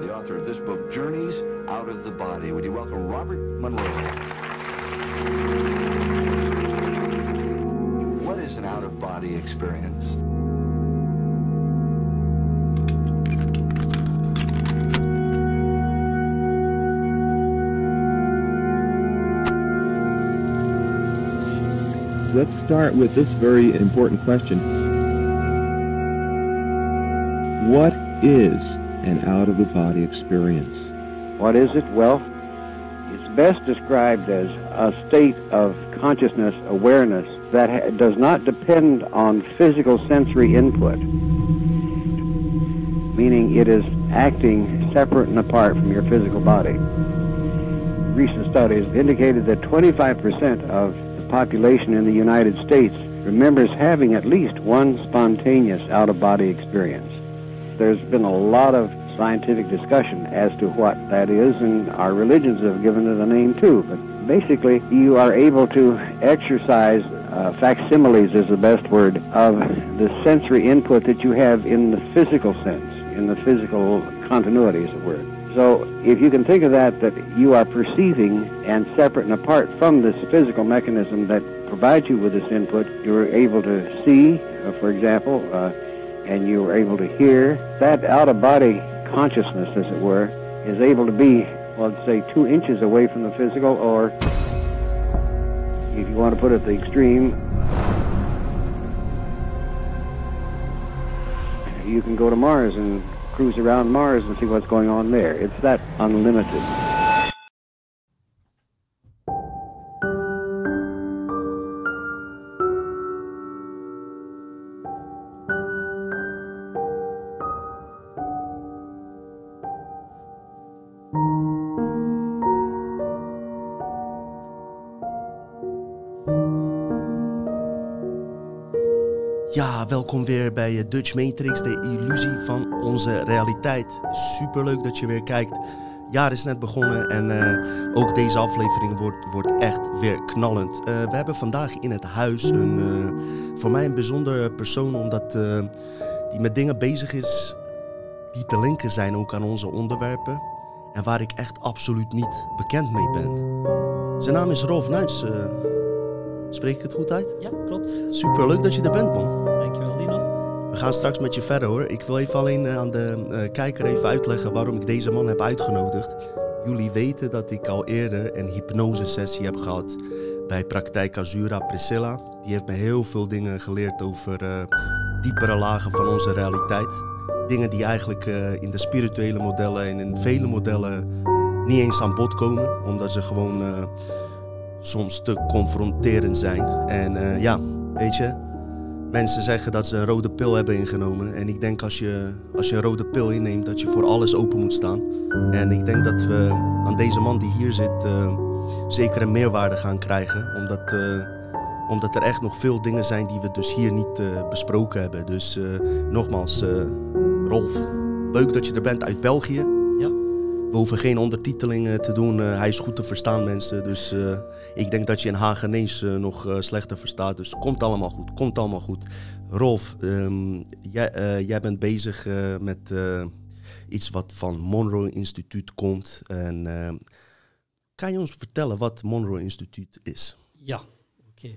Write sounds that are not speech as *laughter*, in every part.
the author of this book, Journeys Out of the Body. Would you welcome Robert Monroe? What is an out-of-body experience? Let's start with this very important question. What is an out-of-the-body experience? What is it? Well, it's best described as a state of consciousness awareness that does not depend on physical sensory input, meaning it is acting separate and apart from your physical body. Recent studies indicated that 25% of the population in the United States remembers having at least one spontaneous out-of-body experience. There's been a lot of scientific discussion as to what that is, and our religions have given it a name too. But basically, you are able to exercise uh, facsimiles is the best word of the sensory input that you have in the physical sense, in the physical continuity, as it were. So if you can think of that, that you are perceiving and separate and apart from this physical mechanism that provides you with this input, you're able to see, uh, for example, uh, and you are able to hear. That out-of-body consciousness, as it were, is able to be, well, let's say, two inches away from the physical, or if you want to put it the extreme, you can go to Mars and cruise around Mars and see what's going on there. It's that unlimited. Welkom weer bij eh, Dutch Matrix, de illusie van onze realiteit. Superleuk dat je weer kijkt. Jaar is net begonnen en eh, ook deze aflevering wordt, wordt echt weer knallend. Eh, we hebben vandaag in het huis een, voor mij een bijzonder persoon, omdat die met dingen bezig is die te linken zijn ook aan onze onderwerpen. En waar ik echt absoluut niet bekend mee ben. Zijn naam is Rolf Nuits. spreek ik het goed uit? Ja, klopt. Superleuk dat je er bent, man. Gaan straks met je verder hoor. Ik wil even alleen eh, aan de eh, kijker even uitleggen waarom ik deze man heb uitgenodigd. Jullie weten dat ik al eerder een hypnosesessie heb gehad bij Praktijk Azura Priscilla. Die heeft me heel veel dingen geleerd over eh, diepere lagen van onze realiteit. Dingen die eigenlijk in de spirituele modellen en in vele modellen niet eens aan bod komen, omdat ze gewoon soms te confronterend zijn. En ja, weet je, Mensen zeggen dat ze een rode pil hebben ingenomen. En ik denk als je, als je een rode pil inneemt, dat je voor alles open moet staan. En ik denk dat we aan deze man die hier zit eh, zeker een meerwaarde gaan krijgen. Omdat, eh, omdat er echt nog veel dingen zijn die we dus hier niet eh, besproken hebben. Dus nogmaals, Rolf, leuk dat je er bent uit België. We hoeven geen ondertitelingen te doen. eh, hij is goed te verstaan, mensen. Dus eh, ik denk dat je in Hagenees eh, nog slechter verstaat. Dus komt allemaal goed. Komt allemaal goed. Rolf, ehm, jij, jij bent bezig met iets wat van Monroe Instituut komt. En kan je ons vertellen wat Monroe Instituut is? Ja, oké.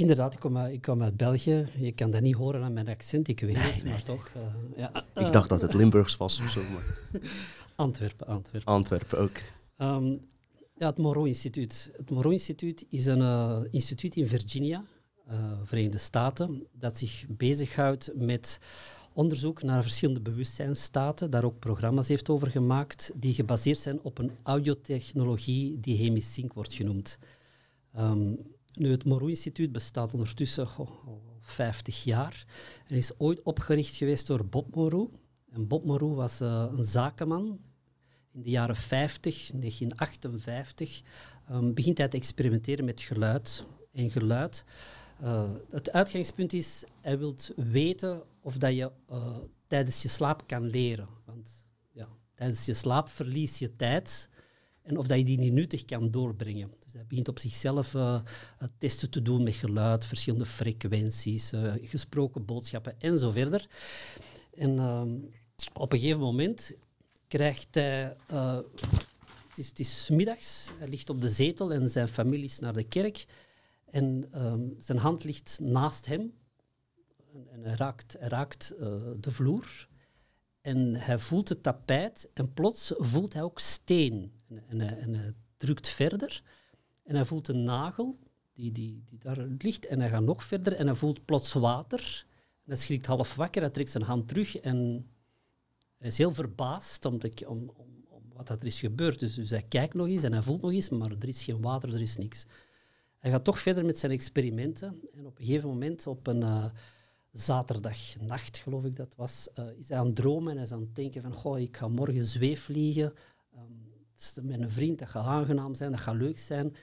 Inderdaad, ik kom, uit, ik kom uit België. Je kan dat niet horen aan mijn accent, ik weet het, maar toch. eh, ja, Ik dacht dat het Limburgs was of zo, maar *laughs* Antwerpen, Antwerpen. Antwerpen ook. Ehm, ja, het Monroe Instituut. Het Monroe Instituut is een eh, instituut in Virginia, eh, Verenigde Staten, dat zich bezighoudt met onderzoek naar verschillende bewustzijnsstaten, daar ook programma's heeft over gemaakt, die gebaseerd zijn op een audiotechnologie die hemisync wordt genoemd. Ehm, nu, het Monroe Instituut bestaat ondertussen al 50 jaar en is ooit opgericht geweest door Bob Monroe. En Bob Monroe was eh, een zakenman in de jaren 50, 1958, ehm, begint hij te experimenteren met geluid. En geluid, eh, het uitgangspunt is, hij wil weten of dat je eh, tijdens je slaap kan leren. Want ja, tijdens je slaap verlies je tijd en of dat je die niet nuttig kan doorbrengen. Dus hij begint op zichzelf eh, testen te doen met geluid, verschillende frequenties, eh, gesproken boodschappen en zo verder. En ehm, Op een gegeven moment krijgt hij... het, is, het is middags, hij ligt op de zetel en zijn familie is naar de kerk. En ehm, zijn hand ligt naast hem. En, en raakt, hij raakt de vloer. En hij voelt het tapijt en plots voelt hij ook steen. En, hij, en drukt verder en hij voelt een nagel die, die, die daar ligt en hij gaat nog verder en hij voelt plots water. En hij schrikt half wakker, hij trekt zijn hand terug en hij is heel verbaasd om, om, om, om wat er is gebeurd. Dus, dus hij kijkt nog eens en hij voelt nog eens, maar er is geen water, er is niks. Hij gaat toch verder met zijn experimenten en op een gegeven moment op een... eh, zaterdagnacht, geloof ik dat was, eh, is hij aan het dromen en hij is aan het denken van, goh, ik ga morgen zweefvliegen. Is met een vriend, dat gaat aangenaam zijn, dat gaat leuk zijn.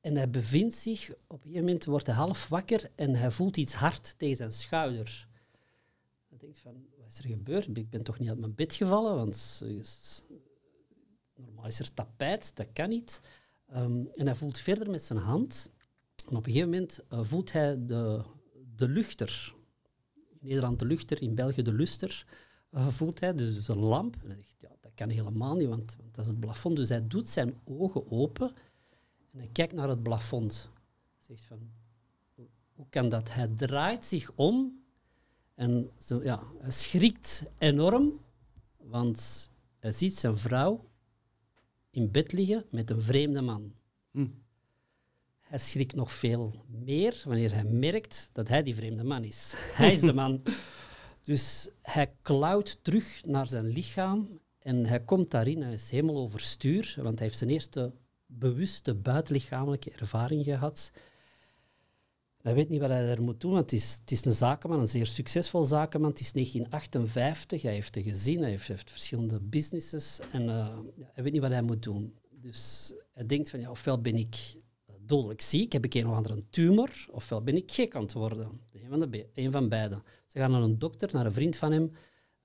En hij bevindt zich, op een gegeven moment wordt hij half wakker en hij voelt iets hard tegen zijn schouder. Hij denkt van, wat is er gebeurd? Ik ben toch niet uit mijn bed gevallen, want normaal is er tapijt, dat kan niet. Ehm, en hij voelt verder met zijn hand. En op een gegeven moment eh, voelt hij de, de luchter. In Nederland de luchter, in België de luster. eh, voelt hij, dus, dus een lamp. En hij zegt, ja, dat kan helemaal niet, want, dat is het plafond. Dus hij doet zijn ogen open en hij kijkt naar het plafond. Hij zegt van, hoe- hoe kan dat? Hij draait zich om en zo, ja, hij schrikt enorm, want hij ziet zijn vrouw in bed liggen met een vreemde man. Hm. Hij schrikt nog veel meer wanneer hij merkt dat hij die vreemde man is. *laughs* Hij is de man. Dus hij klauwt terug naar zijn lichaam en hij komt daarin. Hij is helemaal overstuur, want hij heeft zijn eerste bewuste buitenlichamelijke ervaring gehad. Hij weet niet wat hij er moet doen, want het is, het is een zakenman, een zeer succesvol zakenman. Het is 1958, hij heeft een gezin, hij heeft, heeft verschillende businesses en eh, hij weet niet wat hij moet doen. Dus hij denkt van, ja, ofwel ben ik dodelijk ziek, heb ik een of andere tumor, ofwel ben ik gek aan het worden. Een van, de een van beide. Ze gaan naar een dokter, naar een vriend van hem,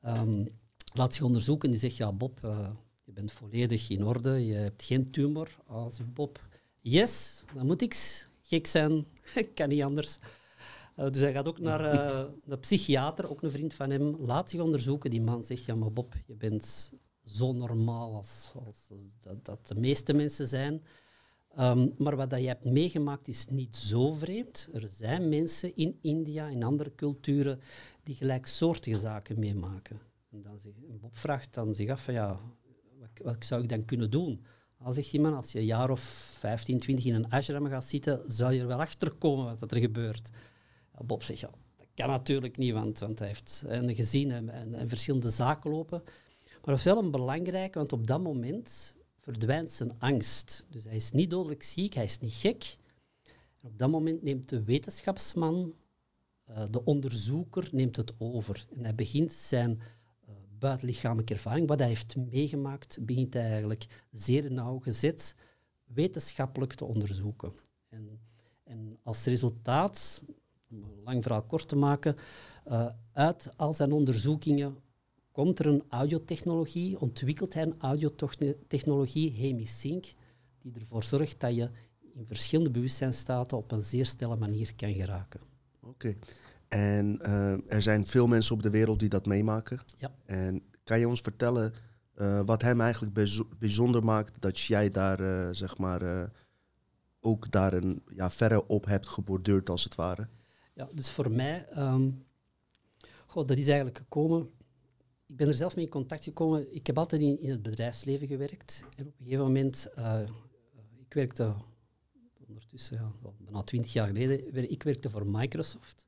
ehm, laat zich onderzoeken. Die zegt, ja Bob, eh, je bent volledig in orde, je hebt geen tumor. Als Bob, yes, dan moet ik gek zijn, *laughs* ik kan niet anders. Eh, dus hij gaat ook naar eh, *laughs* een psychiater, ook een vriend van hem, laat zich onderzoeken. Die man zegt, ja maar Bob, je bent zo normaal als, als, als dat, dat de meeste mensen zijn. Ehm, maar wat dat je hebt meegemaakt is niet zo vreemd. Er zijn mensen in India, in andere culturen, die gelijksoortige zaken meemaken. En, dan en Bob vraagt dan zich af van ja, wat, wat zou ik dan kunnen doen? Al zegt die man, als je een jaar of 15, 20 in een ashram gaat zitten, zou je er wel achter komen wat er gebeurt. Bob zegt, ja, dat kan natuurlijk niet, want, want hij heeft een gezin en, en, en verschillende zaken lopen. Maar dat is wel een belangrijk, want op dat moment verdwijnt zijn angst. Dus hij is niet dodelijk ziek, hij is niet gek. En op dat moment neemt de wetenschapsman, eh, de onderzoeker, neemt het over. En hij begint zijn eh, buitenlichamelijke ervaring, wat hij heeft meegemaakt, begint hij eigenlijk zeer nauwgezet wetenschappelijk te onderzoeken. En, en als resultaat, om een lang verhaal kort te maken, eh, uit al zijn onderzoekingen komt er een audiotechnologie, ontwikkelt hij een audiotechnologie, Hemisync, die ervoor zorgt dat je in verschillende bewustzijnstaten op een zeer snelle manier kan geraken. Oké. En eh, er zijn veel mensen op de wereld die dat meemaken. Ja. En kan je ons vertellen eh, wat hem eigenlijk bijzo- bijzonder maakt dat jij daar, eh, zeg maar, ook daar een ja, verre op hebt geborduurd, als het ware? Ja, dus voor mij, goh, dat is eigenlijk gekomen. Ik ben er zelf mee in contact gekomen. Ik heb altijd in, in het bedrijfsleven gewerkt. En op een gegeven moment, eh, ik werkte ondertussen, ja, al bijna twintig jaar geleden, ik werkte voor Microsoft.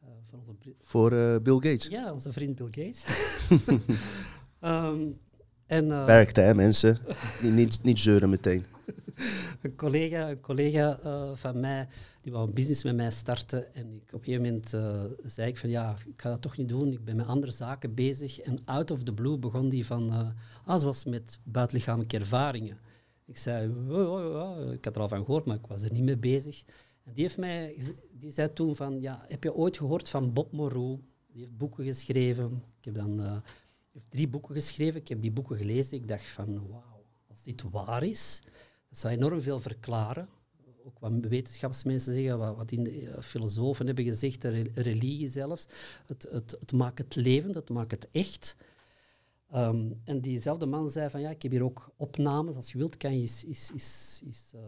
Eh, voor onze, bri- Voor eh, Bill Gates. ja, onze vriend Bill Gates. *laughs* *laughs* Ehm, en, eh, Werkte, hè, mensen? niet, niet, zeuren meteen. *laughs* een collega, een collega eh, van mij, die wou een business met mij starten. En ik, op een gegeven moment eh, zei ik van ja, ik ga dat toch niet doen. Ik ben met andere zaken bezig. En out of the blue begon die van, eh ah, zoals met buitenlichamelijke ervaringen. Ik zei, "Oh, oh, oh, ik had er al van gehoord, maar ik was er niet mee bezig. En die, heeft mij, die zei toen van, ja, heb je ooit gehoord van Bob Moreau? Die heeft boeken geschreven. Ik heb dan eh, heeft drie boeken geschreven. Ik heb die boeken gelezen. Ik dacht van, wauw, als dit waar is, dat zou enorm veel verklaren ook wat wetenschapsmensen zeggen, wat, wat in de, eh, filosofen hebben gezegd, de re- religie zelfs. Het, het, het maakt het levend, het maakt het echt. Ehm, en diezelfde man zei van ja, ik heb hier ook opnames. Als je wilt, kan je eh,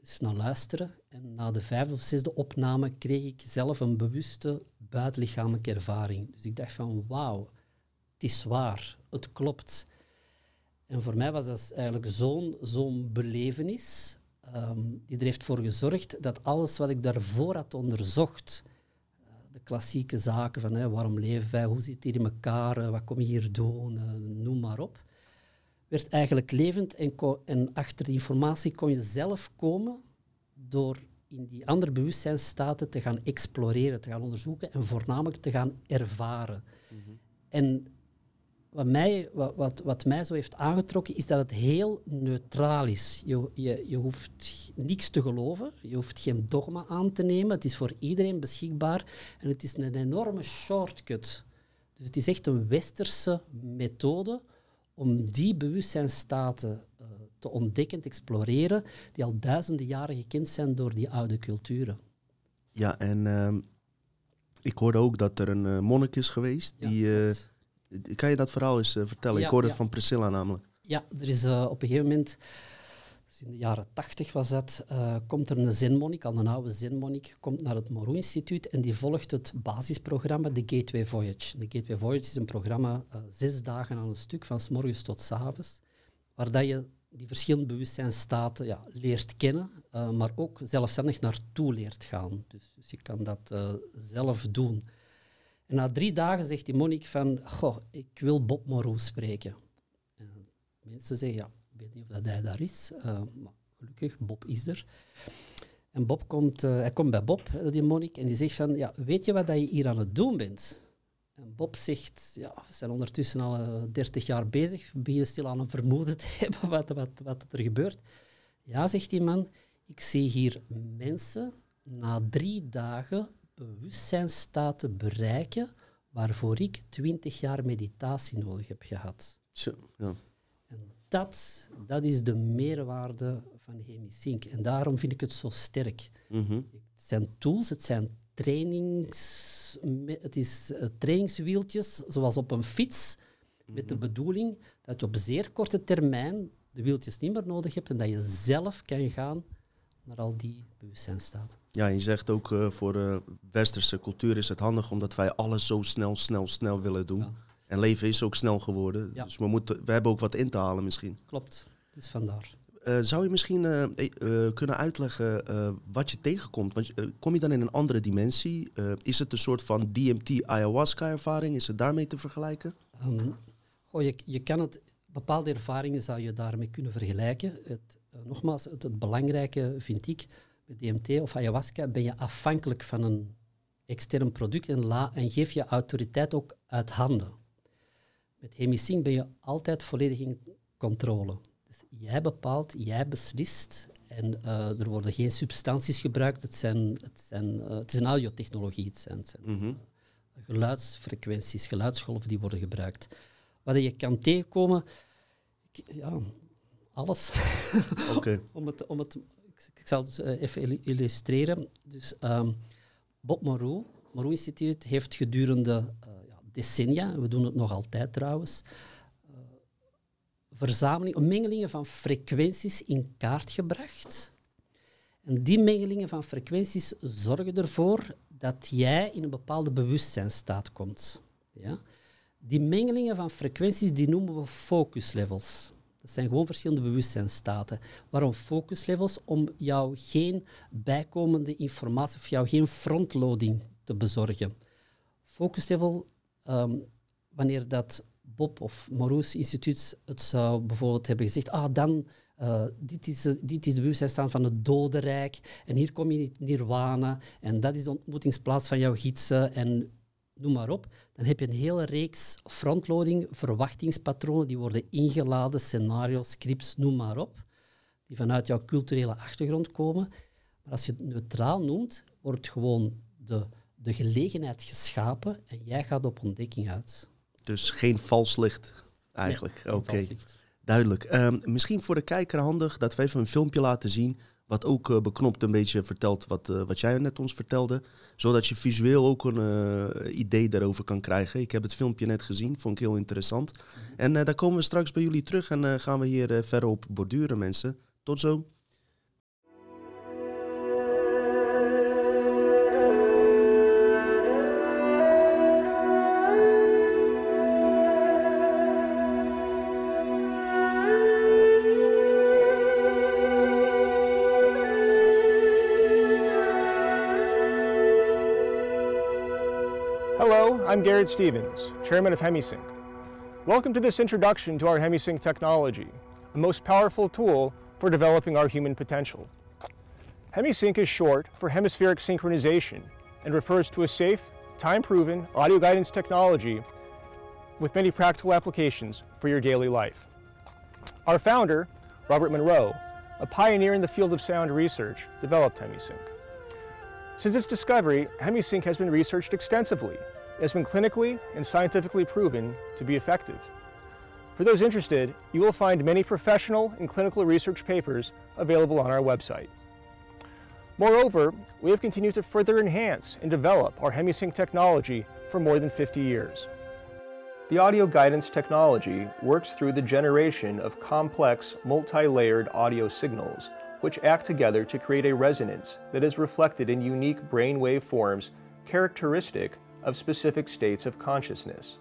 eens naar luisteren. En na de vijfde of zesde opname kreeg ik zelf een bewuste buitenlichamelijke ervaring. Dus ik dacht van wauw, het is waar, het klopt. En voor mij was dat eigenlijk zo'n zo'n belevenis, ehm, die er heeft voor gezorgd dat alles wat ik daarvoor had onderzocht, eh, de klassieke zaken van hè, waarom leven wij, hoe zit het hier in elkaar, eh, wat kom je hier doen, eh, noem maar op, werd eigenlijk levend en, en achter die informatie kon je zelf komen door in die andere bewustzijnsstaten te gaan exploreren, te gaan onderzoeken en voornamelijk te gaan ervaren. En wat mij, wat, wat, wat mij zo heeft aangetrokken, is dat het heel neutraal is. Je, je, je hoeft niks te geloven, je hoeft geen dogma aan te nemen. Het is voor iedereen beschikbaar en het is een enorme shortcut. Dus het is echt een westerse methode om die bewustzijnstaten eh, te ontdekken, te exploreren, die al duizenden jaren gekend zijn door die oude culturen. Ja, en ehm, ik hoorde ook dat er een eh, monnik is geweest. Ja, die, eh. Kan je dat verhaal eens eh, vertellen? Ja, ik hoorde ja. het van Priscilla namelijk. Ja, er is eh, op een gegeven moment, dus in de jaren tachtig was dat, eh, komt er een zenmonnik, al een oude zenmonnik, komt naar het Moreau Instituut en die volgt het basisprogramma, de Gateway Voyage. De Gateway Voyage is een programma, zes dagen aan een stuk, van s morgens tot s avonds, waar dat je die verschillende bewustzijnsstaten ja, leert kennen, maar ook zelfstandig naartoe leert gaan. Dus, dus je kan dat zelf doen. En na drie dagen zegt die monnik van, goh, ik wil Bob Moreau spreken. En mensen zeggen, ja, ik weet niet of dat hij daar is, eh, maar gelukkig, Bob is er. En Bob komt, eh, hij komt bij Bob, eh, die monnik, en die zegt van, ja, weet je wat dat je hier aan het doen bent? En Bob zegt, ja, we zijn ondertussen al eh, 30 jaar bezig, we beginnen stil aan een vermoeden te *laughs* hebben wat, wat, wat er gebeurt. Ja, zegt die man, ik zie hier mensen na drie dagen bewustzijnstaten bereiken waarvoor ik 20 jaar meditatie nodig heb gehad. Zo, ja. En dat, dat is de meerwaarde van Hemisync. En daarom vind ik het zo sterk. Mhm. Het zijn tools, het zijn trainings... Het is eh, trainingswieltjes, zoals op een fiets, met de bedoeling dat je op zeer korte termijn de wieltjes niet meer nodig hebt en dat je zelf kan gaan naar al die bewustzijnstaten. Ja, je zegt ook eh, voor de westerse cultuur is het handig omdat wij alles zo snel, snel, snel willen doen. Ja. En leven is ook snel geworden. Ja. Dus we, moeten, we hebben ook wat in te halen misschien. Klopt, dus vandaar. Eh, zou je misschien eh, eh, eh, kunnen uitleggen eh, wat je tegenkomt? Want, eh, kom je dan in een andere dimensie? Eh, is het een soort van DMT-ayahuasca-ervaring? Is het daarmee te vergelijken? Ehm, goh, je, je kan het, bepaalde ervaringen zou je daarmee kunnen vergelijken. Het, eh, nogmaals, het, het belangrijke vind ik, met DMT of ayahuasca ben je afhankelijk van een extern product en, la, en geef je autoriteit ook uit handen. Met Hemisync ben je altijd volledig in controle. Dus jij bepaalt, jij beslist en eh, er worden geen substanties gebruikt. Het, zijn, het, zijn, eh, het is een audiotechnologie. Het zijn, het zijn Mhm. geluidsfrequenties, geluidsgolven die worden gebruikt. Wat je kan tegenkomen, ja, alles. *laughs* Oké. om het, om het, ik, ik zal het eh, even illu- illustreren. Dus, ehm, Bob Moreau, Moreau Instituut, heeft gedurende eh, ja, decennia, we doen het nog altijd trouwens, eh, verzameling, mengelingen van frequenties in kaart gebracht. En die mengelingen van frequenties zorgen ervoor dat jij in een bepaalde bewustzijnstaat komt. Ja? Die mengelingen van frequenties die noemen we focus Dat zijn gewoon verschillende bewustzijnsstaten. Waarom focus levels? Om jou geen bijkomende informatie of jou geen frontloading te bezorgen. Focus ehm, wanneer dat Bob of Moreau's instituut het zou bijvoorbeeld hebben gezegd, ah dan, eh, dit, is, dit is de bewustzijnstaan van het dodenrijk en hier kom je in het nirwana en dat is de ontmoetingsplaats van jouw gidsen en noem maar op, dan heb je een hele reeks frontloading, verwachtingspatronen die worden ingeladen, scenario's, scripts, noem maar op, die vanuit jouw culturele achtergrond komen. Maar als je het neutraal noemt, wordt gewoon de, de gelegenheid geschapen en jij gaat op ontdekking uit. Dus geen vals licht, eigenlijk. Oké, duidelijk. Ehm, misschien voor de kijker handig dat we even een filmpje laten zien wat ook uh, beknopt een beetje vertelt wat, uh, wat jij net ons vertelde. Zodat je visueel ook een uh, idee daarover kan krijgen. Ik heb het filmpje net gezien, vond ik heel interessant. En daar komen we straks bij jullie terug en gaan we hier verder op borduren, mensen. Tot zo. I'm Garrett Stevens, Chairman of HemiSync. Welcome to this introduction to our HemiSync technology, the most powerful tool for developing our human potential. HemiSync is short for hemispheric synchronization and refers to a safe, time-proven audio guidance technology with many practical applications for your daily life. Our founder, Robert Monroe, a pioneer in the field of sound research, developed HemiSync. Since its discovery, HemiSync has been researched extensively has been clinically and scientifically proven to be effective. For those interested, you will find many professional and clinical research papers available on our website. Moreover, we have continued to further enhance and develop our HemiSync technology for more than 50 years. The audio guidance technology works through the generation of complex, multi-layered audio signals which act together to create a resonance that is reflected in unique brainwave forms characteristic of specific states of consciousness.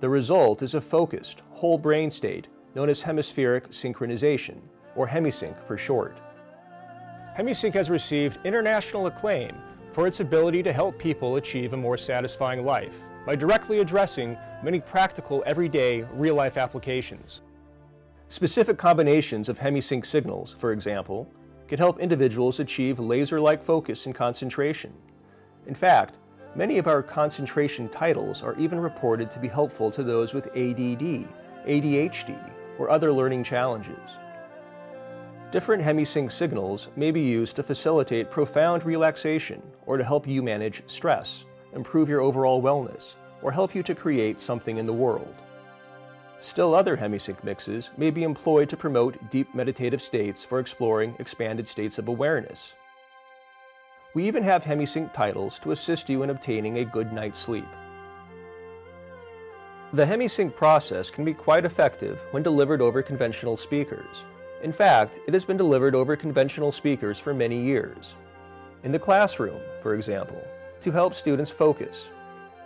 The result is a focused, whole brain state known as hemispheric synchronization, or hemisync for short. Hemisync has received international acclaim for its ability to help people achieve a more satisfying life by directly addressing many practical, everyday, real-life applications. Specific combinations of hemisync signals, for example, can help individuals achieve laser-like focus and concentration. In fact, Many of our concentration titles are even reported to be helpful to those with ADD, ADHD, or other learning challenges. Different hemisync signals may be used to facilitate profound relaxation or to help you manage stress, improve your overall wellness, or help you to create something in the world. Still other hemisync mixes may be employed to promote deep meditative states for exploring expanded states of awareness, we even have HemiSync titles to assist you in obtaining a good night's sleep. The HemiSync process can be quite effective when delivered over conventional speakers. In fact, it has been delivered over conventional speakers for many years. In the classroom, for example, to help students focus.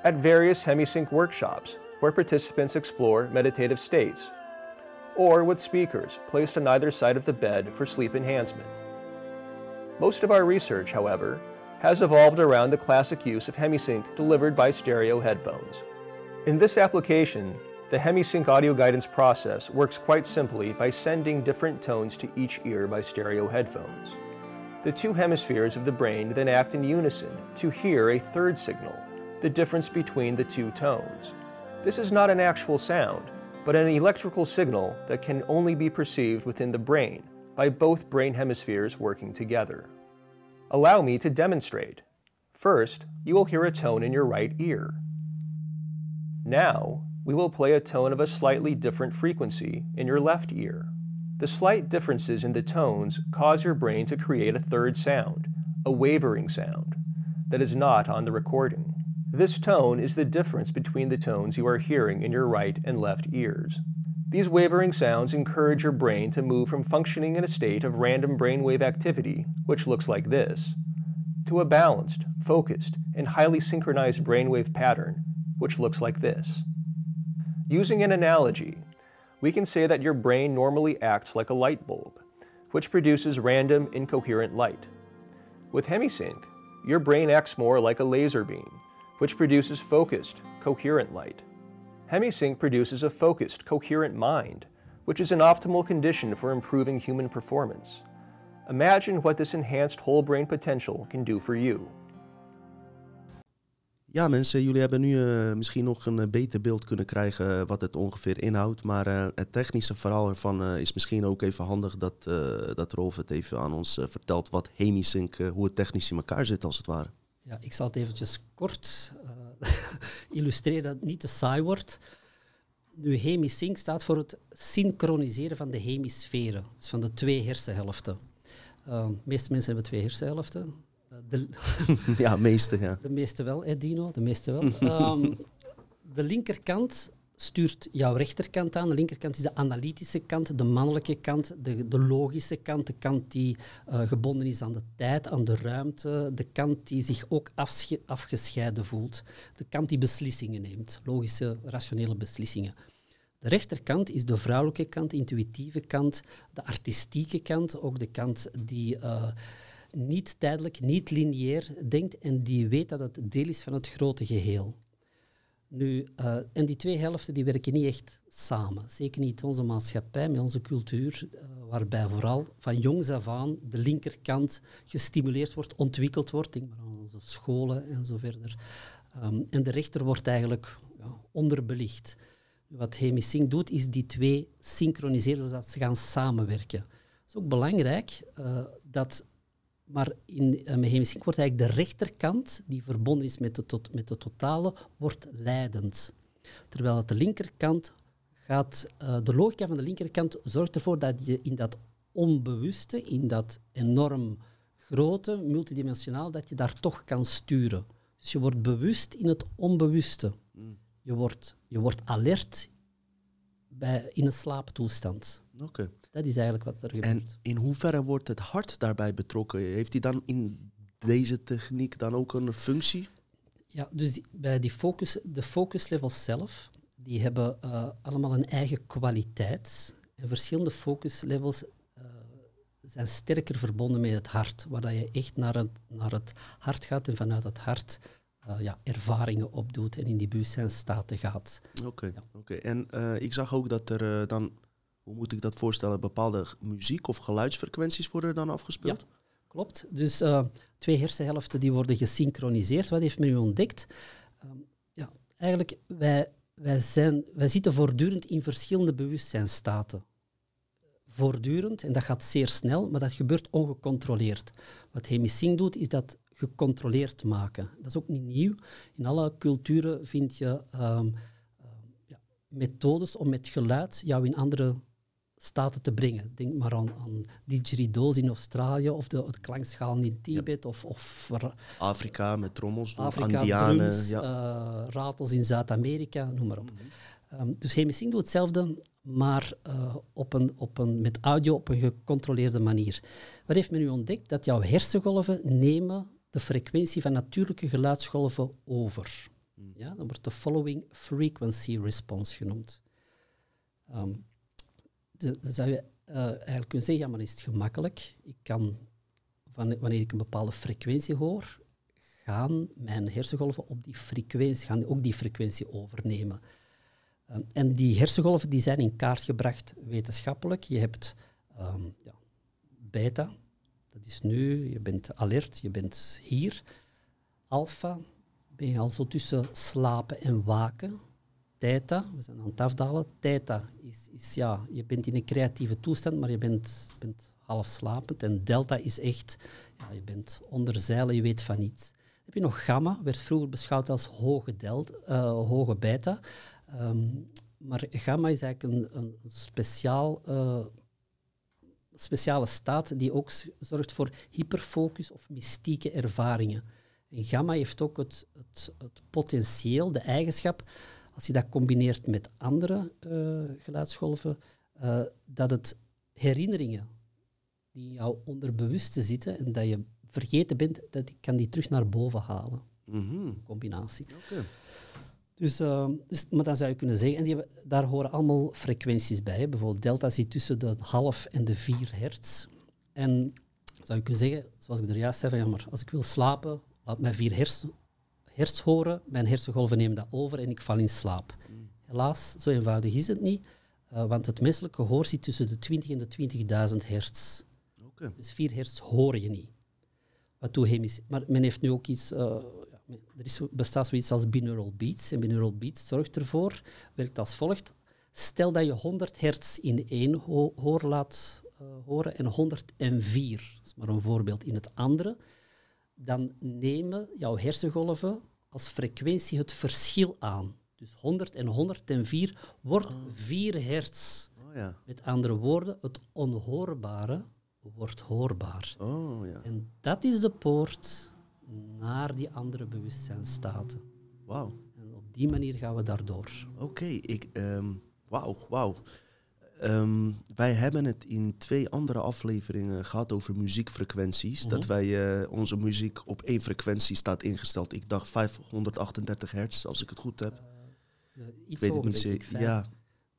At various HemiSync workshops, where participants explore meditative states. Or with speakers placed on either side of the bed for sleep enhancement. Most of our research, however, has evolved around the classic use of HemiSync delivered by stereo headphones. In this application, the HemiSync audio guidance process works quite simply by sending different tones to each ear by stereo headphones. The two hemispheres of the brain then act in unison to hear a third signal, the difference between the two tones. This is not an actual sound, but an electrical signal that can only be perceived within the brain by both brain hemispheres working together. Allow me to demonstrate. First, you will hear a tone in your right ear. Now, we will play a tone of a slightly different frequency in your left ear. The slight differences in the tones cause your brain to create a third sound, a wavering sound, that is not on the recording. This tone is the difference between the tones you are hearing in your right and left ears. These wavering sounds encourage your brain to move from functioning in a state of random brainwave activity, which looks like this, to a balanced, focused, and highly synchronized brainwave pattern, which looks like this. Using an analogy, we can say that your brain normally acts like a light bulb, which produces random, incoherent light. With HemiSync, your brain acts more like a laser beam, which produces focused, coherent light. HemiSync produces a focused, coherent mind, which is an optimal condition for improving human performance. Imagine what this enhanced whole brain potential can do for you. Ja, mensen, jullie hebben nu uh, misschien nog een uh, beter beeld kunnen krijgen uh, wat het ongeveer inhoudt. Maar het technische verhaal ervan is misschien ook even handig dat, dat Rolf het even aan ons vertelt wat Hemisync, hoe het technisch in elkaar zit als het ware. Ja, ik zal het eventjes kort *laughs* illustreren dat het niet te saai wordt. Nu, hemisync staat voor het synchroniseren van de hemisferen, dus van de twee hersenhelften. Uh, de meeste mensen hebben twee hersenhelften. Uh, de, *laughs* ja, meeste, ja. De meeste wel, hè, Dino, de meeste wel. Um, *laughs* de linkerkant stuurt jouw rechterkant aan. De linkerkant is de analytische kant, de mannelijke kant, de, de logische kant, de kant die uh, gebonden is aan de tijd, aan de ruimte, de kant die zich ook afgescheiden voelt, de kant die beslissingen neemt, logische, rationele beslissingen. De rechterkant is de vrouwelijke kant, de intuïtieve kant, de artistieke kant, ook de kant die uh, niet tijdelijk, niet lineair denkt en die weet dat het deel is van het grote geheel. Nu, uh, en die twee helften die werken niet echt samen. Zeker niet onze maatschappij, met onze cultuur, uh, waarbij vooral van jongs af aan de linkerkant gestimuleerd wordt, ontwikkeld wordt. Denk maar aan onze scholen en zo verder. Um, en de rechter wordt eigenlijk ja, onderbelicht. Wat Hemi Singh doet, is die twee synchroniseren, zodat ze gaan samenwerken. Het is ook belangrijk uh, dat maar in uh, met wordt eigenlijk de rechterkant, die verbonden is met de, tot, met de totale, wordt leidend. Terwijl het de linkerkant gaat, uh, de logica van de linkerkant zorgt ervoor dat je in dat onbewuste, in dat enorm grote, multidimensionaal, dat je daar toch kan sturen. Dus je wordt bewust in het onbewuste. Mm. Je, wordt, je wordt alert bij, in een slaaptoestand. Oké. Dat is eigenlijk wat er gebeurt. En in hoeverre wordt het hart daarbij betrokken? Heeft hij dan in deze techniek dan ook een functie? Ja, dus bij die focus, de focuslevels zelf, die hebben uh, allemaal een eigen kwaliteit. En verschillende focuslevels uh, zijn sterker verbonden met het hart, waar dat je echt naar het, naar het hart gaat en vanuit het hart uh, ja, ervaringen opdoet en in die bewustzijnstaten gaat. Oké, ja. oké. en ik zag ook dat er dan hoe moet ik dat voorstellen? Bepaalde muziek of geluidsfrequenties worden dan afgespeeld? Ja, klopt. Dus uh, twee hersenhelften die worden gesynchroniseerd. Wat heeft men nu ontdekt? Um, ja, eigenlijk, wij, wij, zijn, wij zitten voortdurend in verschillende bewustzijnstaten. Voortdurend, en dat gaat zeer snel, maar dat gebeurt ongecontroleerd. Wat Hemisync doet, is dat gecontroleerd maken. Dat is ook niet nieuw. In alle culturen vind je um, ja, methodes om met geluid jou in andere staten te brengen. Denk maar aan, aan didgerido's in Australië of de, de klankschalen in Tibet. Of, of Afrika met trommels, Afrika, Andianen, drums, ja. uh, ratels in Zuid-Amerika, noem maar op. Mm -hmm. um, dus Hemisync doet hetzelfde, maar uh, op een, op een, met audio op een gecontroleerde manier. Wat heeft men nu ontdekt? Dat jouw hersengolven nemen de frequentie van natuurlijke geluidsgolven over. Mm. Ja, dat wordt de following frequency response genoemd. Um, dan zou je uh, eigenlijk kunnen zeggen, ja, maar is het gemakkelijk? Ik kan, wanneer ik een bepaalde frequentie hoor, gaan mijn hersengolven op die frequentie, gaan ook die frequentie overnemen. Uh, en die hersengolven die zijn in kaart gebracht wetenschappelijk. Je hebt um, ja, beta, dat is nu, je bent alert, je bent hier. Alpha, ben je al zo tussen slapen en waken theta, we zijn aan het afdalen. Theta is, is ja, je bent in een creatieve toestand, maar je bent, bent half slapend. En delta is echt, ja, je bent onder zeilen, je weet van niets. Dan heb je nog gamma, werd vroeger beschouwd als hoge, delta, uh, hoge beta. Um, maar gamma is eigenlijk een, een speciaal, uh, speciale staat die ook zorgt voor hyperfocus of mystieke ervaringen. En gamma heeft ook het, het, het potentieel, de eigenschap als je dat combineert met andere uh, geluidsgolven, uh, dat het herinneringen die in jouw onderbewuste zitten en dat je vergeten bent, dat ik kan die terug naar boven halen. Mm -hmm. Combinatie. Okay. Dus, uh, dus, maar dan zou je kunnen zeggen, en die hebben, daar horen allemaal frequenties bij. Hè. Bijvoorbeeld delta zit tussen de half en de 4 hertz. En zou je kunnen zeggen, zoals ik er juist zei, van, ja, maar als ik wil slapen, laat mij 4 hertz hertz horen, mijn hersengolven nemen dat over en ik val in slaap. Helaas, zo eenvoudig is het niet, uh, want het menselijke gehoor zit tussen de 20 en de 20.000 hertz. Okay. Dus 4 hertz hoor je niet. Wat doe je Maar men heeft nu ook iets, uh, er is, bestaat zoiets als binaural beats. En binaural beats zorgt ervoor, werkt als volgt. Stel dat je 100 hertz in één ho hoor laat uh, horen en 104, dat is maar een voorbeeld in het andere dan nemen jouw hersengolven als frequentie het verschil aan. Dus 100 en 104 wordt 4 hertz. Oh, ja. Met andere woorden, het onhoorbare wordt hoorbaar. Oh ja. En dat is de poort naar die andere bewustzijnstaten. Wauw. En op die manier gaan we daardoor. Oké, ik. ehm wauw, wauw. Ehm, wij hebben het in twee andere afleveringen gehad over muziekfrequenties. Dat wij eh, onze muziek op één frequentie staat ingesteld. Ik dacht 538 hertz, als ik het goed heb. Uh, ik iets weet het niet zeker. Ja,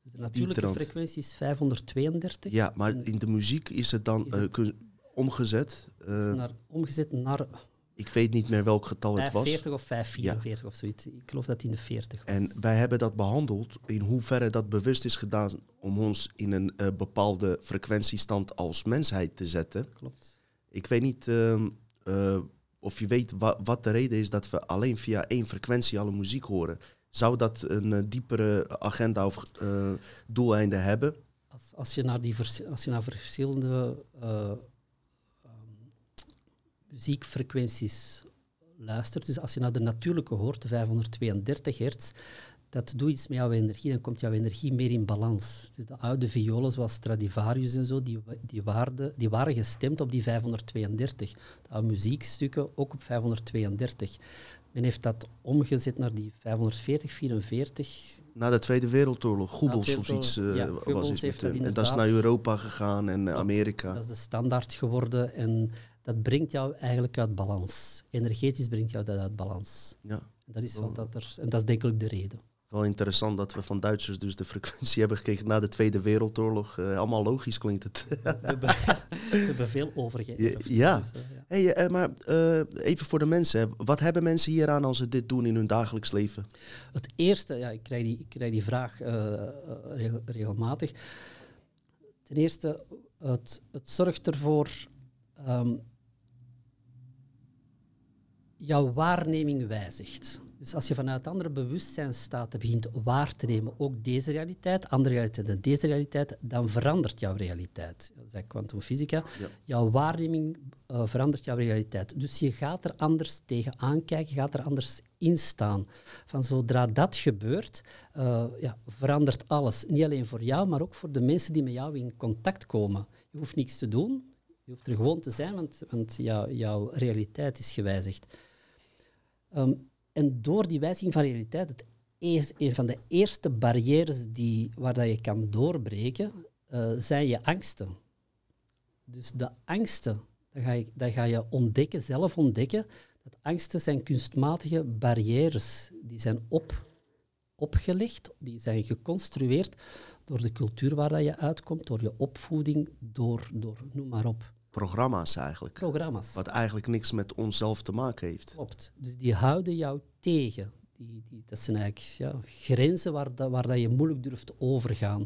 Dus de natuurlijke frequentie is 532. ja, maar in de muziek is het dan Is eh, het- omgezet. is naar, omgezet naar ik weet niet meer welk getal het was. 540 of 544 of zoiets. Ik geloof dat het in de 40 was. En wij hebben dat behandeld in hoeverre dat bewust is gedaan om ons in een eh, bepaalde frequentiestand als mensheid te zetten. Klopt. Ik weet niet ehm, eh, of je weet wa- wat de reden is dat we alleen via één frequentie alle muziek horen. Zou dat een eh, diepere agenda of doeleinden hebben? Als, als, je naar die als je naar verschillende muziekfrequenties luistert, dus als je naar de natuurlijke hoort, de 532 hertz, dat doet iets met jouw energie, dan komt jouw energie meer in balans. Dus de oude violen, zoals Stradivarius en zo, die, die, waarde, die waren gestemd op die 532. De oude muziekstukken ook op 532. Men heeft dat omgezet naar die 540, 44. Na de Tweede Wereldoorlog, Goebbels of iets eh, ja, was iets met, eh, En dat is naar Europa gegaan en Amerika. Dat is de standaard geworden en dat brengt jou eigenlijk uit balans. Energetisch brengt jou dat uit balans. Ja. En dat is wat dat er, en dat is denk ik de reden. Wel interessant dat we van Duitsers dus de frequentie *laughs* hebben gekregen na de Tweede Wereldoorlog. Eh, allemaal logisch klinkt het. We hebben, *laughs* we hebben veel overgeërfd. Ja. Dus, eh, ja. Hey, eh, maar even voor de mensen. Wat hebben mensen hieraan als ze dit doen in hun dagelijks leven? Het eerste, ja, ik krijg die, ik krijg die vraag regel- regelmatig. Ten eerste, het, het zorgt ervoor. ehm, jouw waarneming wijzigt. Dus als je vanuit andere bewustzijnstaten begint waar te nemen, ook deze realiteit, andere realiteit en deze realiteit, dan verandert jouw realiteit. Dat is kwantumfysica. Ja. Jouw waarneming eh, verandert jouw realiteit. Dus je gaat er anders tegenaan kijken, je gaat er anders in staan. Van zodra dat gebeurt, eh, ja, verandert alles. Niet alleen voor jou, maar ook voor de mensen die met jou in contact komen. Je hoeft niks te doen, je hoeft er gewoon te zijn, want, want jou- jouw realiteit is gewijzigd. Ehm, en door die wijziging van realiteit, het een van de eerste barrières die, waar dat je kan doorbreken, eh, zijn je angsten. Dus de angsten, dat ga, je, dat ga je ontdekken, zelf ontdekken, dat angsten zijn kunstmatige barrières. Die zijn op, opgelegd, die zijn geconstrueerd door de cultuur waar dat je uitkomt, door je opvoeding, door, door noem maar op, Programma's eigenlijk. programma's. Wat eigenlijk niks met onszelf te maken heeft. Klopt. Dus die houden jou tegen. Die, die, dat zijn eigenlijk ja, grenzen waar, dat, waar dat je moeilijk durft te overgaan.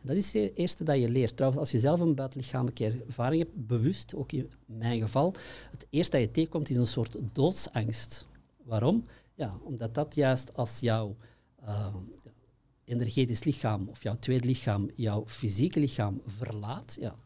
En dat is het eerste dat je leert. Trouwens, als je zelf een buitenlichamelijke ervaring hebt, bewust, ook in mijn geval, het eerste dat je tegenkomt is een soort doodsangst. Waarom? Ja, omdat dat juist als jouw eh, energetisch lichaam of jouw tweede lichaam jouw fysieke lichaam verlaat, ja,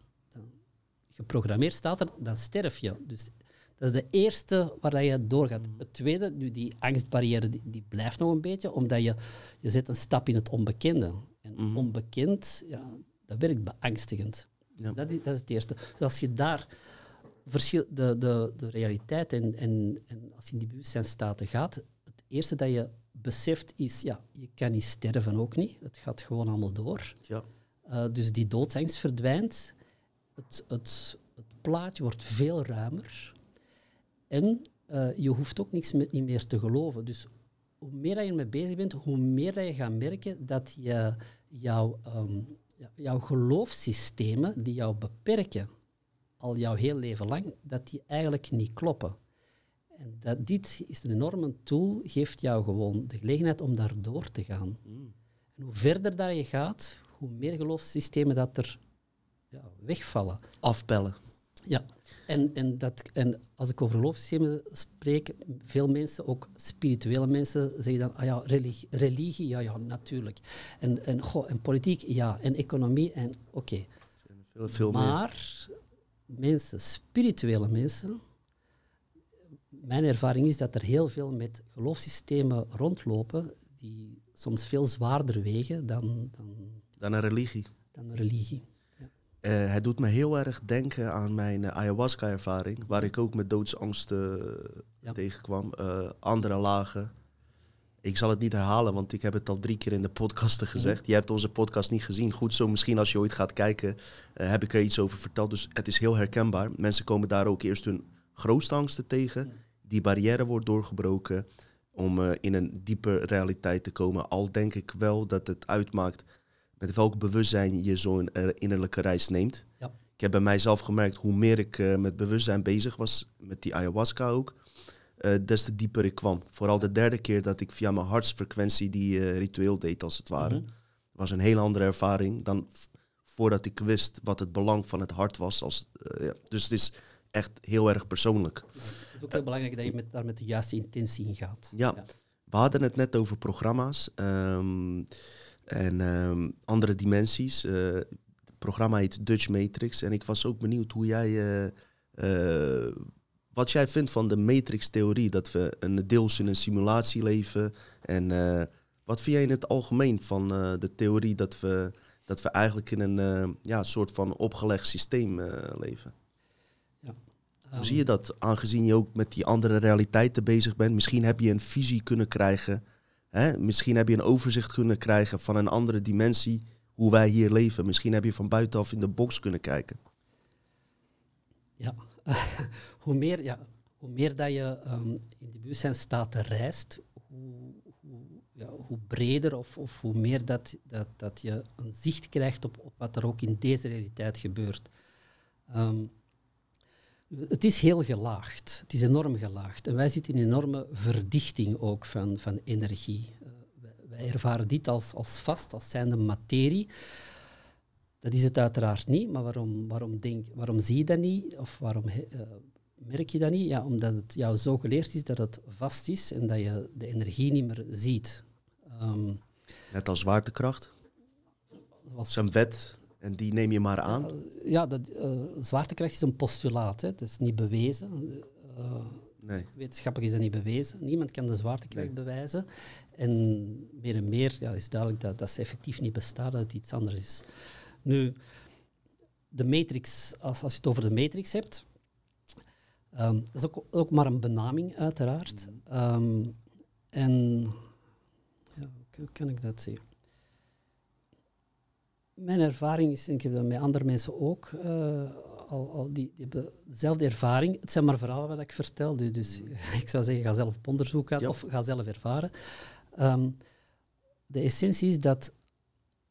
geprogrammeerd staat er, dan sterf je. Dus dat is de eerste waar dat je doorgaat. Het tweede, nu die angstbarrière, die, die blijft nog een beetje, omdat je, je zet een stap in het onbekende. En onbekend, ja, dat werkt beangstigend. Ja. Dat, is, dat is het eerste. Dus als je daar verschil, de, de, de realiteit en, en, en als je in die bewustzijnstaten gaat, het eerste dat je beseft is, ja, je kan niet sterven ook niet. Het gaat gewoon allemaal door. Ja. Uh, dus die doodsangst verdwijnt. Het, het, het plaatje wordt veel ruimer. En uh, je hoeft ook niks met, niet meer te geloven. Dus hoe meer dat je ermee bezig bent, hoe meer dat je gaat merken dat je jouw, um, jouw geloofssystemen die jou beperken, al jouw heel leven lang, dat die eigenlijk niet kloppen. En dat, dit is een enorme tool, geeft jou gewoon de gelegenheid om daar door te gaan. Mm. En hoe verder dat je gaat, hoe meer geloofssystemen dat er ja, wegvallen. Afpellen. Ja, en, en, dat, en als ik over geloofssystemen spreek, veel mensen, ook spirituele mensen, zeggen dan, ah ja, religie, religie ja, ja, natuurlijk. En, en, goh, en politiek, ja, en economie, en oké. Okay. Veel, veel maar meer. mensen, spirituele mensen, mijn ervaring is dat er heel veel met geloofssystemen rondlopen die soms veel zwaarder wegen dan, dan, dan een religie. Dan een religie. Eh, het doet me heel erg denken aan mijn eh, ayahuasca-ervaring, waar ik ook met doodsangst eh, Ja. tegenkwam. Andere lagen. Ik zal het niet herhalen, want ik heb het al drie keer in de podcasten *laughs* gezegd. Je hebt onze podcast niet gezien. Goed zo, misschien als je ooit gaat kijken, heb ik er iets over verteld. Dus het is heel herkenbaar. Mensen komen daar ook eerst hun grootste angsten tegen. Die barrière wordt doorgebroken om in een diepe realiteit te komen. Al denk ik wel dat het uitmaakt met welk bewustzijn je zo'n eh, innerlijke reis neemt. Ja. Ik heb bij mijzelf gemerkt, hoe meer ik eh, met bewustzijn bezig was, met die ayahuasca ook, eh, des te dieper ik kwam. Vooral de derde keer dat ik via mijn hartsfrequentie die ritueel deed, als het ware. Mhm. was een hele andere ervaring dan voordat ik wist wat het belang van het hart was. Als, ja. Dus het is echt heel erg persoonlijk. Het is ook heel belangrijk dat je met, daar met de juiste intentie in gaat. Ja. Ja. We hadden het net over programma's ehm, en ehm, andere dimensies. Eh, het programma heet Dutch Matrix. En ik was ook benieuwd hoe jij, eh, eh, wat jij vindt van de Matrix-theorie. Dat we een deels in een simulatie leven. En wat vind jij in het algemeen van de theorie dat we, dat we eigenlijk in een ja, soort van opgelegd systeem leven? Hoe zie je dat, aangezien je ook met die andere realiteiten bezig bent? Misschien heb je een visie kunnen krijgen. Hè? Misschien heb je een overzicht kunnen krijgen van een andere dimensie, hoe wij hier leven. Misschien heb je van buitenaf in de box kunnen kijken. Ja. *laughs* hoe, meer, ja, hoe meer dat je ehm, in de bewustzijnstaten reist, hoe, hoe, ja, hoe breder of, of hoe meer dat, dat, dat je een zicht krijgt op, op wat er ook in deze realiteit gebeurt. Ehm, het is heel gelaagd. Het is enorm gelaagd. En wij zitten in een enorme verdichting ook van, van energie. Eh, wij, ervaren dit als, als vast, als zijnde materie. Dat is het uiteraard niet, maar waarom, waarom, denk, waarom zie je dat niet? Of waarom eh, merk je dat niet? Ja, omdat het jou zo geleerd is dat het vast is en dat je de energie niet meer ziet. Ehm, Net als zwaartekracht. Dat is een wet en die neem je maar aan. ja, dat, eh, zwaartekracht is een postulaat. Hè. Het is niet bewezen. Eh, Nee. Wetenschappelijk is dat niet bewezen. Niemand kan de zwaartekracht Nee. bewijzen. En meer en meer ja, is duidelijk dat, dat ze effectief niet bestaat, dat het iets anders is. Nu, de matrix, als, als je het over de matrix hebt, ehm, dat is ook, ook maar een benaming, uiteraard. Ehm, en ja, hoe kan ik dat zeggen? Mijn ervaring is, en ik heb dat met andere mensen ook, eh, al, al die, die hebben dezelfde ervaring. Het zijn maar verhalen wat ik vertel, dus, dus *laughs* ik zou zeggen, ga zelf op onderzoek uit Ja. of ga zelf ervaren. Ehm, de essentie is dat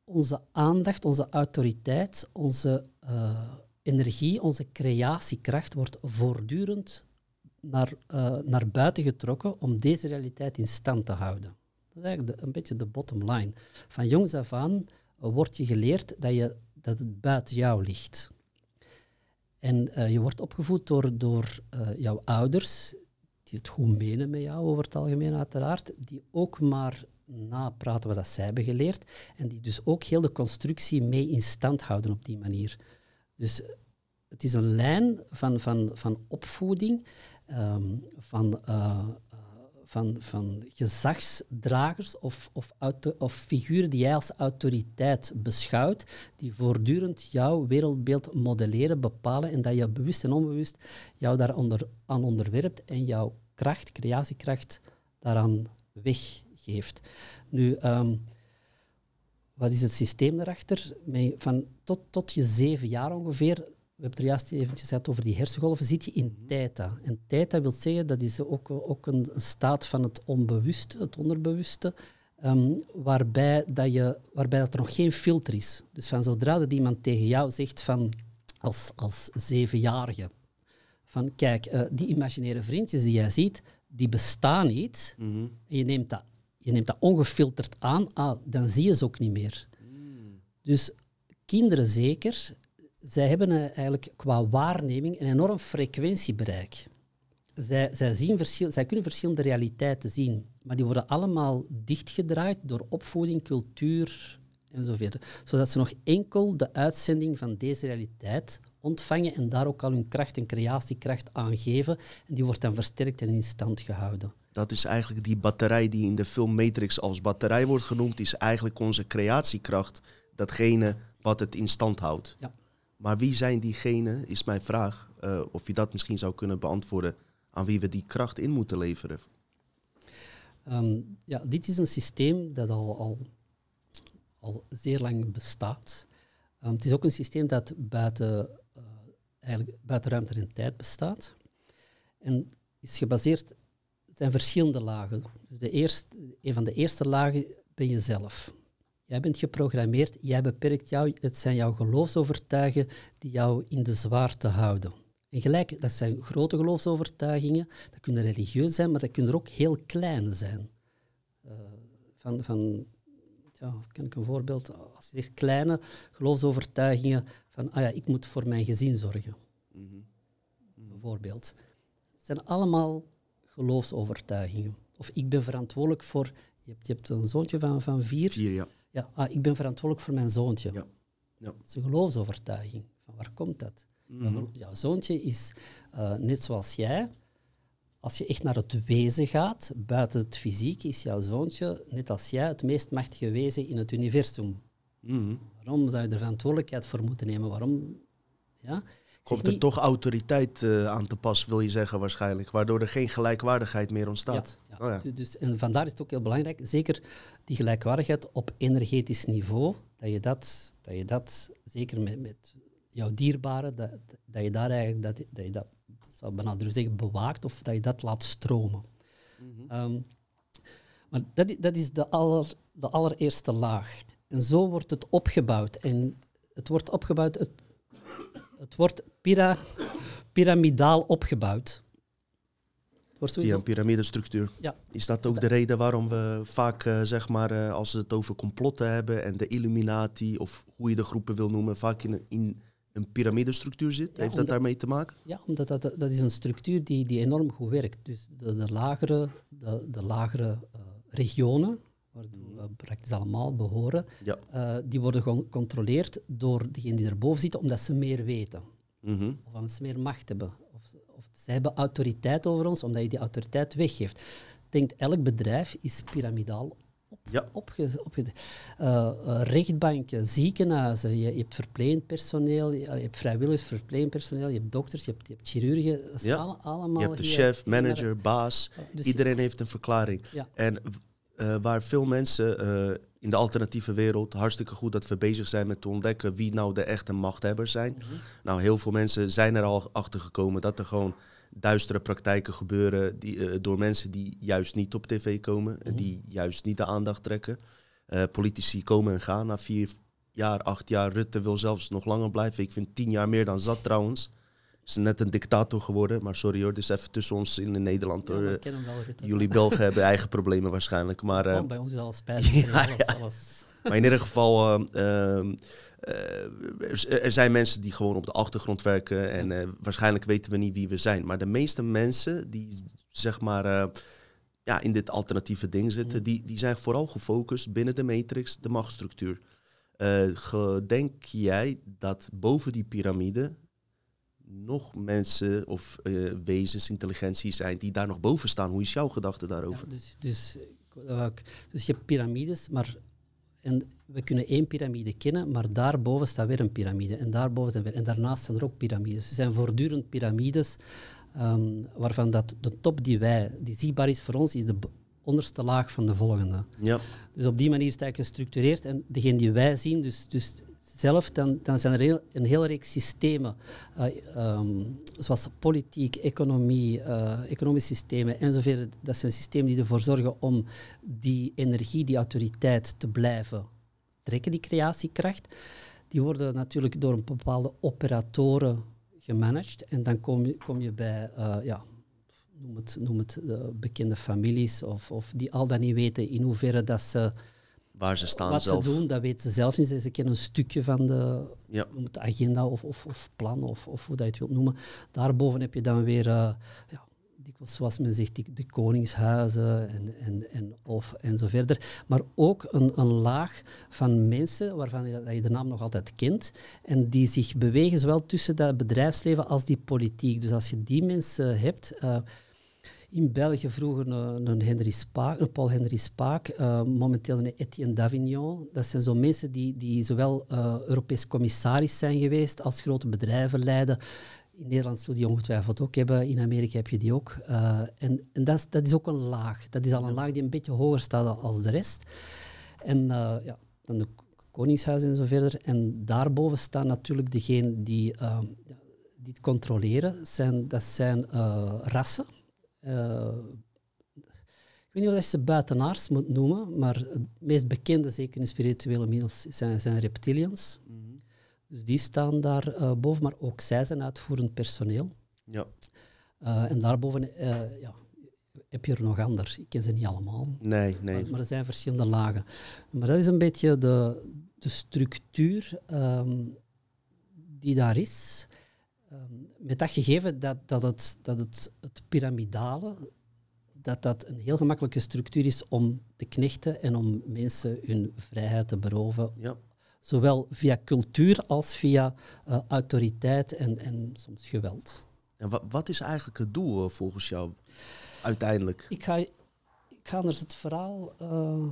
onze aandacht, onze autoriteit, onze eh, energie, onze creatiekracht wordt voortdurend naar, eh, naar buiten getrokken om deze realiteit in stand te houden. Dat is eigenlijk de- een beetje de bottom line. Van jongs af aan wordt je geleerd dat, je, dat het buiten jou ligt. En eh, je wordt opgevoed door, door eh, jouw ouders, die het goed menen met jou over het algemeen uiteraard, die ook maar napraten wat dat zij hebben geleerd en die dus ook heel de constructie mee in stand houden op die manier. Dus het is een lijn van, van, van opvoeding, ehm, van, eh, van, van gezagsdragers of, of, of figuren die jij als autoriteit beschouwt, die voortdurend jouw wereldbeeld modelleren, bepalen en dat je bewust en onbewust jou daar aan onderwerpt en jouw kracht, creatiekracht, daaraan weggeeft. Nu, ehm, wat is het systeem daarachter? Van tot, tot je zeven jaar ongeveer, we hebben het er juist eventjes gehad over die hersengolven, zit je in theta. En theta wil zeggen, dat is ook, ook een, staat van het onbewuste, het onderbewuste, ehm, waarbij, dat je, waarbij dat er nog geen filter is. Dus van zodra dat iemand tegen jou zegt van, als, als zevenjarige, van kijk, eh, die imaginaire vriendjes die jij ziet, die bestaan niet. Mhm. En je neemt dat, je neemt dat ongefilterd aan, ah, dan zie je ze ook niet meer. Dus kinderen zeker, zij hebben eh, eigenlijk qua waarneming een enorm frequentiebereik. Zij, zij, zien verschil, zij kunnen verschillende realiteiten zien, maar die worden allemaal dichtgedraaid door opvoeding, cultuur en zo verder. Zodat ze nog enkel de uitzending van deze realiteit ontvangen en daar ook al hun kracht en creatiekracht aan geven. En die wordt dan versterkt en in stand gehouden. Dat is eigenlijk die batterij die in de film Matrix als batterij wordt genoemd, is eigenlijk onze creatiekracht, datgene wat het in stand houdt. Ja. Maar wie zijn diegenen, is mijn vraag. eh, of je dat misschien zou kunnen beantwoorden. Aan wie we die kracht in moeten leveren. Ehm, ja, dit is een systeem dat al, al, al zeer lang bestaat. Ehm, het is ook een systeem dat buiten, eh, eigenlijk buiten ruimte en tijd bestaat. En is gebaseerd, het zijn verschillende lagen. Dus de eerste, een van de eerste lagen ben je zelf. Jij bent geprogrammeerd, jij beperkt jou, het zijn jouw geloofsovertuigingen die jou in de zwaarte houden. En gelijk, dat zijn grote geloofsovertuigingen, dat kunnen religieus zijn, maar dat kunnen er ook heel klein zijn. Eh, van, van, ja, ken ik een voorbeeld? Als je zegt kleine geloofsovertuigingen van, ah ja, ik moet voor mijn gezin zorgen, bijvoorbeeld. Het zijn allemaal geloofsovertuigingen. Of ik ben verantwoordelijk voor, je hebt, je hebt een zoontje van, van vier, Vier, ja. Ja, ah, ik ben verantwoordelijk voor mijn zoontje. Ja. Ja. Dat is een geloofsovertuiging. Van waar komt dat? Mhm. Jouw zoontje is eh, net zoals jij. Als je echt naar het wezen gaat, buiten het fysiek, is jouw zoontje, net als jij, het meest machtige wezen in het universum. Mhm. Waarom zou je er verantwoordelijkheid voor moeten nemen? Waarom? Ja? Komt er toch autoriteit eh, aan te pas, wil je zeggen waarschijnlijk. Waardoor er geen gelijkwaardigheid meer ontstaat. Ja, Oh ja. Du- Dus, en vandaar is het ook heel belangrijk, zeker die gelijkwaardigheid op energetisch niveau, dat je dat, dat, je dat zeker met, met jouw dierbaren, dat, dat je daar eigenlijk, dat, dat je dat, zou bijna zeggen, bewaakt of dat je dat laat stromen. Ehm, maar dat, dat is de, aller, de allereerste laag. En zo wordt het opgebouwd. En het wordt opgebouwd, het, het wordt pira, piramidaal opgebouwd. Via een piramidestructuur. ja, Is dat ook de reden waarom we vaak, eh, zeg maar, eh, als we het over complotten hebben en de Illuminati, of hoe je de groepen wil noemen, vaak in een, in een piramidestructuur zit? Heeft dat daarmee te maken? Ja, omdat dat, dat is een structuur die, die enorm goed werkt. Dus de, de lagere, de, de lagere eh, regionen, waar we praktisch allemaal behoren, Ja. eh, die worden gecontroleerd door degenen die erboven zitten, omdat ze meer weten. Mhm. Of omdat ze meer macht hebben. Of, of ze hebben autoriteit over ons, omdat je die autoriteit weggeeft. Denkt elk bedrijf is piramidaal Ja. opge, opge- eh, eh, rechtbanken, ziekenhuizen, je, je hebt verpleegpersoneel, je, je hebt vrijwilligers verpleegpersoneel, je hebt dokters, je hebt, je hebt chirurgen. Ja. alle- allemaal Je hebt de chef, manager, baas. Dus- Iedereen heeft een verklaring. Ja. En eh, waar veel mensen eh, in de alternatieve wereld hartstikke goed dat we bezig zijn met te ontdekken wie nou de echte machthebbers zijn. Mhm. Nou, heel veel mensen zijn er al achter gekomen dat er gewoon duistere praktijken gebeuren die, eh, door mensen die juist niet op tv komen, eh, die juist niet de aandacht trekken. Politici komen en gaan na vier jaar, acht jaar. Rutte wil zelfs nog langer blijven. Ik vind tien jaar meer dan zat trouwens. Is net een dictator geworden, maar sorry hoor, dus even tussen ons in Nederland Ja, hoor. Eh. Jullie Belgen hebben eigen problemen waarschijnlijk. Maar, eh, Oh, bij ons is alles spijtig. *laughs* Ja, alles, alles. maar in ieder geval, eh, ehm, eh, er- zijn mensen die gewoon op de achtergrond werken. En waarschijnlijk weten we niet wie we zijn. Maar de meeste mensen die zeg maar ja, in dit alternatieve ding zitten, die, die zijn vooral gefocust binnen de matrix, de machtsstructuur. Denk jij dat boven die piramide nog mensen of eh, wezens, intelligenties zijn die daar nog boven staan? Hoe is jouw gedachte daarover? Ja, dus, dus, ik- dus je hebt piramides, maar en we kunnen één piramide kennen, maar daarboven staat weer een piramide. En daarboven zijn weer, en daarnaast staan er ook piramides. Er zijn voortdurend piramides, ehm, waarvan dat de top die wij, die zichtbaar is voor ons, is de onderste laag van de volgende. Ja, Dus op die manier is het eigenlijk gestructureerd. En degene die wij zien, dus, dus zelf, dan, dan zijn er een hele reeks systemen, eh, ehm, zoals politiek, economie, eh, economische systemen enzovoort. Dat zijn systemen die ervoor zorgen om die energie, die autoriteit te blijven trekken, die creatiekracht. Die worden natuurlijk door een bepaalde operatoren gemanaged. En dan kom je, kom je bij, eh, ja, noem het, noem het bekende families, of, of die al dan niet weten in hoeverre dat ze waar ze staan wat zelf. ze doen, dat weten ze zelf niet. Ze kennen een stukje van de, Ja. agenda of, of, of plan, of, of hoe dat je het wilt noemen. Daarboven heb je dan weer, eh, ja, dikwijls zoals men zegt, de koningshuizen en, en, en, of, en zo verder. Maar ook een, een laag van mensen waarvan je, dat je de naam nog altijd kent en die zich bewegen zowel tussen dat bedrijfsleven als die politiek. Dus als je die mensen hebt... eh, in België vroeger een, een, Henry Spaak, een Paul Henry Spaak, uh, momenteel een Etienne Davignon. Dat zijn zo mensen die, die zowel uh, Europees commissaris zijn geweest als grote bedrijven leiden. In Nederland zul je die ongetwijfeld ook hebben, in Amerika heb je die ook. Uh, en en dat, is, dat is ook een laag. Dat is al een laag die een beetje hoger staat als de rest. En ja, dan de Koningshuis en zo verder. En daarboven staan natuurlijk degenen die, die het controleren. Zijn, dat zijn rassen ik weet niet of je ze buitenaars moet noemen, maar het meest bekende, zeker in spirituele middels, zijn, zijn reptilians. Mm -hmm. Dus die staan daar uh, boven, maar ook zij zijn uitvoerend personeel. Ja. Uh, en daarboven ja, heb je er nog anders. Ik ken ze niet allemaal. Nee, nee. Maar, maar, er zijn verschillende lagen. Maar dat is een beetje de, de structuur um, die daar is. Um, met dat gegeven dat, dat, het, dat het, het piramidale, dat dat een heel gemakkelijke structuur is om te knechten en om mensen hun vrijheid te beroven. Ja. Zowel via cultuur als via uh, autoriteit en, en soms geweld. En wat, wat is eigenlijk het doel uh, volgens jou uiteindelijk? Ik ga, ik ga naar het verhaal. Uh,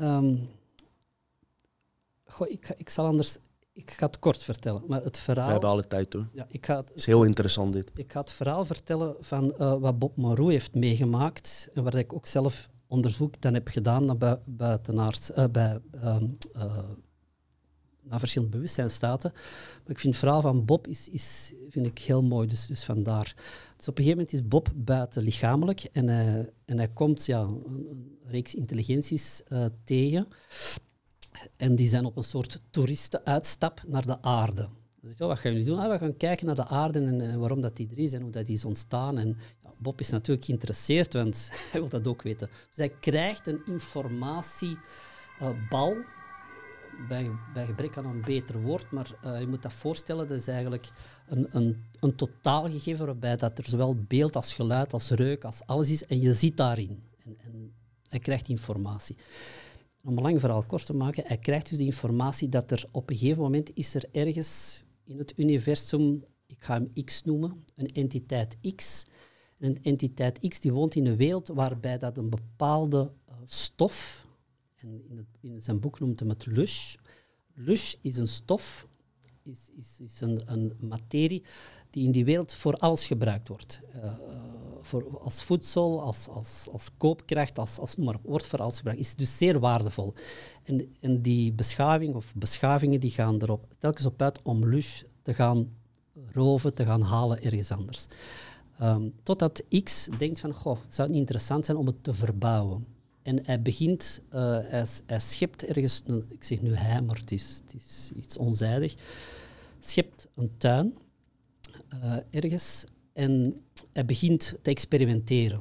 um, goh, ik, ik zal anders ik ga het kort vertellen, maar het verhaal... We hebben alle tijd hoor. Ja, ik ga het, is heel interessant dit. Ik ga het verhaal vertellen van uh, wat Bob Moreau heeft meegemaakt en waar ik ook zelf onderzoek dan heb gedaan naar buitenaards, uh, bij, um, uh, naar verschillende bewustzijnstaten. Maar ik vind het verhaal van Bob is, is, vind ik heel mooi, dus, dus vandaar. Dus op een gegeven moment is Bob buiten lichamelijk en, en hij komt ja, een reeks intelligenties tegen en die zijn op een soort toeristenuitstap naar de aarde. Dus wat gaan jullie doen? Ah, we gaan kijken naar de aarde en, en, waarom dat die er is en hoe dat die is ontstaan. En ja, Bob is natuurlijk geïnteresseerd, want *laughs* hij wil dat ook weten. Dus hij krijgt een informatiebal, bij, bij gebrek aan een beter woord, maar uh, je moet dat voorstellen, dat is eigenlijk een, een, een totaalgegeven waarbij dat er zowel beeld als geluid, als reuk, als alles is, en je ziet daarin. En, en hij krijgt informatie om een lang verhaal kort te maken, hij krijgt dus de informatie dat er op een gegeven moment is er ergens in het universum, ik ga hem X noemen, een entiteit X. een entiteit X die woont in een wereld waarbij dat een bepaalde uh, stof, en in, het, in, zijn boek noemt hem het lush. Lush is een stof, is, is, is een, een materie die in die wereld voor alles gebruikt wordt. Uh, voor, als voedsel, als, als, als koopkracht, als, als noem maar wordt voor alles gebruikt. Is dus zeer waardevol. En, en die beschaving of beschavingen die gaan erop telkens op uit om lush te gaan roven, te gaan halen ergens anders. Um, totdat X denkt van, goh, zou het niet interessant zijn om het te verbouwen? En hij begint, uh, hij, hij schept ergens, ik zeg nu hij, maar het is, het is iets onzijdig, schept een tuin uh, ergens en hij begint te experimenteren.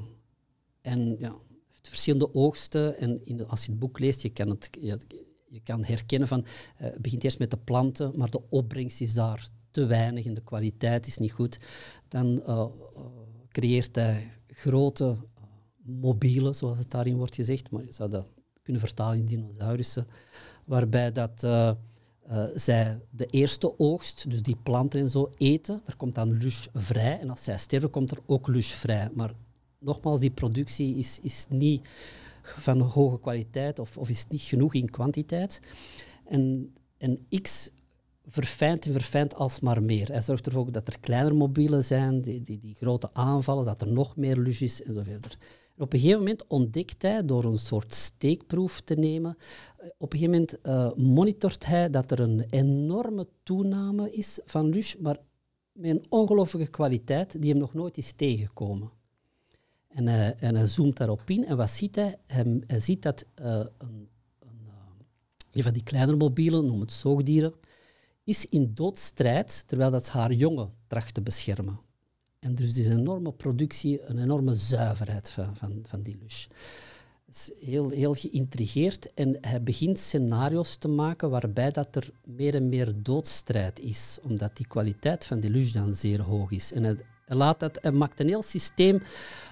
En ja, heeft verschillende oogsten. En in als je het boek leest, je kan, het, je, kan herkennen van... Uh, begint eerst met de planten, maar de opbrengst is daar te weinig en de kwaliteit is niet goed. Dan uh, creëert hij grote mobielen, zoals het daarin wordt gezegd. Maar je zou dat kunnen vertalen in dinosaurussen. Waarbij dat uh, zij de eerste oogst, dus die planten en zo, eten. Er komt dan lush vrij. En als zij sterven, komt er ook lush vrij. Maar nogmaals, die productie is, is niet van hoge kwaliteit of, of is niet genoeg in kwantiteit. En, en X verfijnt en verfijnt alsmaar meer. Hij zorgt ervoor dat er kleiner mobielen zijn, die, die, die grote aanvallen, dat er nog meer lush is en op een gegeven moment ontdekt hij, door een soort steekproef te nemen, eh, op een gegeven moment uh, monitort hij dat er een enorme toename is van lush, maar met een ongelooflijke kwaliteit die hem nog nooit is tegengekomen. En, uh, en hij zoomt daarop in en wat ziet hij? Hij, ziet dat een, een, van die kleinere mobielen, noem het zoogdieren, is in doodstrijd terwijl dat haar jongen tracht te beschermen. En dus is een enorme productie, een enorme zuiverheid van, van, van die lush. Is heel, heel geïntrigeerd en hij begint scenario's te maken waarbij dat er meer en meer doodstrijd is, omdat die kwaliteit van die lush dan zeer hoog is. En hij, laat dat, hij maakt een heel systeem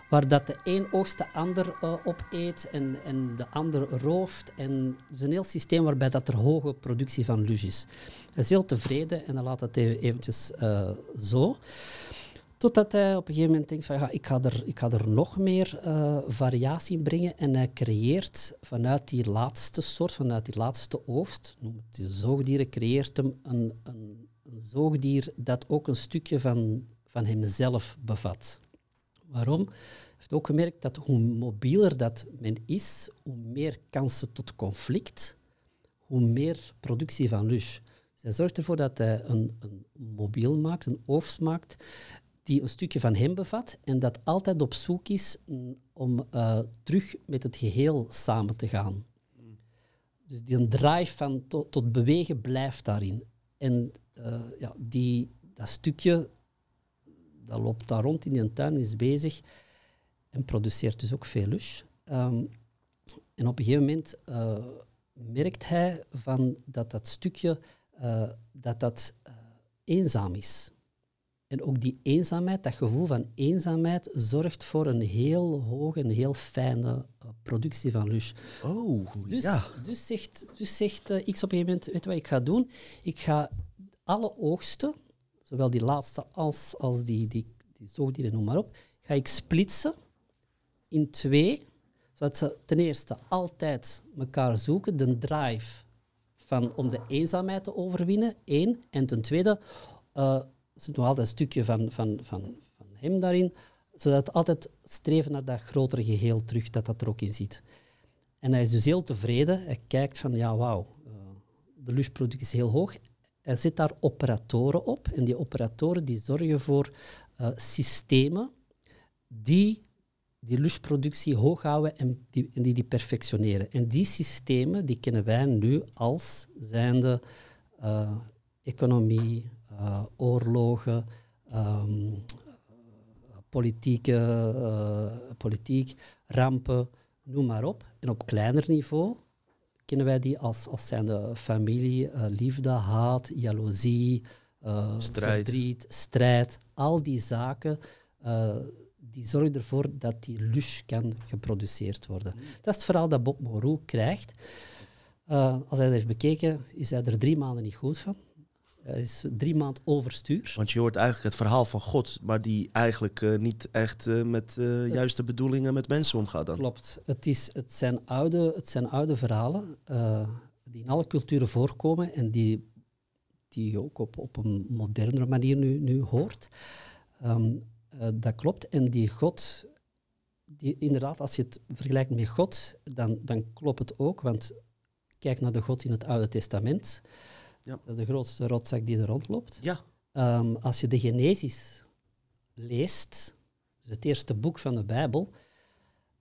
waar dat de een oogst de ander uh, opeet en, en de ander rooft. En het is een heel systeem waarbij dat er hoge productie van lush is. Hij is heel tevreden en hij laat even, eventjes uh, zo. Totdat hij op een gegeven moment denkt van ja, ik ga er, ik ga er nog meer eh, variatie in brengen. En hij creëert vanuit die laatste soort, vanuit die laatste oogst, noem het de zoogdieren, creëert hem een, een, een zoogdier dat ook een stukje van, van hemzelf bevat. Waarom? Hij heeft ook gemerkt dat hoe mobieler dat men is, hoe meer kansen tot conflict, hoe meer productie van lush. Hij zorgt ervoor dat hij een, een mobiel maakt, een oogst maakt, die een stukje van hem bevat en dat altijd op zoek is om uh, terug met het geheel samen te gaan. Dus die drive van tot, bewegen blijft daarin. En uh, ja, die, dat stukje, dat loopt daar rond in die tuin, is bezig en produceert dus ook veel lush. Um, en op een gegeven moment uh, merkt hij van dat dat stukje dat dat, eenzaam is. En ook die eenzaamheid, dat gevoel van eenzaamheid, zorgt voor een heel hoge en heel fijne uh, productie van lush. Oh, dus, ja. Dus zegt, dus zegt uh, X op een gegeven moment, weet je wat ik ga doen? Ik ga alle oogsten, zowel die laatste als, als die, die, die zoogdieren, noem maar op, ga ik splitsen in twee, zodat ze ten eerste altijd elkaar zoeken, de drive van, om de eenzaamheid te overwinnen, één, en ten tweede... Uh, er zit nog altijd een stukje van, van, van, van hem daarin, zodat altijd streven naar dat grotere geheel terug, dat dat er ook in zit. En hij is dus heel tevreden. Hij kijkt van, ja, wauw, uh, de lustproduct is heel hoog. Hij zet daar operatoren op. En die operatoren die zorgen voor uh, systemen die die lustproductie hoog houden en die, die die perfectioneren. En die systemen die kennen wij nu als zijnde uh, economie, oorlogen, um, politieke, uh, politiek, rampen, noem maar op. En op kleiner niveau kennen wij die als, als zijnde familie, uh, liefde, haat, jaloezie, strijd. verdriet, strijd. Al die zaken die zorgen ervoor dat die lush kan geproduceerd worden. Dat is het verhaal dat Bob Moreau krijgt. Uh, als hij dat heeft bekeken, is hij er drie maanden niet goed van. Hij is drie maanden overstuur. Want je hoort eigenlijk het verhaal van God, maar die eigenlijk uh, niet echt uh, met uh, juiste bedoelingen met mensen omgaat dan. Klopt. Het, is, het, zijn, oude, het zijn oude verhalen die in alle culturen voorkomen en die, die je ook op, op een modernere manier nu, nu hoort. Um, dat klopt. En die God, die, inderdaad, als je het vergelijkt met God, dan, dan klopt het ook. Want kijk naar de God in het Oude Testament. Ja. Dat is de grootste rotzak die er rondloopt. Ja. Um, als je de Genesis leest, dus het eerste boek van de Bijbel,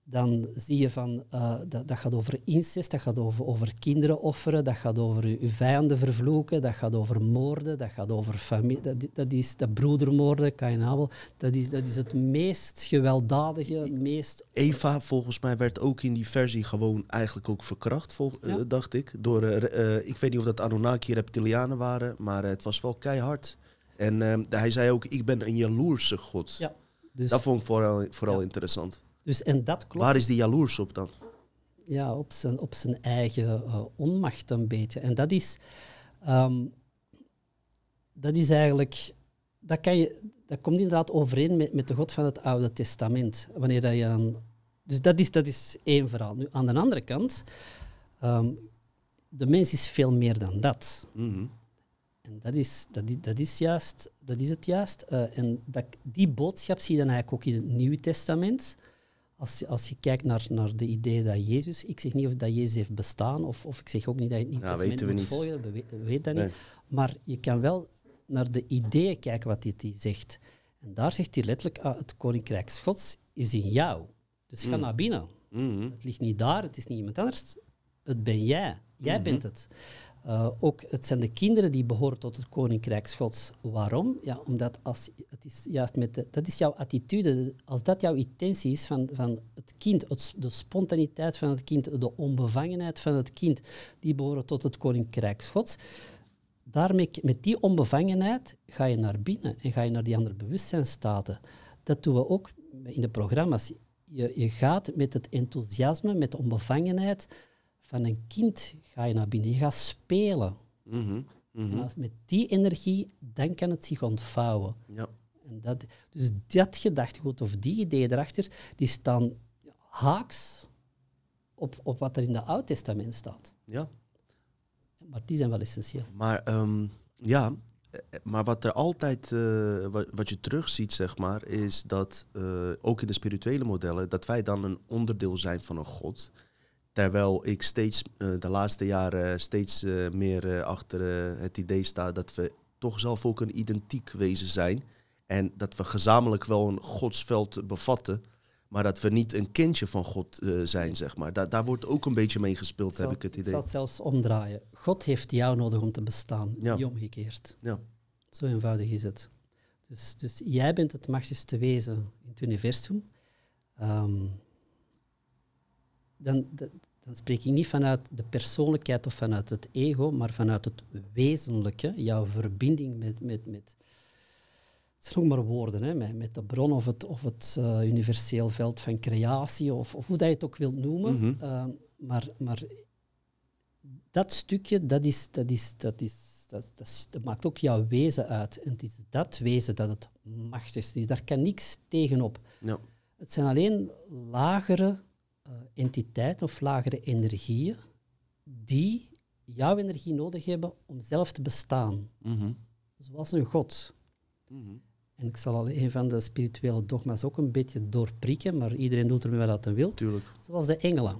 dan zie je van, uh, dat, dat gaat over incest, dat gaat over, over kinderen offeren, dat gaat over je vijanden vervloeken, dat gaat over moorden, dat gaat over familie, dat, dat is dat broedermoorden, Kainabel, dat is, dat is het meest gewelddadige, meest... Eva, volgens mij, werd ook in die versie gewoon eigenlijk ook verkracht, vol, ja. uh, dacht ik. Door, uh, ik weet niet of dat Anunnaki reptilianen waren, maar het was wel keihard. En hij zei ook, ik ben een jaloerse god. Ja, dus, dat vond ik vooral, vooral ja. interessant. Dus, en dat klopt. Waar is die jaloers op dan? Ja, op zijn, op zijn eigen uh, onmacht een beetje. En dat is, um, dat is eigenlijk, dat, kan je, dat komt inderdaad overeen met, met de God van het Oude Testament. Wanneer dat je aan, dus dat is, dat is één verhaal. Nu, aan de andere kant, um, de mens is veel meer dan dat. Mm -hmm. En dat is, dat, is, dat is juist, dat is het juist. Uh, en dat, die boodschap zie je dan eigenlijk ook in het Nieuwe Testament als je, als je kijkt naar, naar de idee dat Jezus, ik zeg niet of dat Jezus heeft bestaan, of, of ik zeg ook niet dat je het niet ja, weten we moet niet. volgen, we, we weten dat Nee. niet. Maar je kan wel naar de ideeën kijken wat hij zegt. En daar zegt hij letterlijk, ah, het koninkrijk Gods is in jou. Dus ga Mm. naar binnen. Mhm. Het ligt niet daar, het is niet iemand anders. Het ben jij. Jij Mhm. bent het. Uh, ook het zijn de kinderen die behoren tot het koninkrijk Gods. Waarom? Ja, omdat als, het is juist met dat is jouw attitude. Als dat jouw intentie is van, van het kind, de spontaniteit van het kind, de onbevangenheid van het kind, die behoren tot het koninkrijk Gods. Daarmee, met die onbevangenheid ga je naar binnen en ga je naar die andere bewustzijnstaten. Dat doen we ook in de programma's. Je, je gaat met het enthousiasme, met de onbevangenheid van een kind ga je naar binnen. Je gaat spelen. Mhm. Mhm. En als met die energie, dan kan het zich ontvouwen. Ja. En dat, dus dat gedachtegoed of die ideeën erachter, die staan haaks op, op wat er in het Oude Testament staat. Ja, Maar die zijn wel essentieel. maar ehm, ja, eh, maar wat er altijd, eh, wat, wat je terugziet, zeg maar, is dat eh, ook in de spirituele modellen, dat wij dan een onderdeel zijn van een God. Terwijl ik steeds eh, de laatste jaren steeds eh, meer eh, achter het idee sta dat we toch zelf ook een identiek wezen zijn. En dat we gezamenlijk wel een godsveld bevatten, maar dat we niet een kindje van God zijn, zeg maar. Daar, daar wordt ook een beetje mee gespeeld, heb ik het Ik idee. zal het zelfs omdraaien. God heeft jou nodig om te bestaan, Ja. niet omgekeerd. Ja. Zo eenvoudig is het. Dus, dus jij bent het machtigste wezen in het universum. Ehm, dan, dan, spreek ik niet vanuit de persoonlijkheid of vanuit het ego, maar vanuit het wezenlijke, jouw verbinding met, met, met het zijn ook maar woorden, hè, met, met de bron of het, of het eh, universeel veld van creatie, of, of hoe dat je het ook wilt noemen. Mhm. Ehm, maar, maar dat stukje, dat, is, dat, is, dat, is, dat, dat, is- dat maakt ook jouw wezen uit. En het is dat wezen dat het machtigste is. Daar kan niks tegenop. Ja. Het zijn alleen lagere entiteiten of lagere energieën die jouw energie nodig hebben om zelf te bestaan. Mhm. Zoals een god. Mhm. En ik zal al een van de spirituele dogma's ook een beetje doorprikken, maar iedereen doet ermee wat hij wil. Tuurlijk. Zoals de engelen.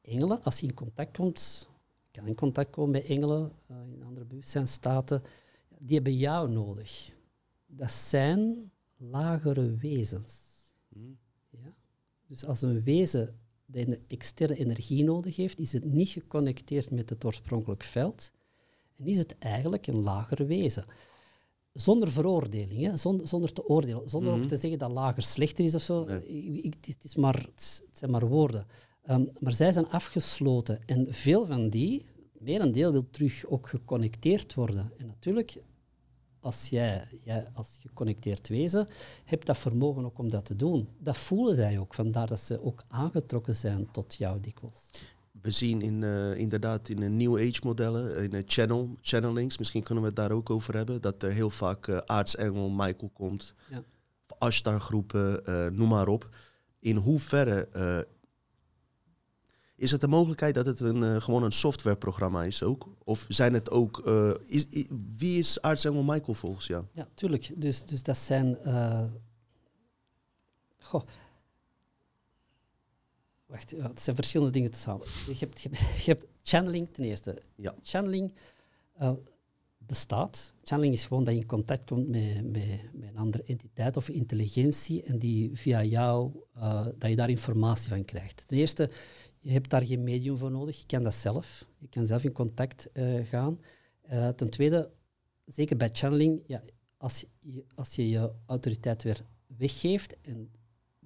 Engelen, als je in contact komt, kan in contact komen met engelen eh, in andere bewustzijnstaten, die hebben jou nodig. Dat zijn lagere wezens. Mhm. Dus als een wezen de externe energie nodig heeft, is het niet geconnecteerd met het oorspronkelijk veld en is het eigenlijk een lager wezen. Zonder veroordeling, hè? Zonder, zonder te oordelen, zonder Mhm. ook te zeggen dat lager slechter is of zo. Nee. Het is, het is maar, het zijn maar woorden. Ehm, maar zij zijn afgesloten en veel van die, merendeel, wil terug ook geconnecteerd worden. En natuurlijk, als jij, jij als geconnecteerd wezen hebt dat vermogen ook om dat te doen. Dat voelen zij ook, vandaar dat ze ook aangetrokken zijn tot jou dikwijls. We zien in, eh, inderdaad in de New Age modellen, in de channel, channelings, misschien kunnen we het daar ook over hebben, dat er heel vaak eh, aartsengel Michael komt, Ja. Ashtar groepen, eh, noem maar op. In hoeverre eh, is het de mogelijkheid dat het een, eh, gewoon een softwareprogramma is ook? Of zijn het ook, eh, is, wie is aartsengel Michael volgens jou? Ja, tuurlijk. Dus, dus dat zijn. eh, goh. Wacht, het zijn verschillende dingen te samen. Je hebt, je, hebt, je hebt channeling ten eerste. Ja. Channeling bestaat. Channeling is gewoon dat je in contact komt met, met, met een andere entiteit of intelligentie en die via jou, dat je daar informatie van krijgt. Ten eerste, je hebt daar geen medium voor nodig. Je kan dat zelf. Je kan zelf in contact eh, gaan. Eh, ten tweede, zeker bij channeling, ja, als, je, als je je autoriteit weer weggeeft en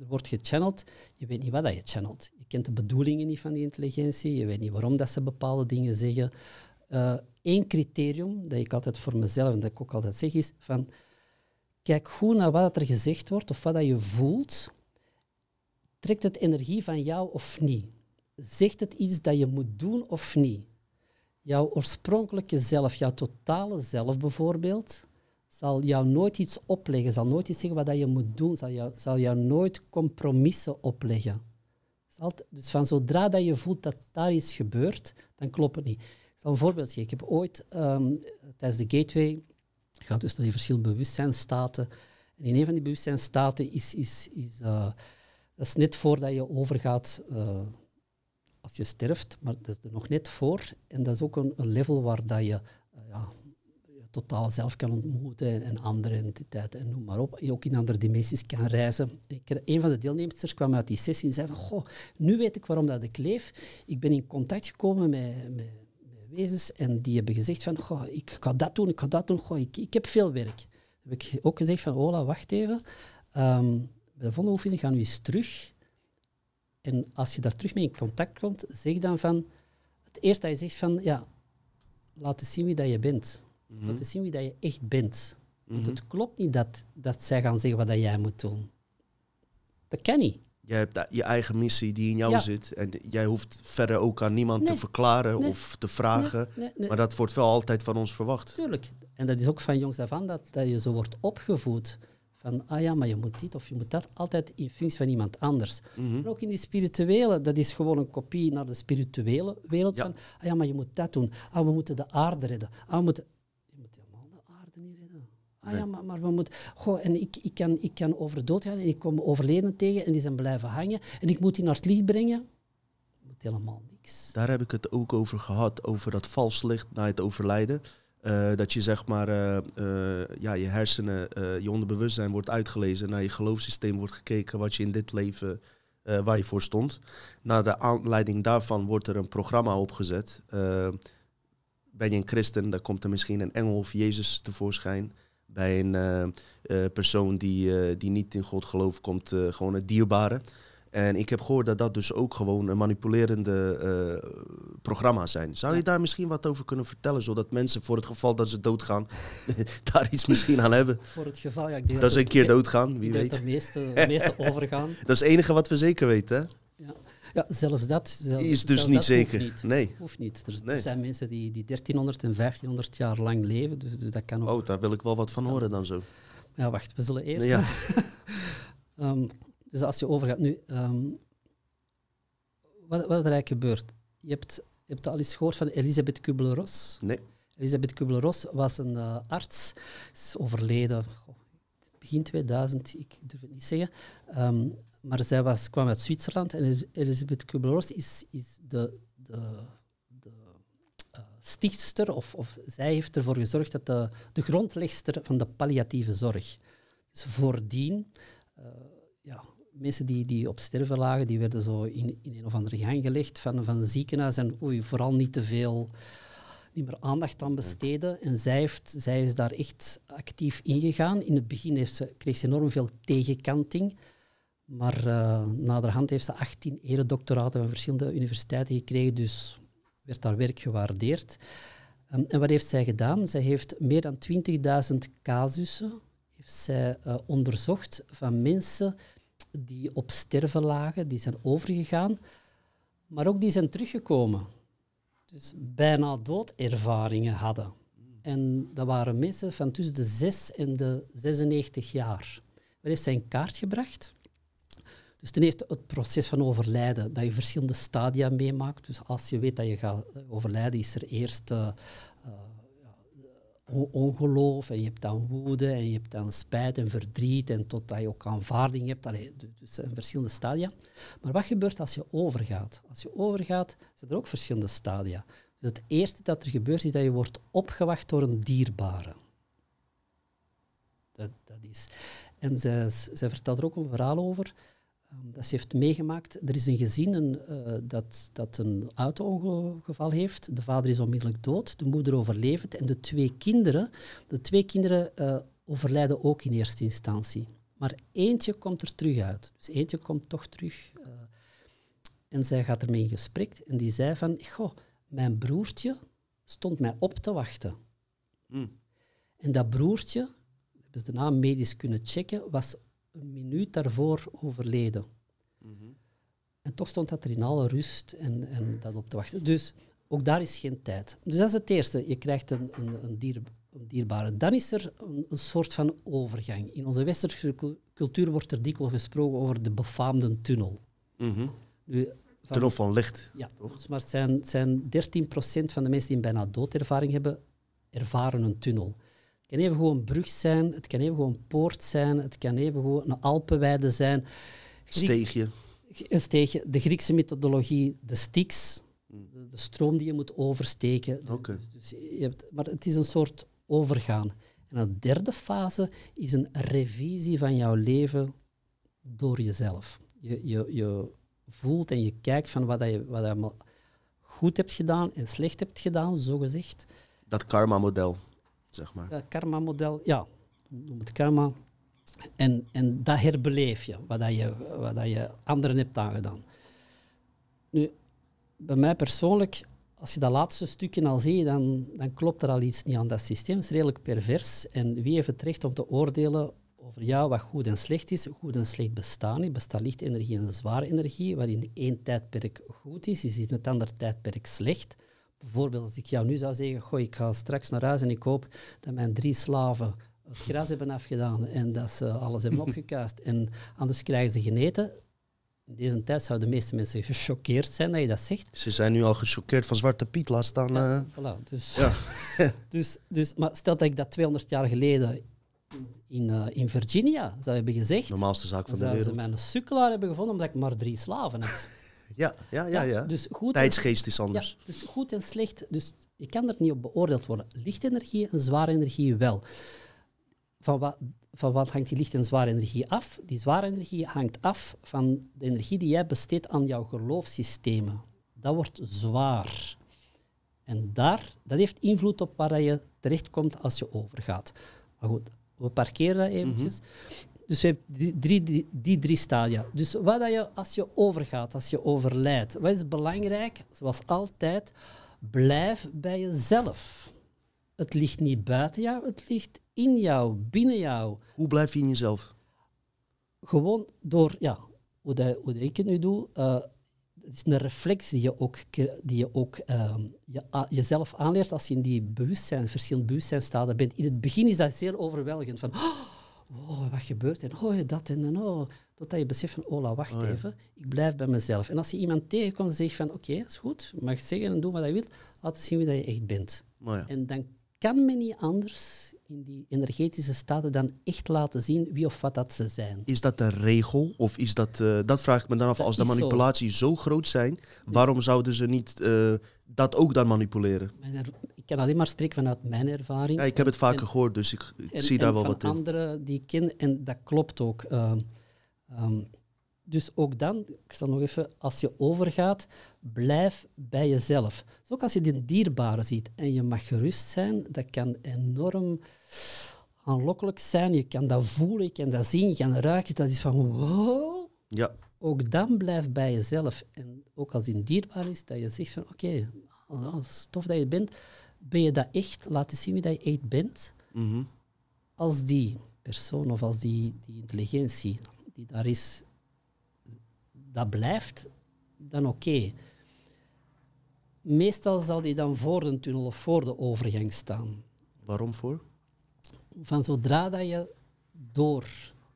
er wordt gechanneld, je weet niet wat dat je channelt. Je kent de bedoelingen niet van die intelligentie, je weet niet waarom dat ze bepaalde dingen zeggen. Eén criterium dat ik altijd voor mezelf, en dat ik ook altijd zeg, is van kijk goed naar wat er gezegd wordt of wat dat je voelt. Trekt het energie van jou of niet? Zegt het iets dat je moet doen of niet? Jouw oorspronkelijke zelf, jouw totale zelf bijvoorbeeld, zal jou nooit iets opleggen, zal nooit iets zeggen wat je moet doen, zal jou, zal jou nooit compromissen opleggen. Dus van zodra dat je voelt dat daar iets gebeurt, dan klopt het niet. Ik zal een voorbeeld geven. Ik heb ooit ehm, tijdens de Gateway, gaat dus naar die verschillende bewustzijnstaten, en in een van die bewustzijnstaten is, is, is eh, dat is net voordat je overgaat eh, als je sterft, maar dat is er nog net voor. En dat is ook een, level waar dat je eh, ja, je totaal zelf kan ontmoeten en, andere entiteiten en noem maar op. En ook in andere dimensies kan reizen. Ik, een van de deelnemers kwam uit die sessie en zei van, goh, nu weet ik waarom dat ik leef. Ik ben in contact gekomen met, met, wezens en die hebben gezegd van, goh, ik ga dat doen, ik ga dat doen, goh, ik, ik heb veel werk. Heb ik ook gezegd van, Ola, wacht even. Ehm, bij de volgende oefening gaan we eens terug. En als je daar terug mee in contact komt, zeg dan van, het eerste dat je zegt van, ja, laat eens zien wie dat je bent. Mhm. Laat eens zien wie dat je echt bent. Want Mhm. het klopt niet dat, dat zij gaan zeggen wat dat jij moet doen. Dat kan niet. Jij hebt je eigen missie die in jou Ja. zit. En jij hoeft verder ook aan niemand te verklaren Nee. of te vragen. Nee, Maar dat wordt wel altijd van ons verwacht. Tuurlijk. En dat is ook van jongs af aan dat, dat je zo wordt opgevoed. Van, ah ja, maar je moet dit of je moet dat. Altijd in functie van iemand anders. Mhm. Maar ook in die spirituele, dat is gewoon een kopie naar de spirituele wereld. Ja. Van, ah ja, maar je moet dat doen. Ah, we moeten de aarde redden. Ah, we moeten... Je moet helemaal de aarde niet redden. Ah ja, maar, maar we moeten... Goh, en ik, ik, kan, ik kan over dood gaan en ik kom overleden tegen en die zijn blijven hangen. En ik moet die naar het licht brengen. Je moet helemaal niks. Daar heb ik het ook over gehad, over dat vals licht na het overlijden. Eh, dat je zeg maar, eh, eh, ja, je hersenen, je onderbewustzijn wordt uitgelezen. Naar je geloofssysteem wordt gekeken wat je in dit leven, waar je voor stond. Naar de aanleiding daarvan wordt er een programma opgezet. Ben je een christen, dan komt er misschien een engel of Jezus tevoorschijn. Bij een persoon die, die niet in God gelooft, komt gewoon het dierbare. En ik heb gehoord dat dat dus ook gewoon een manipulerende eh, programma's zijn. Zou je daar misschien wat over kunnen vertellen, zodat mensen voor het geval dat ze doodgaan, *laughs* daar iets misschien aan hebben? Voor het geval, ja, ik denk Dat ze een keer doodgaan, wie weet. dat de meeste, de meeste *laughs* overgaan. Dat is het enige wat we zeker weten, hè? Ja, ja zelfs dat. Zelfs, Is dus zelfs niet zeker. Hoeft niet. Nee. Hoeft niet. Er, Nee. zijn mensen die, die 1300 en 1500 jaar lang leven, dus, dus dat kan ook. Oh, daar wil ik wel wat van horen dan zo. Ja, wacht, we zullen eerst. Ja. *laughs* Ehm, dus als je overgaat nu, ehm, wat, wat er eigenlijk gebeurt. Je hebt, je hebt al eens gehoord van Elisabeth Kubler-Ross. Nee. Elisabeth Kubler-Ross was een eh, arts, is overleden goh, begin 2000, ik durf het niet zeggen. Ehm, maar zij was, kwam uit Zwitserland en Elis- Elisabeth Kubler-Ross is, is de, de, de eh, stichtster, of, of zij heeft ervoor gezorgd dat de, de grondlegster van de palliatieve zorg. Dus voordien, eh, ja, mensen die, die op sterven lagen, die werden zo in, in een of andere gang gelegd van, van een ziekenhuis en oei, vooral niet te veel niet meer aandacht aan besteden. En zij, heeft, zij is daar echt actief ingegaan. In het begin heeft ze, kreeg ze enorm veel tegenkanting. Maar eh naderhand heeft ze 18 eredoctoraten van verschillende universiteiten gekregen, dus werd haar werk gewaardeerd. Ehm, en wat heeft zij gedaan? Zij heeft meer dan 20.000 casussen heeft zij, eh, onderzocht van mensen die op sterven lagen, die zijn overgegaan, maar ook die zijn teruggekomen. Dus bijna doodervaringen hadden. En dat waren mensen van tussen de 6 en de 96 jaar. Wat heeft zij in kaart gebracht? Dus ten eerste het proces van overlijden, dat je verschillende stadia meemaakt. Dus als je weet dat je gaat overlijden, is er eerst eh, ongeloof en je hebt dan woede en je hebt dan spijt en verdriet en totdat je ook aanvaarding hebt. Allee, du- dus er zijn verschillende stadia. Maar wat gebeurt als je overgaat? Als je overgaat, zijn er ook verschillende stadia. Dus het eerste dat er gebeurt, is dat je wordt opgewacht door een dierbare. Dat, dat is. En zij, zij vertelt er ook een verhaal over dat ze heeft meegemaakt. Er is een gezin een, eh, dat, dat een auto-ongeval heeft. De vader is onmiddellijk dood, de moeder overleeft en de twee kinderen, de twee kinderen eh, overlijden ook in eerste instantie. Maar eentje komt er terug uit. Dus eentje komt toch terug. eh, en zij gaat ermee in gesprek en die zei van, goh, mijn broertje stond mij op te wachten. Hm. En dat broertje, hebben ze daarna medisch kunnen checken, was een minuut daarvoor overleden. En toch stond dat er in alle rust en, en dat op te wachten. Dus ook daar is geen tijd. Dus dat is het eerste. Je krijgt een, een, een, dier, een dierbare. Dan is er een, een soort van overgang. In onze westerse cul- cultuur wordt er dikwijls gesproken over de befaamde tunnel. Mhm. Nu, van- Tunnel van licht. ja, dus maar het zijn, het zijn 13% van de mensen die een bijna doodervaring hebben, ervaren een tunnel. Het kan even gewoon een brug zijn, het kan even gewoon een poort zijn, het kan even gewoon een Alpenweide zijn. Griek- Steegje. een steegje, de Griekse methodologie, de Styx, Hmm. de, de stroom die je moet oversteken. Oké. Dus je hebt, maar het is een soort overgaan. En een derde fase is een revisie van jouw leven door jezelf. Je, je, je voelt en je kijkt van wat, je, wat je allemaal goed hebt gedaan en slecht hebt gedaan, zogezegd. Dat karma-model, zeg maar. Dat karma-model, ja, noem het karma. En, en dat herbeleef je, wat, dat je, wat dat je anderen hebt aangedaan. Nu, bij mij persoonlijk, als je dat laatste stukje al ziet, dan, dan klopt er al iets niet aan dat systeem. Het is redelijk pervers. En wie heeft het recht om te oordelen over jou wat goed en slecht is. Goed en slecht bestaan niet. Bestaat lichtenergie en zware energie, waarin één tijdperk goed is, is in het andere tijdperk slecht. Bijvoorbeeld als ik jou nu zou zeggen, goh, ik ga straks naar huis en ik hoop dat mijn drie slaven het gras hebben afgedaan en dat ze alles hebben *laughs* opgekuist en anders krijgen ze geneten. In deze tijd zouden de meeste mensen gechoqueerd zijn dat je dat zegt. Ze zijn nu al gechoqueerd van Zwarte Piet, laat staan. Ja, eh, voilà, dus, ja. *laughs* dus, dus, maar stel dat ik dat 200 jaar geleden in, eh, in Virginia zou hebben gezegd, normaalste zaak van de zouden ze wereld. mij een sukkelaar hebben gevonden omdat ik maar drie slaven had. Ja, ja, ja. ja. Dus goed en- Tijdsgeest is anders. Ja, dus goed en slecht, dus je kan er niet op beoordeeld worden. Lichtenergie en zware energie wel. Van wat, van wat hangt die licht- en zware energie af? Die zware energie hangt af van de energie die jij besteedt aan jouw geloofssystemen. Dat wordt zwaar. En daar, dat heeft invloed op waar je terechtkomt als je overgaat. Maar goed, we parkeren dat eventjes. Dus we hebben die drie, die, die drie stadia. Dus wat dat je, als je overgaat, als je overlijdt, wat is belangrijk? Zoals altijd, blijf bij jezelf. Het ligt niet buiten jou, het ligt in jou, binnen jou. Hoe blijf je in jezelf? Gewoon door, ja, hoe, dat, hoe dat ik het nu doe, eh, het is een reflex die je ook, die je ook ehm, je, jezelf aanleert als je in die bewustzijn, verschillende bewustzijnstaten bent. In het begin is dat zeer overweldigend. Van, *gasps* oh, wat gebeurt er? Oh, dat en, oh. Totdat je beseft van, oh, la, wacht even, ik blijf bij mezelf. En als je iemand tegenkomt en zegt van, oké, is goed, mag zeggen en doen wat je wilt, laat zien wie dat je echt bent. Ja. En dan kan men niet anders in die energetische staten dan echt laten zien wie of wat dat ze zijn. Is dat een regel? Of is dat, eh, dat vraag ik me dan af, Dat als de zo. manipulaties zo. groot zijn, waarom zouden ze niet eh, dat ook dan manipuleren? Er- kan alleen maar spreken vanuit mijn ervaring. Ja, ik heb het vaker en- gehoord, dus ik, ik en- zie daar wel wat in. anderen die ik ken, en dat klopt ook. Ehm, ehm, dus ook dan, ik zal nog even, als je overgaat, blijf bij jezelf. Dus ook als je die dierbare ziet en je mag gerust zijn, dat kan enorm aanlokkelijk zijn. Je kan dat voelen, je kan dat zien, je kan ruiken. Dat is van wow. Ja, Ook dan blijf bij jezelf. En ook als die dierbaar is, dat je zegt van oké, is tof dat je bent. Ben je dat echt? Laat eens zien wie dat je echt bent mhm. als die persoon of als die, die intelligentie die daar is, dat blijft, dan oké. Meestal zal die dan voor de tunnel of voor de overgang staan. waarom voor? Van zodra dat je door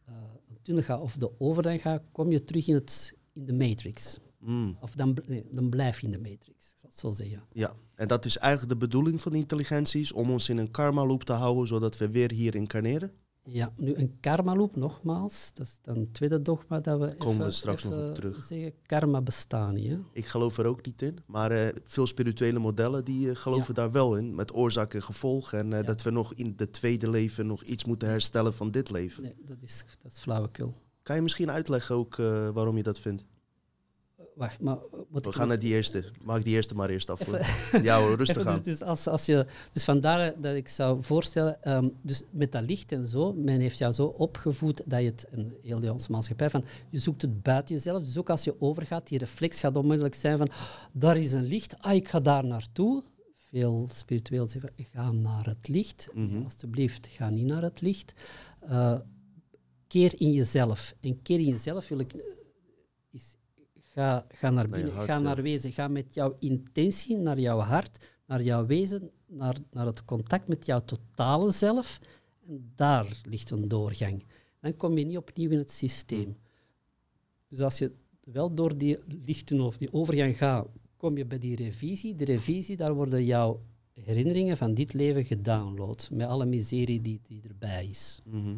eh, een tunnel gaat of de overgang gaat, kom je terug in, het, in de matrix. Mm, Of dan, nee, dan blijf je in de matrix, ik zal het zo zeggen. ja, en dat is eigenlijk de bedoeling van de intelligenties, om ons in een karma loop te houden, zodat we weer hier incarneren? Ja, nu een karma loop, nogmaals, dat is dan het tweede dogma dat we Komen we even- straks nog op terug. zeggen. Karma bestaat niet, hè? Ik geloof er ook niet in, maar eh, veel spirituele modellen die eh, geloven daar wel in, met oorzaak en gevolg. En eh, Ja. dat we nog in het tweede leven nog iets moeten herstellen van dit leven. Nee, dat is, dat is flauwekul. Kan je misschien uitleggen ook waarom je dat vindt? Wacht, maar... Wat We gaan naar die eerste. Maak die eerste maar eerst af. *laughs* Ja hoor, rustig *laughs* aan. dus, dus, als, als je, dus vandaar dat ik zou voorstellen, ehm, dus met dat licht en zo, men heeft jou zo opgevoed dat je het, en heel onze maatschappij, van je zoekt het buiten jezelf. Dus ook als je overgaat, die reflex gaat onmiddellijk zijn van, daar is een licht, ah, ik ga daar naartoe. Veel spiritueel zeggen, ga naar het licht. Mhm. Alsjeblieft, ga niet naar het licht. Eh, keer in jezelf. En keer in jezelf wil ik, eh, is, ga, ga naar binnen, hart, ga ja. naar wezen, ga met jouw intentie naar jouw hart, naar jouw wezen, naar, naar het contact met jouw totale zelf. En daar ligt een doorgang. Dan kom je niet opnieuw in het systeem. Dus als je wel door die lichten of die overgang gaat, kom je bij die revisie. De revisie, daar worden jouw herinneringen van dit leven gedownload, met alle miserie die, die erbij is. Mhm.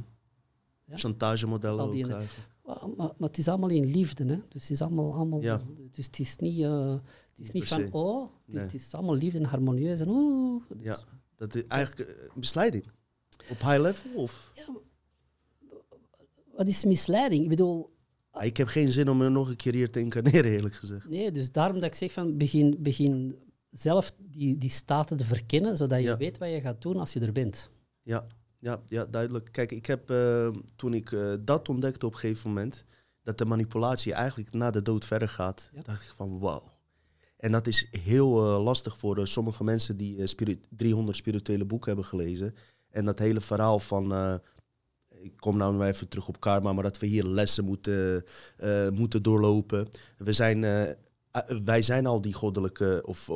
Ja? Chantagemodellen ook. Maar, het is allemaal in liefde, hè? Dus het is allemaal, allemaal Ja. dus het is niet, eh, het is Niet van oh, het is, het is allemaal liefde en harmonieus en oeh. Dus, Ja, dat is eigenlijk eh, misleiding. Op high level? Of? Wat is misleiding? Ik bedoel, Ah, ik heb geen zin om er nog een keer hier te incarneren, eerlijk gezegd. nee, dus daarom dat ik zeg van begin, begin zelf die, die staten te verkennen, zodat je Ja. weet wat je gaat doen als je er bent. Ja, ja, ja duidelijk. Kijk, ik heb eh, toen ik eh, dat ontdekte op een gegeven moment, dat de manipulatie eigenlijk na de dood verder gaat, Ja. dacht ik van wauw. En dat is heel eh, lastig voor sommige mensen die eh, spirit 300 spirituele boeken hebben gelezen. En dat hele verhaal van, ik kom nou nog even terug op karma, maar dat we hier lessen moeten, moeten doorlopen. We zijn, wij zijn al die goddelijke of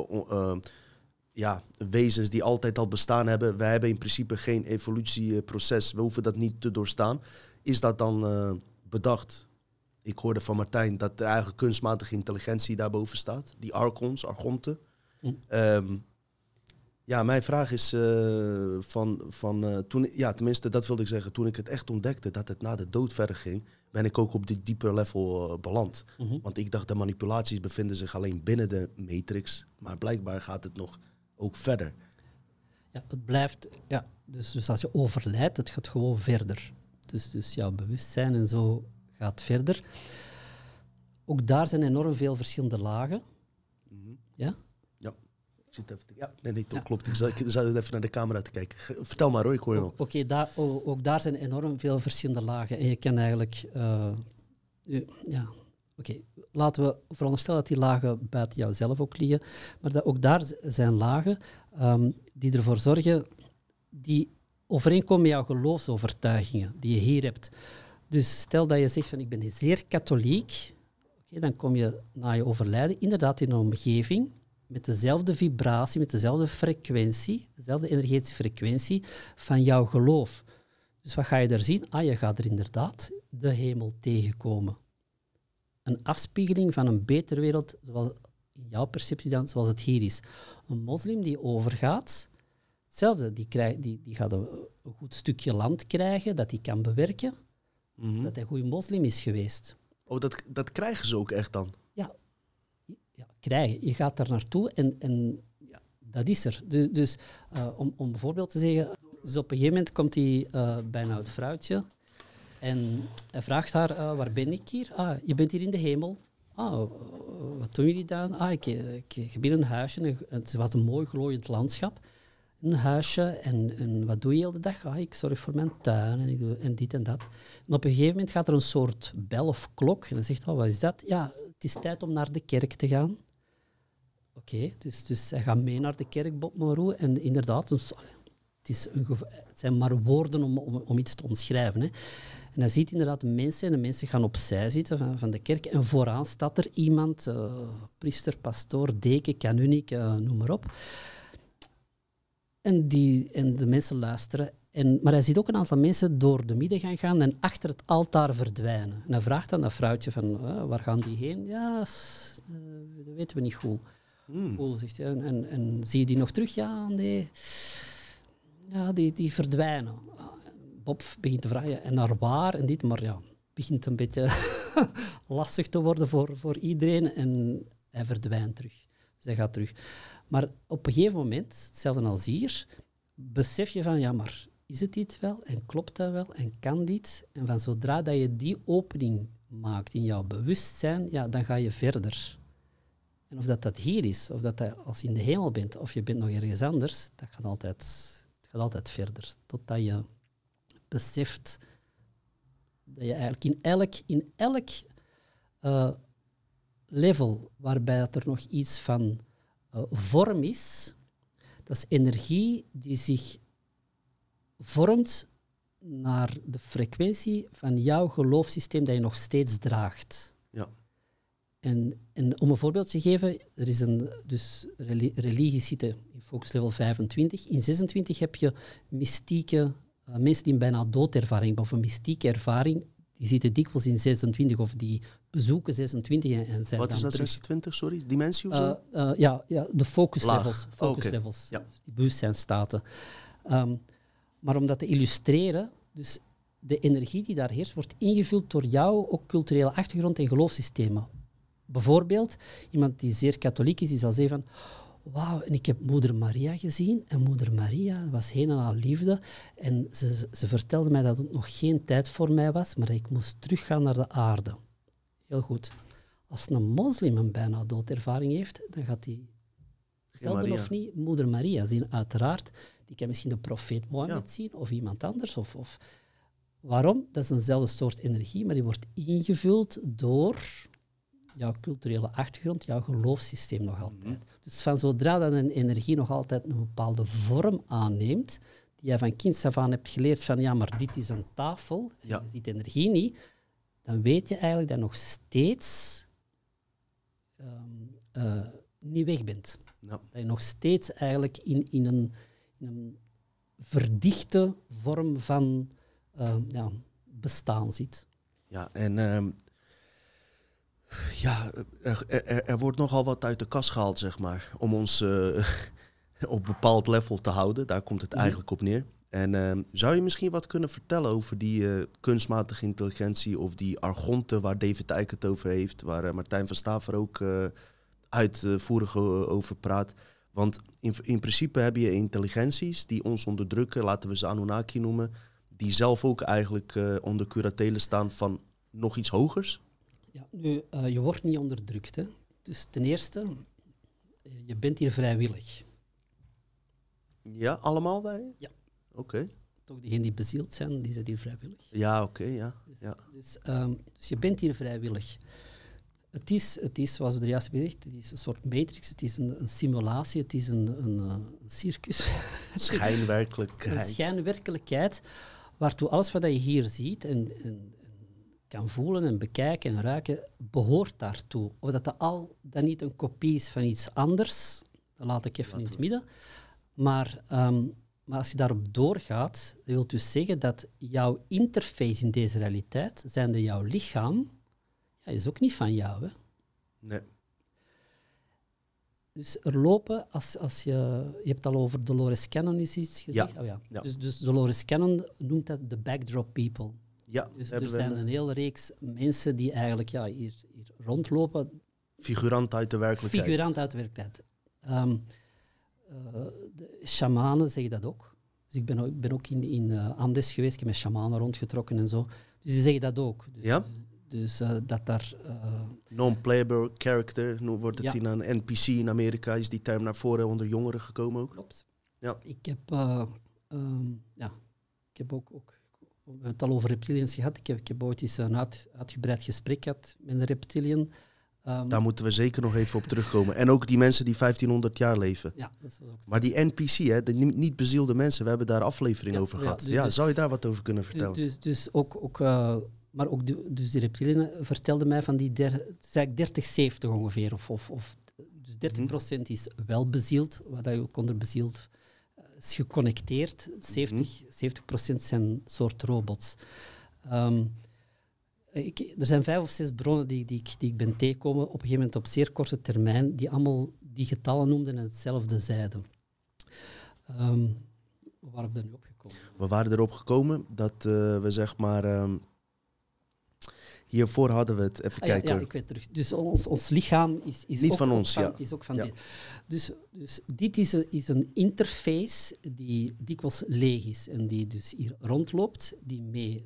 ja, wezens die altijd al bestaan hebben. Wij hebben in principe geen evolutieproces. We hoeven dat niet te doorstaan. Is dat dan eh, bedacht? Ik hoorde van Martijn dat er eigenlijk kunstmatige intelligentie daarboven staat. Die archons, argonten. Hm. Ehm, ja, mijn vraag is eh, van, van eh, toen, ja, tenminste, dat wilde ik zeggen. Toen ik het echt ontdekte dat het na de dood verder ging, ben ik ook op dit dieper level beland. Mhm. Want ik dacht, de manipulaties bevinden zich alleen binnen de matrix. Maar blijkbaar gaat het nog ook verder. Ja, het blijft, ja, dus, dus als je overlijdt, het gaat gewoon verder. Dus, dus jouw bewustzijn en zo gaat verder. Ook daar zijn enorm veel verschillende lagen. Ja? Ik zit even ja, nee, nee, toch, klopt. Ik zat, ik zat even naar de camera te kijken. Vertel maar hoor, ik hoor je wel. Oké, daar, o- ook daar zijn enorm veel verschillende lagen. En je kan eigenlijk... eh, ja, oké. Laten we veronderstellen dat die lagen buiten jouzelf ook liggen. Maar dat ook daar zijn lagen ehm, die ervoor zorgen... die overeenkomen met jouw geloofsovertuigingen die je hier hebt. Dus stel dat je zegt van ik ben zeer katholiek, oké, dan kom je na je overlijden inderdaad in een omgeving met dezelfde vibratie, met dezelfde frequentie, dezelfde energetische frequentie van jouw geloof. Dus wat ga je daar zien? Ah, je gaat er inderdaad de hemel tegenkomen. Een afspiegeling van een betere wereld, zoals in jouw perceptie dan, zoals het hier is. Een moslim die overgaat, hetzelfde, die, krijgt, die, die gaat een, een goed stukje land krijgen dat hij kan bewerken, Mhm. dat hij een goede moslim is geweest. Oh, dat, dat krijgen ze ook echt dan? Ja, ja, krijgen. Je gaat daar naartoe en, en ja, dat is er. Dus, dus eh, om, om bijvoorbeeld te zeggen, dus op een gegeven moment komt hij eh, bij een oud vrouwtje en hij vraagt haar, eh, waar ben ik hier? Ah, je bent hier in de hemel. Ah, wat doen jullie dan? Ah, ik, ik, ik heb een huisje. Het was een mooi glooiend landschap. Een huisje en, en wat doe je heel de dag? Ah, ik zorg voor mijn tuin en, ik doe, en dit en dat. En op een gegeven moment gaat er een soort bel of klok en dan zegt, oh, wat is dat? Ja, het is tijd om naar de kerk te gaan. Oké, dus, dus hij gaat mee naar de kerk, Bob Moreau. En inderdaad, het, is een het zijn maar woorden om, om, om iets te omschrijven. Hè. En hij ziet inderdaad mensen en de mensen gaan opzij zitten van, van de kerk. En vooraan staat er iemand, eh, priester, pastoor, deken, kanunik, eh, noem maar op. En, die, en de mensen luisteren. En, maar hij ziet ook een aantal mensen door de midden gaan gaan en achter het altaar verdwijnen. En hij vraagt dan dat vrouwtje van, eh, waar gaan die heen? Ja, dat weten we niet goed. Cool, zegt hij. En, en, en zie je die nog terug? Ja, nee. Ja, die, die verdwijnen. Bob begint te vragen, en naar waar en dit, maar ja, begint een beetje *laughs* lastig te worden voor, voor iedereen en hij verdwijnt terug. Dus hij gaat terug. Maar op een gegeven moment, hetzelfde als hier, besef je van, ja, maar is het dit wel? En klopt dat wel? En kan dit? En van zodra dat je die opening maakt in jouw bewustzijn, ja, dan ga je verder. En of dat, dat hier is, of dat, dat als je in de hemel bent, of je bent nog ergens anders, dat gaat altijd, gaat altijd verder. Totdat je beseft dat je eigenlijk in elk, in elk eh, level waarbij dat er nog iets van eh, vorm is, dat is energie die zich vormt naar de frequentie van jouw geloofssysteem dat je nog steeds draagt. Ja. En, en om een voorbeeld te geven, er is een, dus reli- religie zitten in focus level 25. In 26 heb je mystieke, mensen die een bijna doodervaring hebben, of een mystieke ervaring, die zitten dikwijls in 26 of die bezoeken 26 en, en zijn Wat is dat, terug. 26, sorry? Dimensie of Eh, zo? eh, ja, ja, de focus Laag. levels. Oh, Focus levels. Ja. Dus die bewustzijnstaten. Ehm, maar om dat te illustreren, dus de energie die daar heerst, wordt ingevuld door jouw ook culturele achtergrond en geloofssystemen. Bijvoorbeeld, iemand die zeer katholiek is, die zal zeggen van wauw, en ik heb moeder Maria gezien en moeder Maria was heen en al liefde en ze, ze vertelde mij dat het nog geen tijd voor mij was, maar ik moest teruggaan naar de aarde. Heel goed. Als een moslim een bijna doodervaring heeft, dan gaat hij zelden of niet moeder Maria zien, uiteraard. Die kan misschien de profeet Mohammed Ja. zien of iemand anders. Of, of. Waarom? Dat is eenzelfde soort energie, maar die wordt ingevuld door jouw culturele achtergrond, jouw geloofssysteem nog altijd. Dus van zodra dat een energie nog altijd een bepaalde vorm aanneemt, die jij van kinds af aan hebt geleerd van ja, maar dit is een tafel, en Ja. je ziet energie niet, dan weet je eigenlijk dat je nog steeds ehm, eh, niet weg bent. Ja. Dat je nog steeds eigenlijk in, in, een, in een verdichte vorm van eh, ja, bestaan zit. Ja, en ehm, ja, er, er, er wordt nogal wat uit de kas gehaald, zeg maar, om ons eh, *laughs* op een bepaald level te houden. Daar komt het Mhm. eigenlijk op neer. En ehm, zou je misschien wat kunnen vertellen over die eh, kunstmatige intelligentie of die argonte waar David Eyck het over heeft, waar eh, Martijn van Staver ook uitvoerig over praat? Want in, in principe heb je intelligenties die ons onderdrukken, laten we ze Anunnaki noemen, die zelf ook eigenlijk onder curatele staan van nog iets hogers. Ja, nu, eh, je wordt niet onderdrukt. Hè. Dus ten eerste, je bent hier vrijwillig. Ja, allemaal wij? Ja. Oké. Toch degenen die bezield zijn, die zijn hier vrijwillig. Ja, oké, ja. Dus, ja. dus, ehm, dus je bent hier vrijwillig. Het is, het is, zoals we er juist hebben gezegd, het is een soort matrix, het is een, een simulatie, het is een, een, eh, een circus. *laughs* een Schijnwerkelijkheid. schijnwerkelijkheid, waartoe alles wat je hier ziet en, en kan voelen en bekijken en ruiken, behoort daartoe. Of dat dat al dan niet een kopie is van iets anders, dat laat ik even in het midden. Maar, ehm, maar als je daarop doorgaat, dat wil dus zeggen dat jouw interface in deze realiteit, zijnde jouw lichaam, ja, is ook niet van jou. Hè? Nee. Dus er lopen, als, als je, je hebt al over Dolores Cannon is iets gezegd. Oh, ja. Ja. Dus, dus Dolores Cannon noemt dat de backdrop people. Ja, Dus er zijn een een hele reeks mensen die eigenlijk ja, hier, hier rondlopen, figurant uit de werkelijkheid. figurant uit de werkelijkheid. Ehm, eh, de shamanen zeggen dat ook. Dus ik ben ook, ben ook in, in eh, Andes geweest, ik heb met shamanen rondgetrokken en zo. Dus die zeggen dat ook. Dus, Ja? dus eh, dat daar... Non-playable character, nu wordt het Ja. in een NPC in Amerika, is die term naar voren onder jongeren gekomen ook. Klopt. Ja. Ik heb, eh, ehm, ja, ik heb ook, ook, we hebben het al over reptilians gehad. Ik heb, ik heb ooit eens een uit, uitgebreid gesprek gehad met een reptilian. Ehm, Daar moeten we zeker nog even op terugkomen. En ook die mensen die 1500 jaar leven. ja, dat is ook Maar die NPC, hè, de ni- niet bezielde mensen, we hebben daar aflevering Ja, over ja, gehad. dus- ja, dus- zou je daar wat over kunnen Dus, vertellen? dus, dus ook, ook eh, maar ook de, dus die reptilian vertelden mij van die der, het is eigenlijk 30, 70 ongeveer. Of, of, of, dus 30% is wel bezield, wat je ook onder bezield eh, is geconnecteerd. 70, 70% zijn soort robots. Ehm, ik, er zijn vijf of zes bronnen die, die, ik, die ik ben tegengekomen op een gegeven moment op zeer korte termijn, die allemaal die getallen noemden en hetzelfde zeiden. Ehm waar heb ik daar nu opgekomen? We waren erop gekomen dat eh, we zeg maar... ehm, hiervoor hadden we het, even Ah, ja, kijken. ja, ik weet terug. Dus ons, ons lichaam is, is Niet ook, van ons, ja. is ook van Ja. dit. Dus, dus dit is een, is een interface die dikwijls leeg is en die dus hier rondloopt, die mee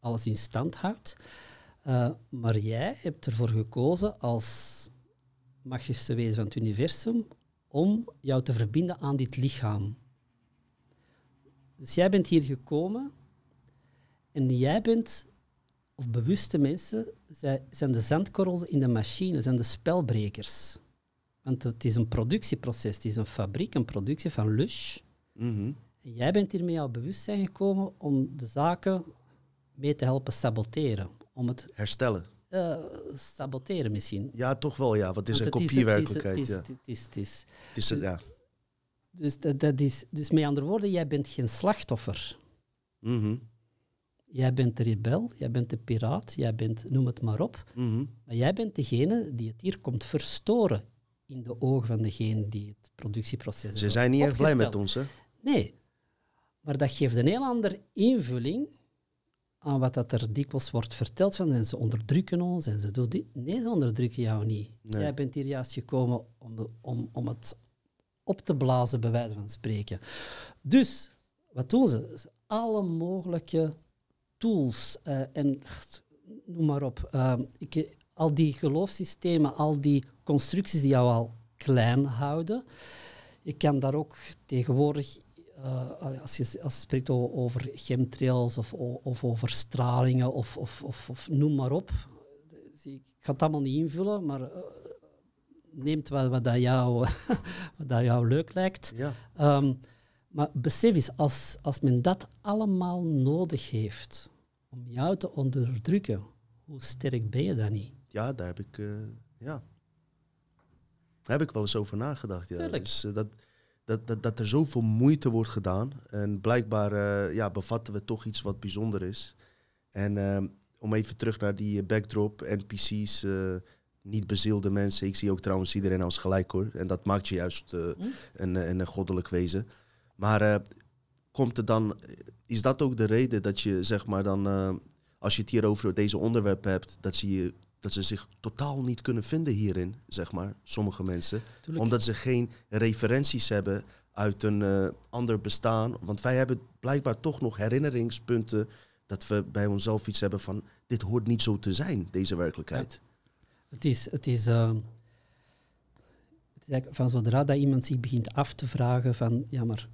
alles in stand houdt. Eh, maar jij hebt ervoor gekozen als magischste wezen van het universum om jou te verbinden aan dit lichaam. Dus jij bent hier gekomen en jij bent of bewuste mensen zij, zijn de zandkorrels in de machine, zijn de spelbrekers. Want het is een productieproces, het is een fabriek, een productie van Lush. Mhm. En jij bent hiermee al bewustzijn gekomen om de zaken mee te helpen saboteren. Om het Herstellen. eh, saboteren misschien. Ja, toch wel, ja. Wat is Want een het kopiewerkelijkheid? Het is, het is, het is, Het is, ja. dus, dat, dat is, dus met andere woorden, jij bent geen slachtoffer. Mhm. Jij bent de rebel, jij bent de piraat, jij bent, noem het maar op. Mhm. Maar jij bent degene die het hier komt verstoren in de ogen van degene die het productieproces Ze zijn niet erg blij met ons, hè? Nee, maar dat geeft een heel andere invulling aan wat dat er dikwijls wordt verteld van en ze onderdrukken ons en ze doen dit. Nee, ze onderdrukken jou niet. Nee. Jij bent hier juist gekomen om, de- om, om het op te blazen, bij wijze van spreken. Dus, wat doen ze? Alle mogelijke tools eh, en noem maar op. eh, ik, al die geloofssystemen, al die constructies die jou al klein houden. Je kan daar ook tegenwoordig, eh, als, je, als je spreekt over chemtrails of, of over stralingen of, of, of, of noem maar op. Ik ga het allemaal niet invullen, maar neemt wat, wat, dat jou, *laughs* wat dat jou leuk lijkt. Ja. Ehm, Maar besef eens, als, als men dat allemaal nodig heeft om jou te onderdrukken, hoe sterk ben je dan niet? Ja, daar heb ik, eh, ja. Daar heb ik wel eens over nagedacht. Ja. Dus, eh, dat, dat, dat, dat er zoveel moeite wordt gedaan. En blijkbaar eh, ja, bevatten we toch iets wat bijzonder is. En ehm, om even terug naar die backdrop, NPC's, niet bezielde mensen. Ik zie ook trouwens iedereen als gelijk hoor. En dat maakt je juist eh, een, een, een goddelijk wezen. Maar komt er dan, is dat ook de reden dat je zeg maar dan, eh, als je het hier over deze onderwerp hebt, dat ze, je, dat ze zich totaal niet kunnen vinden hierin, zeg maar, sommige mensen. Tuurlijk. Omdat ze geen referenties hebben uit een eh, ander bestaan. Want wij hebben blijkbaar toch nog herinneringspunten dat we bij onszelf iets hebben van, dit hoort niet zo te zijn, deze werkelijkheid. Het is, het is, eh, het is van zodra dat iemand zich begint af te vragen van, ja maar,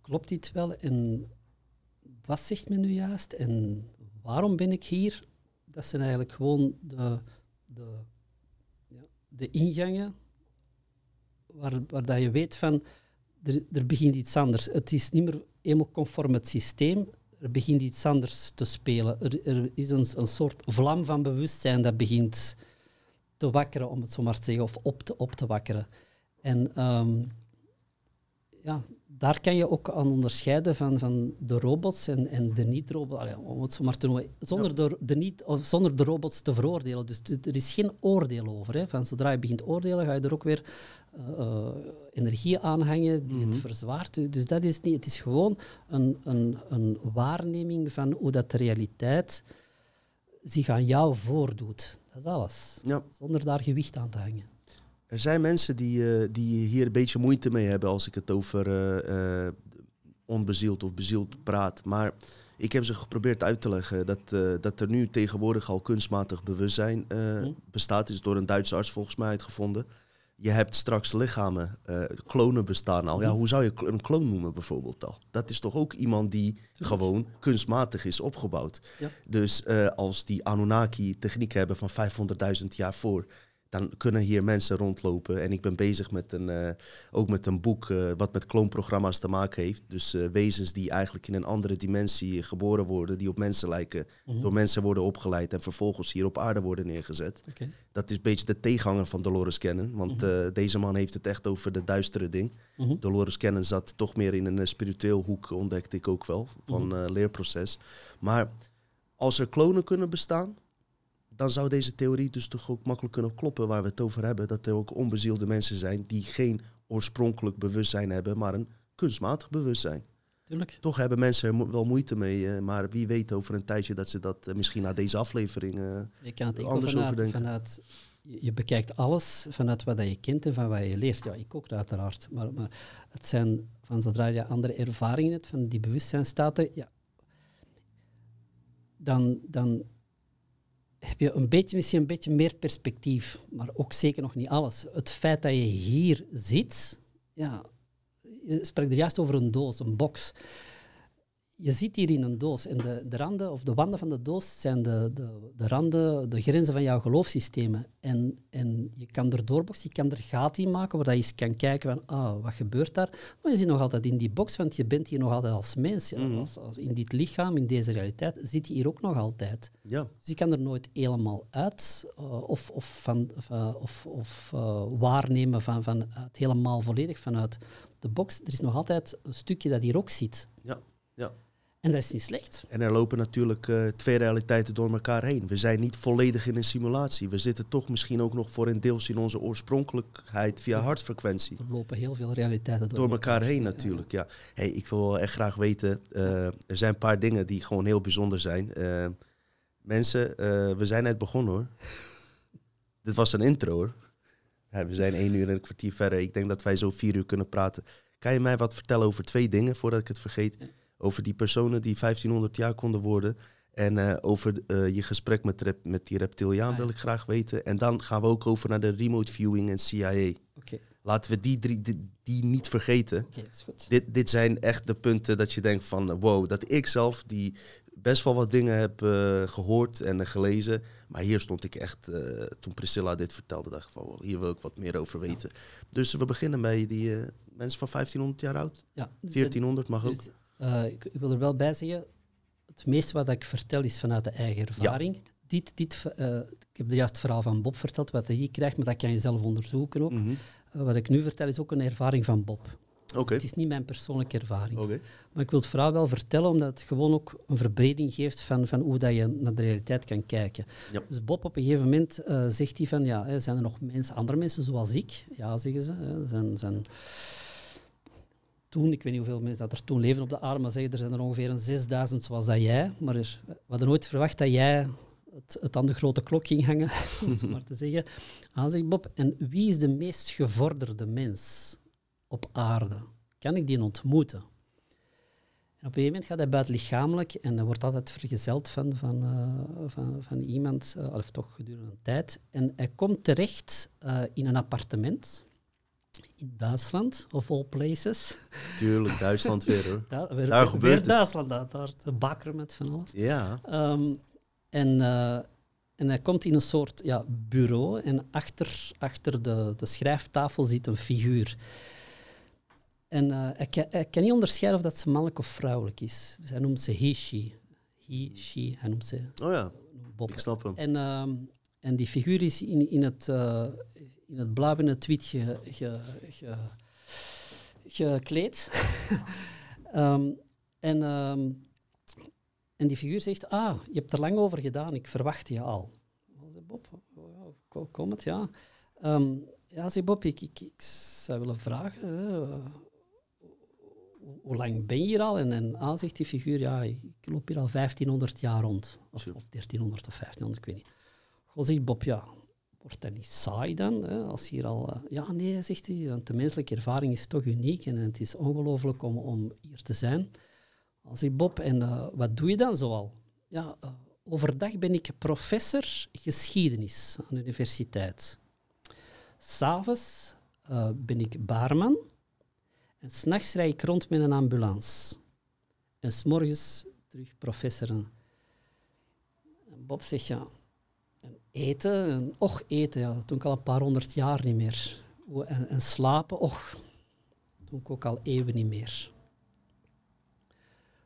klopt dit wel? En wat zegt men nu juist? En waarom ben ik hier? Dat zijn eigenlijk gewoon de, de, ja, de ingangen waar, waar dat je weet van, er, begint iets anders. Het is niet meer helemaal conform het systeem. Er begint iets anders te spelen. Er, er is een, een soort vlam van bewustzijn dat begint te wakkeren, om het zo maar te zeggen, of op te, op te wakkeren. En ehm, ja, daar kan je ook aan onderscheiden van, van de robots en, en de niet-robots. Om het zo maar te noemen, zonder, de, de niet, of zonder de robots te veroordelen. Dus er is geen oordeel over. Hè. Van zodra je begint oordelen, ga je er ook weer eh, eh, energie aan hangen die het verzwaart. Dus dat is niet, het is gewoon een, een, een waarneming van hoe dat de realiteit zich aan jou voordoet. Dat is alles. Ja. Zonder daar gewicht aan te hangen. Er zijn mensen die, eh, die hier een beetje moeite mee hebben als ik het over eh, eh, onbezield of bezield praat. Maar ik heb ze geprobeerd uit te leggen dat, dat er nu tegenwoordig al kunstmatig bewustzijn eh, bestaat. Is door een Duitse arts volgens mij uitgevonden. Je hebt straks lichamen, klonen bestaan al. Ja, hoe zou je een kloon noemen bijvoorbeeld al? Dat is toch ook iemand die gewoon kunstmatig is opgebouwd. Ja. Dus als die Anunnaki techniek hebben van 500.000 jaar voor, dan kunnen hier mensen rondlopen. En ik ben bezig met een, eh, ook met een boek eh, wat met kloonprogramma's te maken heeft. Dus eh, wezens die eigenlijk in een andere dimensie geboren worden, die op mensen lijken, door mensen worden opgeleid en vervolgens hier op aarde worden neergezet. Dat is een beetje de tegenhanger van Dolores Cannon. Want eh, deze man heeft het echt over de duistere ding. Dolores Cannon zat toch meer in een spiritueel hoek, ontdekte ik ook wel, van leerproces. Maar als er klonen kunnen bestaan, dan zou deze theorie dus toch ook makkelijk kunnen kloppen waar we het over hebben. Dat er ook onbezielde mensen zijn die geen oorspronkelijk bewustzijn hebben, maar een kunstmatig bewustzijn. Tuurlijk. Toch hebben mensen er wel moeite mee, eh, maar wie weet over een tijdje dat ze dat eh, misschien na deze aflevering... eh, Je kan het anders over vanuit, je bekijkt alles vanuit wat je kent en van wat je leert. Ja, ik ook uiteraard. Maar, maar het zijn van zodra je andere ervaringen hebt van die bewustzijnstaten, ja, dan, dan heb je een beetje, misschien een beetje meer perspectief, maar ook zeker nog niet alles. Het feit dat je hier zit, ja, je spreekt er juist over een doos, een box. Je zit hier in een doos en de, de randen of de wanden van de doos zijn de, de, de randen, de grenzen van jouw geloofssystemen. En, en je kan er doorboksen, je kan er gaten in maken waar je eens kan kijken van, ah, wat gebeurt daar? Maar je zit nog altijd in die box, want je bent hier nog altijd als mens. ja. als, als in dit lichaam, in deze realiteit, zit je hier ook nog altijd. ja, Dus je kan er nooit helemaal uit eh, of, of, van, of, eh, of, of eh, waarnemen van, van het helemaal volledig vanuit de box. Er is nog altijd een stukje dat hier ook zit. ja. En dat is niet slecht. En er lopen natuurlijk eh, twee realiteiten door elkaar heen. We zijn niet volledig in een simulatie. We zitten toch misschien ook nog voor een deels in onze oorspronkelijkheid via hartfrequentie. Er lopen heel veel realiteiten door, Door elkaar heen natuurlijk, ja. Hey, ik wil wel echt graag weten, eh, er zijn een paar dingen die gewoon heel bijzonder zijn. Eh, mensen, we zijn net begonnen hoor. *laughs* Dit was een intro hoor. Ja, we zijn één uur en een kwartier verder. Ik denk dat wij zo vier uur kunnen praten. Kan je mij wat vertellen over twee dingen, voordat ik het vergeet? Over die personen die 1500 jaar konden worden. En eh, over eh, je gesprek met, rep- met die reptiliaan Ah, wil ik graag weten. En dan gaan we ook over naar de remote viewing en CIA. Oké, Laten we die drie die, die niet vergeten. oké, is goed. Dit, dit zijn echt de punten dat je denkt van, wow, dat ik zelf, die best wel wat dingen heb eh, gehoord en gelezen. Maar hier stond ik echt, toen Priscilla dit vertelde, dacht ik van, wow, hier wil ik wat meer over weten. Dus we beginnen bij die mensen van 1500 jaar oud. Ja, 1400 mag ook. Dus, eh, ik, ik wil er wel bij zeggen, het meeste wat ik vertel is vanuit de eigen ervaring. Dit, dit, eh, ik heb juist het verhaal van Bob verteld, wat hij hier krijgt, maar dat kan je zelf onderzoeken ook. Mhm. Eh, wat ik nu vertel is ook een ervaring van Bob. Oké, Het is niet mijn persoonlijke ervaring. oké. Maar ik wil het verhaal wel vertellen, omdat het gewoon ook een verbreding geeft van, van hoe dat je naar de realiteit kan kijken. Ja. Dus Bob op een gegeven moment zegt hij van, ja, hè, zijn er nog mensen, andere mensen zoals ik? Ja, zeggen ze. Hè, zijn, zijn toen, ik weet niet hoeveel mensen dat er toen leven op de aarde, maar zeggen er zijn er ongeveer een 6000 zoals dat jij. Maar we hadden nooit verwacht dat jij het, aan de grote klok ging hangen, *laughs* om maar te zeggen. Ah, zegt Bob, en wie is de meest gevorderde mens op aarde? Kan ik die ontmoeten? En op een gegeven moment gaat hij buitenlichamelijk en hij wordt altijd vergezeld van, van, eh, van, van iemand, eh, of toch gedurende een tijd. En hij komt terecht eh, in een appartement in Duitsland, of all places. Tuurlijk, Duitsland weer hoor. Da weer, Daar weer gebeurt het. Duitsland, daar, daar de bakker met van alles. Ja, Ehm, en, eh, en hij komt in een soort ja, bureau en achter, achter de, de schrijftafel zit een figuur. En eh, hij, kan, hij kan niet onderscheiden of dat ze mannelijk of vrouwelijk is. Dus hij noemt ze he, she. He, she, hij noemt ze oh ja, Bob. ik snap hem. En, ehm, en die figuur is in, in, het, eh, in het blauw en het wit ge, ge, ge- gekleed. *laughs* Ehm, en, ehm, en die figuur zegt, ah, je hebt er lang over gedaan, ik verwacht je al. Bob, kom het, ja. Ehm, ja, zei Bob, ik, ik, ik zou willen vragen, hè, hoe, lang ben je hier al? En, en zegt die figuur, ja, ik, loop hier al 1500 jaar rond. Of, of 1300 of 1500, ik weet niet. Goh, zegt Bob, ja, wordt dat niet saai dan? Hè, als hier al, eh, ja, nee, zegt hij, want de menselijke ervaring is toch uniek en het is ongelooflijk om, om hier te zijn. Als ik Bob, en eh, wat doe je dan zoal? Ja, eh, overdag ben ik professor geschiedenis aan de universiteit. S'avonds ben ik baarman en s'nachts rijd ik rond met een ambulance. En s'morgens terug professor. Bob zegt, ja, eten, en, och, eten, ja, dat doe ik al een paar honderd jaar niet meer. En slapen, och, dat doe ik ook al eeuwen niet meer.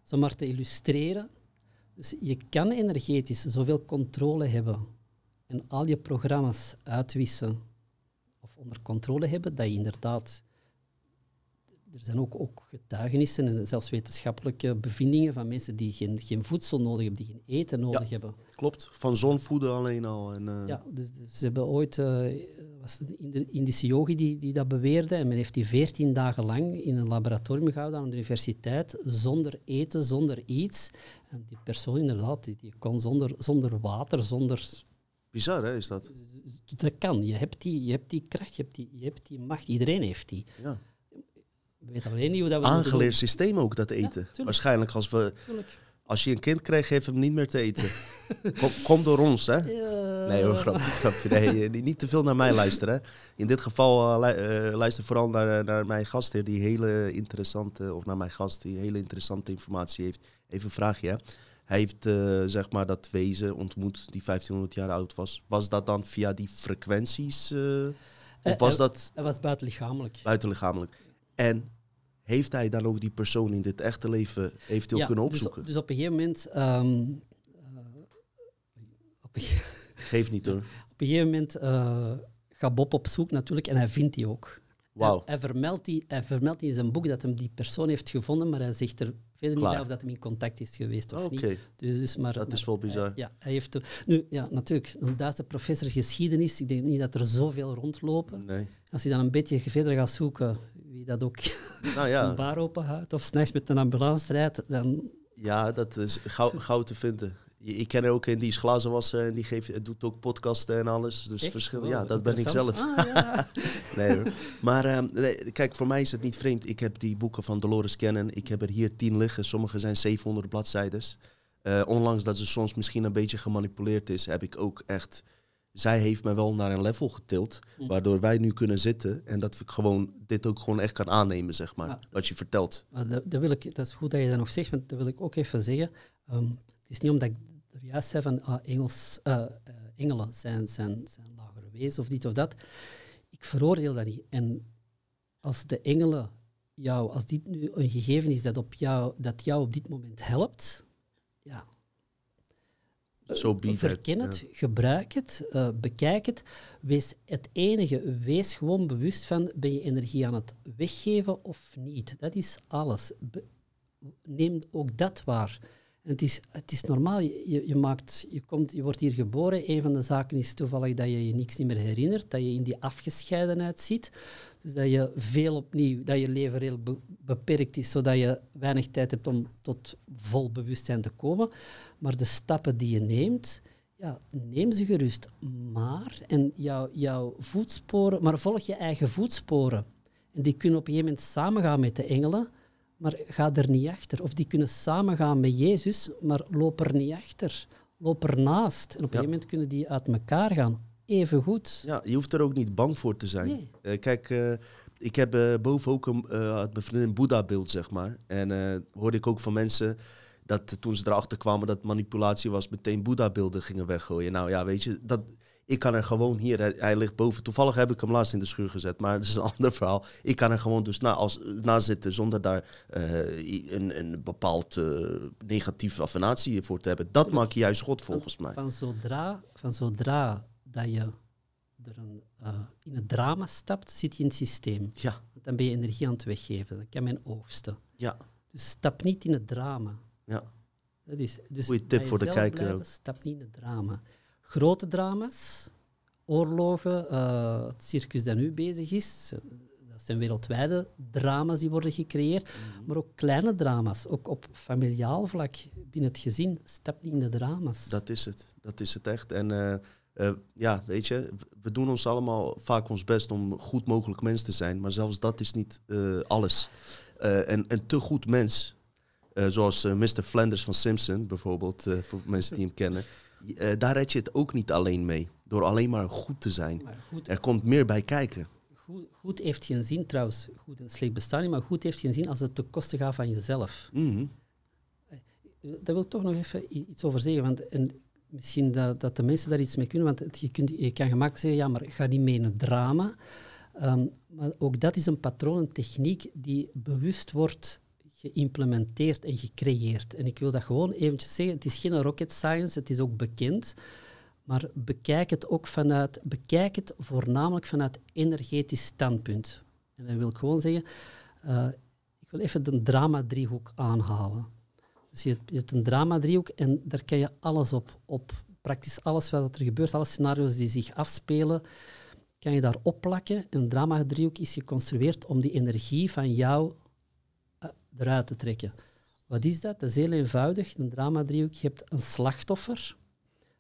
Zo maar te illustreren. Dus je kan energetisch zoveel controle hebben en al je programma's uitwissen of onder controle hebben, dat je inderdaad... Er zijn ook, ook getuigenissen en zelfs wetenschappelijke bevindingen van mensen die geen, geen voedsel nodig hebben, die geen eten nodig hebben. Klopt, van zonvoeden alleen al. En, eh, Ja, dus, dus ze hebben ooit, eh, was een Indi- Indische yogi die, die dat beweerde, en men heeft die veertien dagen lang in een laboratorium gehouden aan de universiteit, zonder eten, zonder iets. En die persoon inderdaad, die, die kon zonder, zonder water, zonder... Bizar hè, is dat? Dat kan, je hebt die, je hebt die kracht, je hebt die, je hebt die macht, iedereen heeft die. Ja. We weten alleen niet hoe dat we Aangeleerd systeem ook, dat eten. Waarschijnlijk als, we. Tuurlijk. als je een kind krijgt, geef hem niet meer te eten. *laughs* kom, kom door ons, hè? Ja. Nee hoor, grapje, grapje. Nee, eh, niet te veel naar mij luisteren. Hè. In dit geval eh, eh, luister vooral naar, naar mijn gastheer die hele interessante, of naar mijn gast die hele interessante informatie heeft. Even een vraagje. Hè. Hij heeft zeg maar dat wezen ontmoet die 1500 jaar oud was. Was dat dan via die frequenties? eh, of was dat Hij was buitenlichamelijk. buitenlichamelijk? En heeft hij dan ook die persoon in dit echte leven eventueel Ja, kunnen dus- opzoeken? Dus, op een gegeven moment... eh, op een *laughs* Geef niet hoor. *laughs* Op een gegeven moment eh, gaat Bob op zoek natuurlijk en hij vindt die ook. Wauw. Hij, hij, vermeldt die, hij vermeldt in zijn boek dat hem die persoon heeft gevonden, maar hij zegt er verder niet Klaar. bij of dat hem in contact is geweest of niet. Dus, dus maar, Dat is wel bizar. hij- ja, hij heeft... Nu, ja, natuurlijk, een Duitse professor geschiedenis, ik denk niet dat er zoveel rondlopen. Nee. Als je dan een beetje verder gaat zoeken, wie dat ook *laughs* Nou een ja, bar openhoudt of s'nachts met een ambulance rijdt, dan... ja, dat is gauw, gauw te vinden. Ik ken er ook in die is glazenwasser en die geeft, doet ook podcasten en alles. Dus verschil. Ja, dat ben ik zelf. Ah, ja. *laughs* Nee, hoor. Maar ehm, nee, kijk, voor mij is het niet vreemd. Ik heb die boeken van Dolores Cannon. Ik heb er hier tien liggen. Sommige zijn 700 bladzijden. Eh, ondanks dat ze soms misschien een beetje gemanipuleerd is, heb ik ook echt. Zij heeft me wel naar een level getild, waardoor wij nu kunnen zitten en dat ik gewoon dit ook gewoon echt kan aannemen, zeg maar. Ja. Wat je vertelt. Maar dat, dat, wil ik, dat is goed dat je dat nog zegt, want dat wil ik ook even zeggen. Ehm, het is niet omdat ik er juist zei van ah, Engels, eh, eh, engelen zijn, zijn, zijn lagere wezens of dit of dat. Ik veroordeel dat niet. En als de engelen jou, als dit nu een gegeven is dat, op jou, dat jou op dit moment helpt, ja, Het. Verken het, ja. gebruik het, eh, bekijk het. Wees het enige, wees gewoon bewust van, ben je energie aan het weggeven of niet? Dat is alles. Be- neem ook dat waar. En het, is, het is normaal, je, je, je maakt, je, komt, je wordt hier geboren. Een van de zaken is toevallig dat je je niks niet meer herinnert, dat je in die afgescheidenheid zit. Dus dat je veel opnieuw, dat je leven heel be- beperkt is, zodat je weinig tijd hebt om tot vol bewustzijn te komen. Maar de stappen die je neemt, ja, neem ze gerust. Maar, en jouw, jouw voetsporen, maar volg je eigen voetsporen. En die kunnen op een gegeven moment samengaan met de engelen, maar ga er niet achter. Of die kunnen samengaan met Jezus, maar loop er niet achter. Loop ernaast. En op een gegeven moment kunnen die uit elkaar gaan. Even goed. Ja, je hoeft er ook niet bang voor te zijn. Nee. Eh, kijk, eh, ik heb eh, boven ook een, een Boeddha-beeld, zeg maar. En hoorde ik ook van mensen dat toen ze erachter kwamen dat manipulatie was, meteen Boeddha-beelden gingen weggooien. Nou ja, weet je, dat, ik kan er gewoon hier, hij, hij ligt boven. Toevallig heb ik hem laatst in de schuur gezet, maar *laughs* dat is een ander verhaal. Ik kan er gewoon dus na, als, na zitten zonder daar een, een bepaald negatieve affinatie voor te hebben. Dat maakt je juist God volgens mij. Van zodra, van zodra dat je er een, eh, in het drama stapt, zit je in het systeem. Ja, Want dan ben je energie aan het weggeven. Dan kan men oogsten. ja, Dus stap niet in het drama. ja. Dat is, dus Goeie tip voor de kijker. Stap niet in het drama. Grote drama's, oorlogen, eh, het circus dat nu bezig is, dat zijn wereldwijde drama's die worden gecreëerd, Mhm. maar ook kleine drama's, ook op familiaal vlak, binnen het gezin, stap niet in de drama's. Dat is het. Dat is het echt. En eh, eh, ja, weet je, we doen ons allemaal vaak ons best om goed mogelijk mens te zijn. Maar zelfs dat is niet eh, alles. Eh, en een te goed mens, zoals Mr. Flanders van Simpson bijvoorbeeld, voor mensen die hem kennen. daar red je het ook niet alleen mee. Door alleen maar goed te zijn. Maar goed, Er komt meer bij kijken. goed, goed heeft geen zin trouwens, goed en slecht bestaan niet, maar goed heeft geen zin als het ten koste gaat van jezelf. Mhm. Daar wil ik toch nog even iets over zeggen. Want en misschien dat, dat de mensen daar iets mee kunnen. Want je, kunt, je kan gemakkelijk zeggen, ja, maar ga niet mee in het drama. Ehm, maar ook dat is een patroon, een techniek die bewust wordt geïmplementeerd en gecreëerd. En ik wil dat gewoon eventjes zeggen. Het is geen rocket science, het is ook bekend. Maar bekijk het ook vanuit, bekijk het voornamelijk vanuit energetisch standpunt. En dan wil ik gewoon zeggen, eh, ik wil even de drama-driehoek aanhalen. Dus je hebt, een drama-driehoek en daar kan je alles op, op praktisch alles wat er gebeurt, alle scenario's die zich afspelen, kan je daar opplakken. En een drama-driehoek is geconstrueerd om die energie van jou eh, eruit te trekken. Wat is dat? Dat is heel eenvoudig. Een drama-driehoek, je hebt een slachtoffer.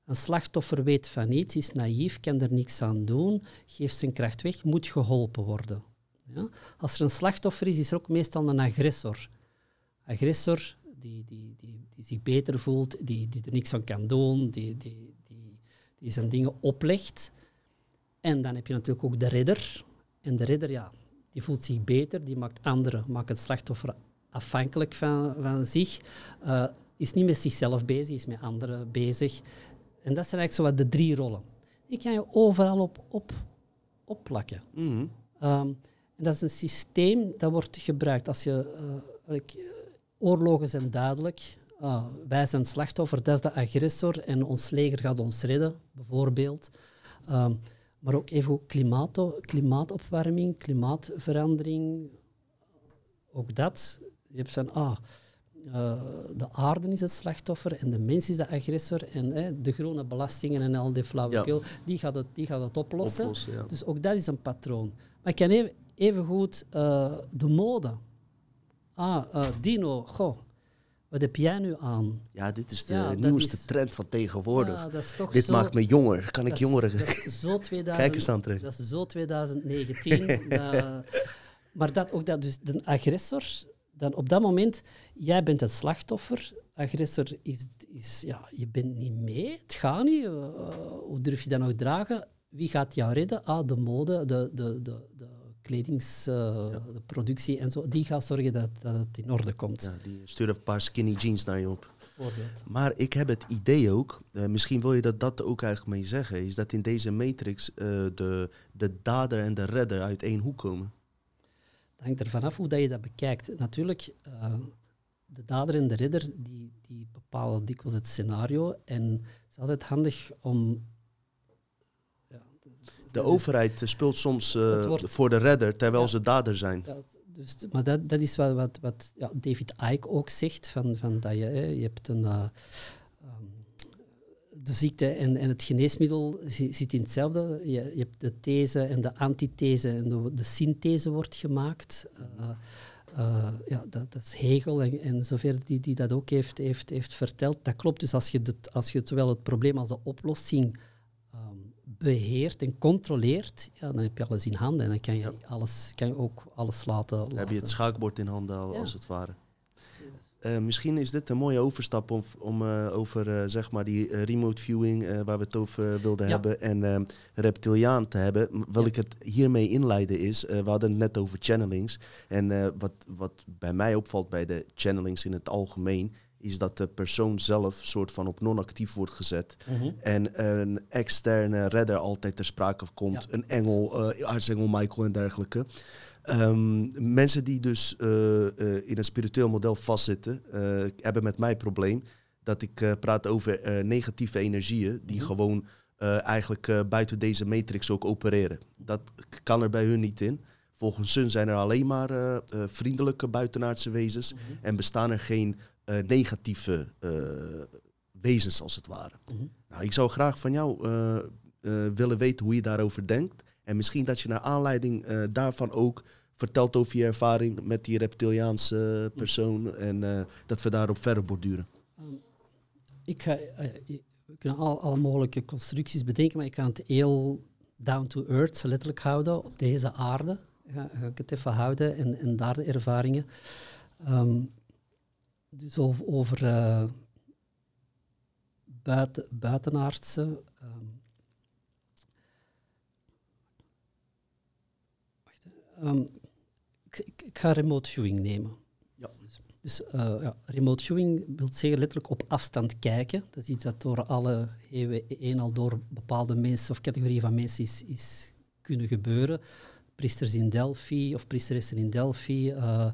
Een slachtoffer weet van niets, is naïef, kan er niks aan doen, geeft zijn kracht weg, moet geholpen worden. Ja? Als er een slachtoffer is, is er ook meestal een agressor. Agressor die, die, die, die zich beter voelt, die, die er niks aan kan doen, die, die, die, die zijn dingen oplegt. En dan heb je natuurlijk ook de redder. En de redder, ja, die voelt zich beter, die maakt anderen, maakt het slachtoffer afhankelijk van, van zich. eh, is niet met zichzelf bezig, is met anderen bezig. En dat zijn eigenlijk zo wat de drie rollen. Die kan je overal op, op, opplakken. Mhm. Ehm, en dat is een systeem dat wordt gebruikt. Als je, eh, oorlogen zijn duidelijk. Ah, wij zijn slachtoffer, dat is de agressor en ons leger gaat ons redden, bijvoorbeeld. Ehm, maar ook even klimaato- klimaatopwarming, klimaatverandering. Ook dat. Je hebt van, ah, eh, de aarde is het slachtoffer en de mens is de agressor. En eh, de groene belastingen en al die flauwekul, die, gaat het, die gaat het oplossen. Oplossen, ja. Dus ook dat is een patroon. Maar ik kan even, even goed eh, de mode. Ah, eh, Dino, goh, wat heb jij nu aan? Ja, dit is de Ja, nieuwste is- trend van tegenwoordig. Ja, dat is toch dit zo, maakt me jonger. Kan ik jongeren dat is zo 2000, kijkers aantrekken? Dat is zo 2019. dat- *laughs* maar dat, ook dat, dus de agressor, dan op dat moment, jij bent het slachtoffer. Agressor is, is ja, je bent niet mee, het gaat niet. eh, hoe durf je dat nog dragen? Wie gaat jou redden? Ah, de mode, de, de, de, de kledings, eh, en zo. Die gaat zorgen dat, dat het in orde komt. Ja, die sturen een paar skinny jeans naar je op. Bijvoorbeeld. Maar ik heb het idee ook, eh, misschien wil je dat dat ook eigenlijk mee zeggen, is dat in deze matrix eh, de, de dader en de redder uit één hoek komen. Het hangt ervan af hoe dat je dat bekijkt. Natuurlijk, de dader en de ridder die, die bepalen dikwijls het scenario. En het is altijd handig om. De overheid speelt soms uh, voor de redder terwijl ja, ze dader zijn. Ja, dus, maar dat, dat is wat, wat, wat ja, David Icke ook zegt: van, van dat je, hè, je hebt een. Uh, um, de ziekte en, en het geneesmiddel zit in hetzelfde. Je, je hebt de these en de antithese en de, de synthese wordt gemaakt. Uh, uh, ja, dat, dat, is Hegel en, en zover die, die dat ook heeft, heeft, heeft verteld. Dat klopt. Dus als je, het, als je zowel het probleem als de oplossing beheert en controleert, ja, dan heb je alles in handen en dan kan je, alles, kan je ook alles laten, heb je het schaakbord in handen, ja. als het ware. Uh, misschien is dit een mooie overstap om, om uh, over uh, zeg maar die remote viewing, waar we het over wilden ja. hebben, en reptiliaan te hebben. Wil ja. ik het hiermee inleiden is, we hadden het net over channelings. En wat, wat bij mij opvalt bij de channelings in het algemeen, is dat de persoon zelf soort van op non-actief wordt gezet. Mm -hmm. En een externe redder altijd ter sprake komt. Ja. Een engel, aartsengel Michael en dergelijke. Um, mensen die dus uh, uh, in een spiritueel model vastzitten, uh, hebben met mij probleem dat ik praat over negatieve energieën die mm-hmm. gewoon eigenlijk buiten deze matrix ook opereren. Dat kan er bij hun niet in. Volgens hun zijn er alleen maar vriendelijke buitenaardse wezens mm-hmm. en bestaan er geen negatieve wezens als het ware. Mm-hmm. Nou, ik zou graag van jou willen weten hoe je daarover denkt. En misschien dat je naar aanleiding daarvan ook vertelt over je ervaring met die reptiliaanse persoon en dat we daarop verder borduren. Um, ik ga, we kunnen al, alle mogelijke constructies bedenken, maar ik ga het heel down to earth letterlijk houden, op deze aarde. Ga, ga ik het even houden en, en daar de ervaringen. Um, dus over, over uh, buiten, buitenaardse. Um, Um, ik, ik, ik, ga remote viewing nemen. Ja. Dus, dus uh, ja, remote viewing wil zeggen letterlijk op afstand kijken. Dat is iets dat door alle eeuwen een al door bepaalde mensen of categorieën van mensen is, is kunnen gebeuren. Priesters in Delphi of priesteressen in Delphi. Uh,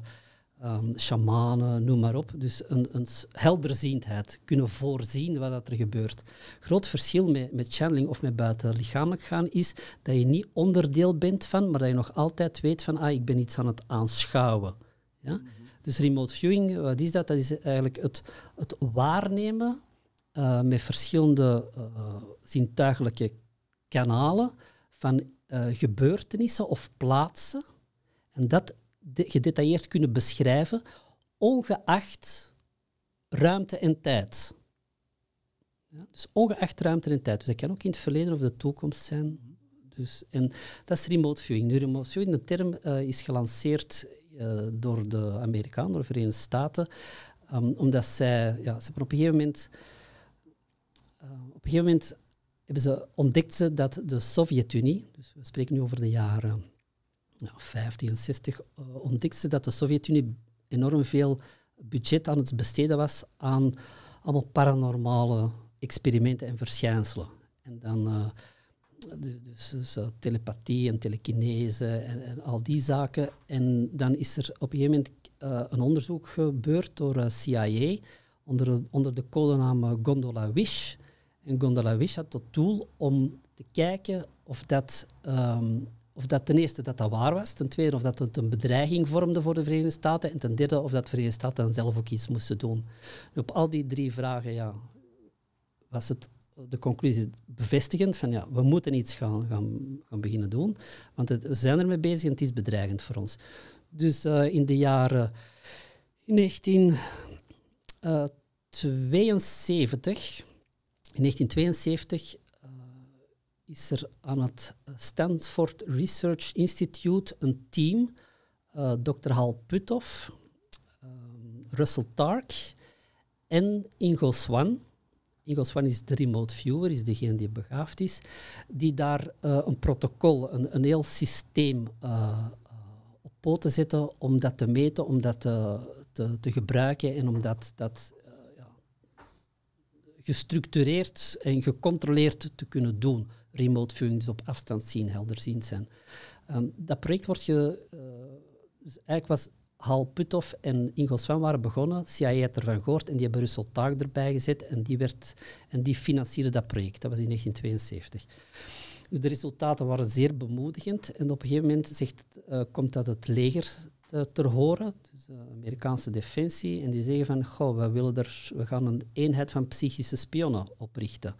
um, shamanen, noem maar op. Dus een, een helderziendheid, kunnen voorzien wat er gebeurt. Groot verschil met, met channeling of met buitenlichamelijk gaan is dat je niet onderdeel bent van, maar dat je nog altijd weet van, ah, ik ben iets aan het aanschouwen. Ja? Mm -hmm. Dus remote viewing, wat is dat? Dat is eigenlijk het, het waarnemen uh, met verschillende uh, zintuigelijke kanalen van uh, gebeurtenissen of plaatsen. En dat gedetailleerd kunnen beschrijven, ongeacht ruimte en tijd. Ja, dus ongeacht ruimte en tijd. Dus dat kan ook in het verleden of de toekomst zijn. Dus, en dat is remote viewing. Nu, remote viewing, de term uh, is gelanceerd uh, door de Amerikanen, door de Verenigde Staten, um, omdat zij, ja, ze op een gegeven moment, uh, op een gegeven moment hebben ze, ontdekt ze dat de Sovjet-Unie, dus we spreken nu over de jaren ja, 50 en 60 uh, ontdekte ze dat de Sovjet-Unie enorm veel budget aan het besteden was aan allemaal paranormale experimenten en verschijnselen. En dan uh, dus, dus uh, telepathie en telekinese en, en, al die zaken. En dan is er op een gegeven moment een onderzoek gebeurd door CIA onder, onder de codenaam Gondola Wish. En Gondola Wish had tot doel om te kijken of dat um, of dat ten eerste dat dat waar was, ten tweede of dat het een bedreiging vormde voor de Verenigde Staten en ten derde of dat de Verenigde Staten dan zelf ook iets moesten doen. En op al die drie vragen ja, was het de conclusie bevestigend van ja, we moeten iets gaan, gaan, gaan beginnen doen, want we zijn ermee bezig en het is bedreigend voor ons. Dus uh, in de jaren in 1972, uh, in 1972 is er aan het Stanford Research Institute een team, uh, Dr. Hal Puthoff, um, Russell Tark en Ingo Swan. Ingo Swan is de remote viewer, is degene die begaafd is, die daar uh, een protocol, een, een heel systeem op poten zetten om dat te meten, om dat te, te, te gebruiken en om dat, dat gestructureerd en gecontroleerd te kunnen doen. Remote viewing, op afstand zien, helder zien zijn. Ehm, dat project wordt ge, dus eigenlijk was Hal Puthoff en Ingo Swan waren begonnen. CIA had ervan gehoord en die hebben Russell Taak erbij gezet en die, werd, en die financierde dat project. Dat was in 1972. De resultaten waren zeer bemoedigend en op een gegeven moment zegt, uh, komt dat het leger te, ter horen, dus de Amerikaanse defensie, en die zeggen van, goh, we, willen er, we gaan een eenheid van psychische spionnen oprichten.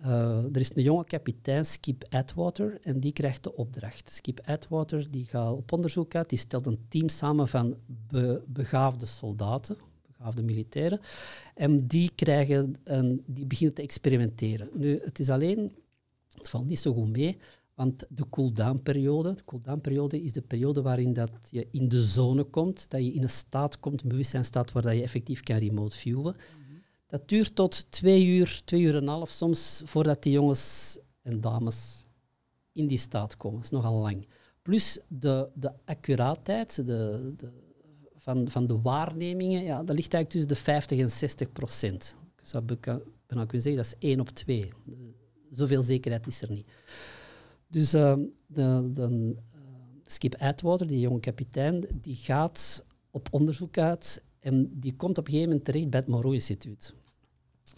Uh, er is een jonge kapitein, Skip Atwater, en die krijgt de opdracht. Skip Atwater die gaat op onderzoek uit, die stelt een team samen van be begaafde soldaten, begaafde militairen, en die, krijgen een, die beginnen te experimenteren. Nu, het is alleen, het valt niet zo goed mee, want de cool-down-periode, de cool-down-periode is de periode waarin dat je in de zone komt, dat je in een staat komt, een bewustzijnstaat waar dat je effectief kan remote viewen. Dat duurt tot twee uur, twee uur en een half soms, voordat die jongens en dames in die staat komen. Dat is nogal lang. Plus de, de accuraatheid de, de, van, van de waarnemingen, ja, dat ligt eigenlijk tussen de 50 en 60 procent. Ik zou bijna kunnen zeggen, dat is één op twee. Zoveel zekerheid is er niet. Dus uh, de, uh, Skip Atwater, die jonge kapitein, die gaat op onderzoek uit en die komt op een gegeven moment terecht bij het Moreau Instituut.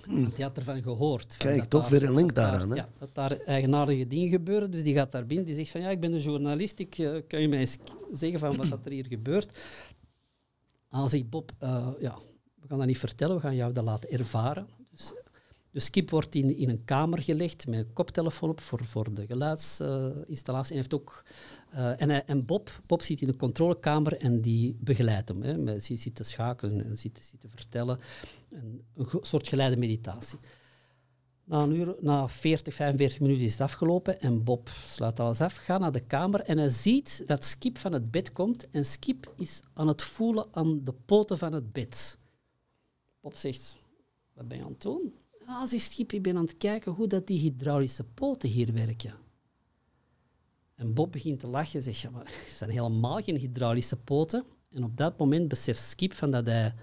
Hmm. Die had ervan gehoord. Kijk, toch weer een link daaraan. Ja, dat daar eigenaardige dingen gebeuren. Dus die gaat daar binnen, die zegt van ja, ik ben een journalist, ik, uh, kan je mij eens zeggen van wat er hier gebeurt? Dan zegt Bob, uh, ja, we gaan dat niet vertellen, we gaan jou dat laten ervaren. Dus, dus Skip wordt in, in een kamer gelegd met een koptelefoon op voor, voor de geluidsinstallatie. en heeft ook uh, en, en, Bob, Bob zit in de controlekamer en die begeleidt hem. Hè. Hij zit te schakelen en zit, zit te vertellen. Een, soort geleide meditatie. Na, een uur, na 40, 45 minuten is het afgelopen en Bob sluit alles af, gaat naar de kamer en hij ziet dat Skip van het bed komt en Skip is aan het voelen aan de poten van het bed. Bob zegt, wat ben je aan het doen? Ah, zegt Skip, ik ben aan het kijken hoe dat die hydraulische poten hier werken. En Bob begint te lachen en zegt, ja, maar het zijn helemaal geen hydraulische poten. En op dat moment beseft Skip van dat hij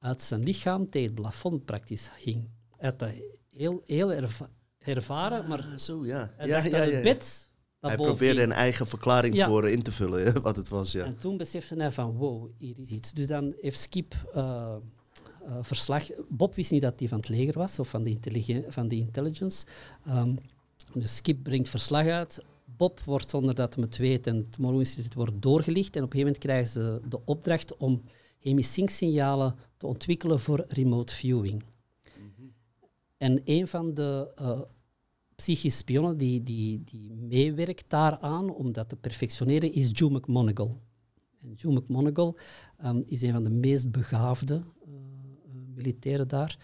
uit zijn lichaam tegen het plafond praktisch ging. Hij had dat heel, heel ervaren, maar ah, zo, ja. hij ja, dacht ja, dat ja, het bed Hij probeerde een eigen verklaring voor in te vullen, wat het was. Ja. En toen besefte hij van, wow, hier is iets. Dus dan heeft Skip eh, verslag... Bob wist niet dat hij van het leger was, of van de, van de intelligence. Ehm, dus Skip brengt verslag uit. Bob wordt, zonder dat hij het weet, en het Morrow Instituut wordt doorgelicht. En op een gegeven moment krijgen ze de opdracht om hemisync-signalen te ontwikkelen voor remote viewing. En een van de psychische spionnen die, die, die meewerkt daaraan om dat te perfectioneren is Joe McMonagall. En Joe McMonagall ehm, is een van de meest begaafde eh, eh, militairen daar.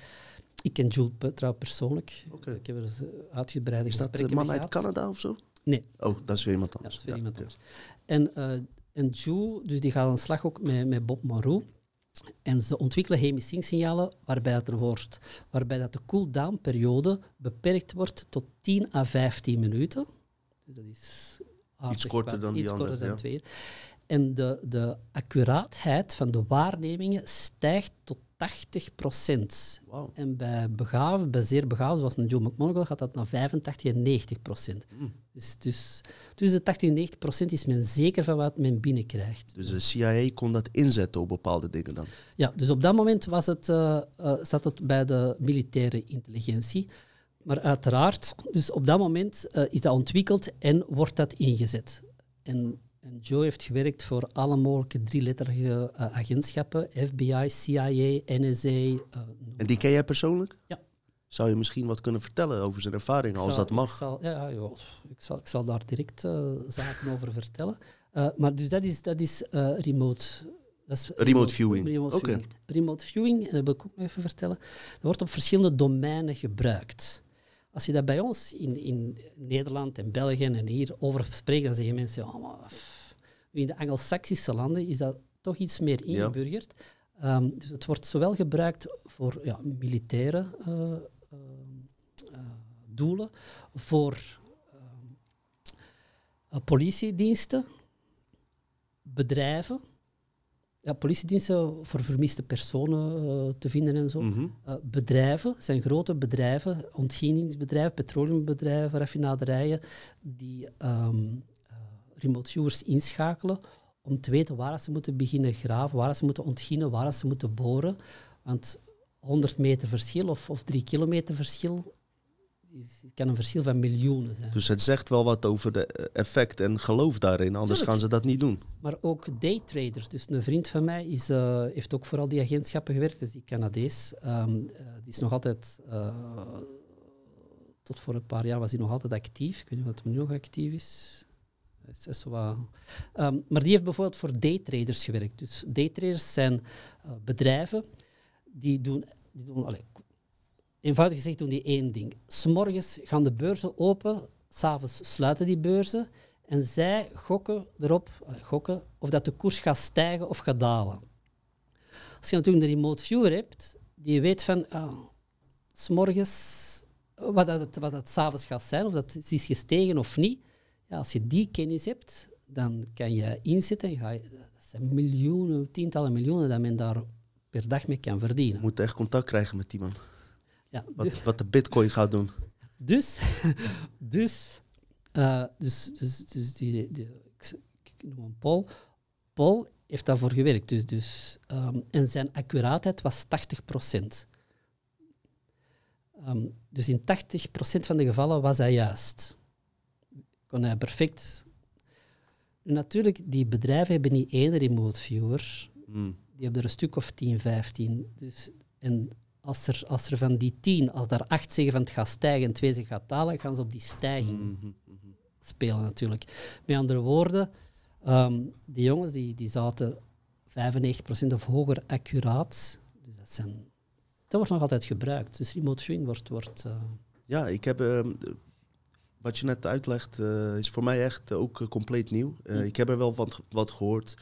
Ik ken Joe trouwens persoonlijk. Ik heb er uitgebreide Is dat gesprekken de man uit. Canada of zo? Nee, Oh, dat is weer iemand ja, anders. dat is weer iemand anders. En, eh en Joe, dus die gaat aan de slag ook met, met Bob Moreau. En ze ontwikkelen hemisync-signalen waarbij, het er wordt, waarbij dat de cool-down-periode beperkt wordt tot 10 à 15 minuten. Dus dat is aardig korter wat, dan die iets korter andere, dan twee. En de, de accuraatheid van de waarnemingen stijgt tot 80 procent. En bij begaafd, bij zeer begaafd, zoals een Joe McMonagall, gaat dat naar 85 en 90 procent. Mm. Dus, dus tussen de 80 en 90 procent is men zeker van wat men binnenkrijgt. Dus de CIA kon dat inzetten op bepaalde dingen dan. Ja, dus op dat moment was het, eh, zat het bij de militaire intelligentie. Maar uiteraard, dus op dat moment eh, is dat ontwikkeld en wordt dat ingezet. En, en Joe heeft gewerkt voor alle mogelijke drieletterige agentschappen, FBI, CIA, NSA. En die ken jij persoonlijk? Ja. Zou je misschien wat kunnen vertellen over zijn ervaringen, als zal- dat mag? Ik zal, ja, ik, zal, ik zal daar direct eh, zaken over vertellen. Eh, maar dus dat is, dat is eh, remote. Dat is Remote viewing. Remote viewing. Remote viewing, en dat wil ik ook nog even vertellen, dat wordt op verschillende domeinen gebruikt. Als je dat bij ons in, in Nederland en België en hier over spreekt, dan zeggen mensen, ja, pff, in de Anglo-Saxische landen is dat toch iets meer Ja. ingeburgerd. Ehm, dus het wordt zowel gebruikt voor ja, militaire doelen, voor ehm, eh, politiediensten, bedrijven. ja, politiediensten voor vermiste personen eh, te vinden en zo. Mhm. Eh, bedrijven, zijn grote bedrijven, ontginningsbedrijven, petroleumbedrijven, raffinaderijen, die ehm, eh, remote viewers inschakelen om te weten waar ze moeten beginnen graven, waar ze moeten ontginnen, waar ze moeten boren. Want 100 meter verschil of, of 3 kilometer verschil is, kan een verschil van miljoenen zijn. Dus het zegt wel wat over de effect en geloof daarin, anders Tuurlijk. gaan ze dat niet doen. Maar ook daytraders. Dus een vriend van mij is, eh, heeft ook voor al die agentschappen gewerkt, dus die Canadees. Ehm, eh, die is nog altijd, eh, tot voor een paar jaar was hij nog altijd actief. Ik weet niet wat hem nu nog actief is. Hij hij Ehm, maar die heeft bijvoorbeeld voor daytraders gewerkt. Dus daytraders zijn eh, bedrijven die doen, die doen allee, eenvoudig gezegd doen die één ding. S'morgens gaan de beurzen open, s'avonds sluiten die beurzen en zij gokken erop, gokken, of dat de koers gaat stijgen of gaat dalen. Als je natuurlijk een remote viewer hebt, die weet van, ah, s'morgens, wat dat, wat dat s'avonds gaat zijn, of dat is gestegen of niet. Ja, als je die kennis hebt, dan kan je inzetten. en Ga je, dat zijn miljoenen, tientallen miljoenen dat men daar per dag mee kan Je verdienen. moet echt contact krijgen met die man. Ja, Wat, wat de bitcoin gaat doen. Dus, *laughs* dus, eh, dus, dus, dus die, die, ik, noem hem Paul. Paul heeft daarvoor gewerkt. Dus, dus, ehm, en zijn accuraatheid was 80% Ehm, dus in 80% van de gevallen was hij juist. Kon hij perfect. Natuurlijk, die bedrijven hebben niet één remote viewer. Hmm. Die hebben er een stuk of 10, 15. Dus, en als er, als er van die 10, als daar 8 zeggen van het gaat stijgen en 2 zeggen gaat dalen, gaan ze op die stijging Mhm. spelen natuurlijk. Met andere woorden, ehm, die jongens die, die zaten 95% of hoger accuraat. Dus dat, zijn, dat wordt nog altijd gebruikt. Dus remote viewing wordt... wordt eh, Ja, ik heb. ehm, wat je net uitlegt, eh, is voor mij echt ook compleet nieuw. Eh, Ik heb er wel wat, wat gehoord.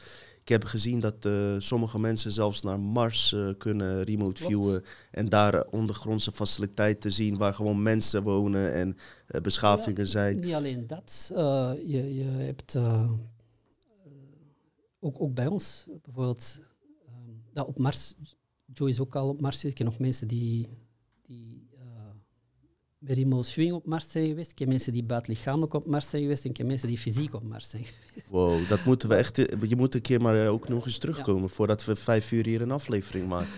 Ik heb gezien dat eh, sommige mensen zelfs naar Mars eh, kunnen remote Klopt. viewen. En daar ondergrondse faciliteiten zien waar gewoon mensen wonen en eh, beschavingen zijn. Niet alleen dat. je, je hebt ook, ook bij ons bijvoorbeeld ehm, op Mars. Joe is ook al op Mars. Ik ken nog mensen die, bij remote viewing op Mars zijn geweest. Ik mensen die buitenlichamelijk op Mars zijn geweest. En ik mensen die fysiek op Mars zijn geweest. Wow, dat moeten we echt. eh, Je moet een keer maar eh, ook nog eens terugkomen voordat we vijf uur hier een aflevering maken.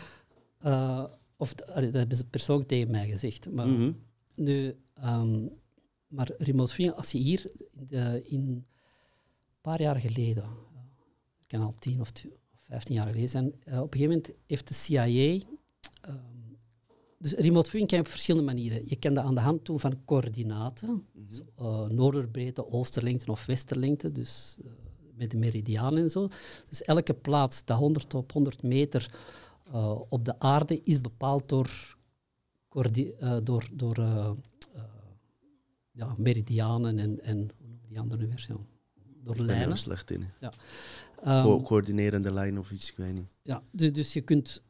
Eh, of, dat hebben ze persoonlijk tegen mij gezegd. Maar Mhm. Nu, ehm, maar remote viewing, als je hier in, de, in een paar jaar geleden, het kan al tien of vijftien jaar geleden zijn, op een gegeven moment heeft de CIA. ehm, dus remote viewing kan je op verschillende manieren. Je kan dat aan de hand doen van coördinaten, dus, eh, noorderbreedte, oosterlengte of westerlengte, dus eh, met de meridiaan en zo. Dus elke plaats dat 100 op 100 meter eh, op de aarde is bepaald door coördi- door, door ja, meridianen en, en hoe noem je die andere weer? Ja, door Ik lijnen. slecht in. Ehm, Co- coördinerende lijn of iets, ik weet niet. ja, dus, dus je kunt,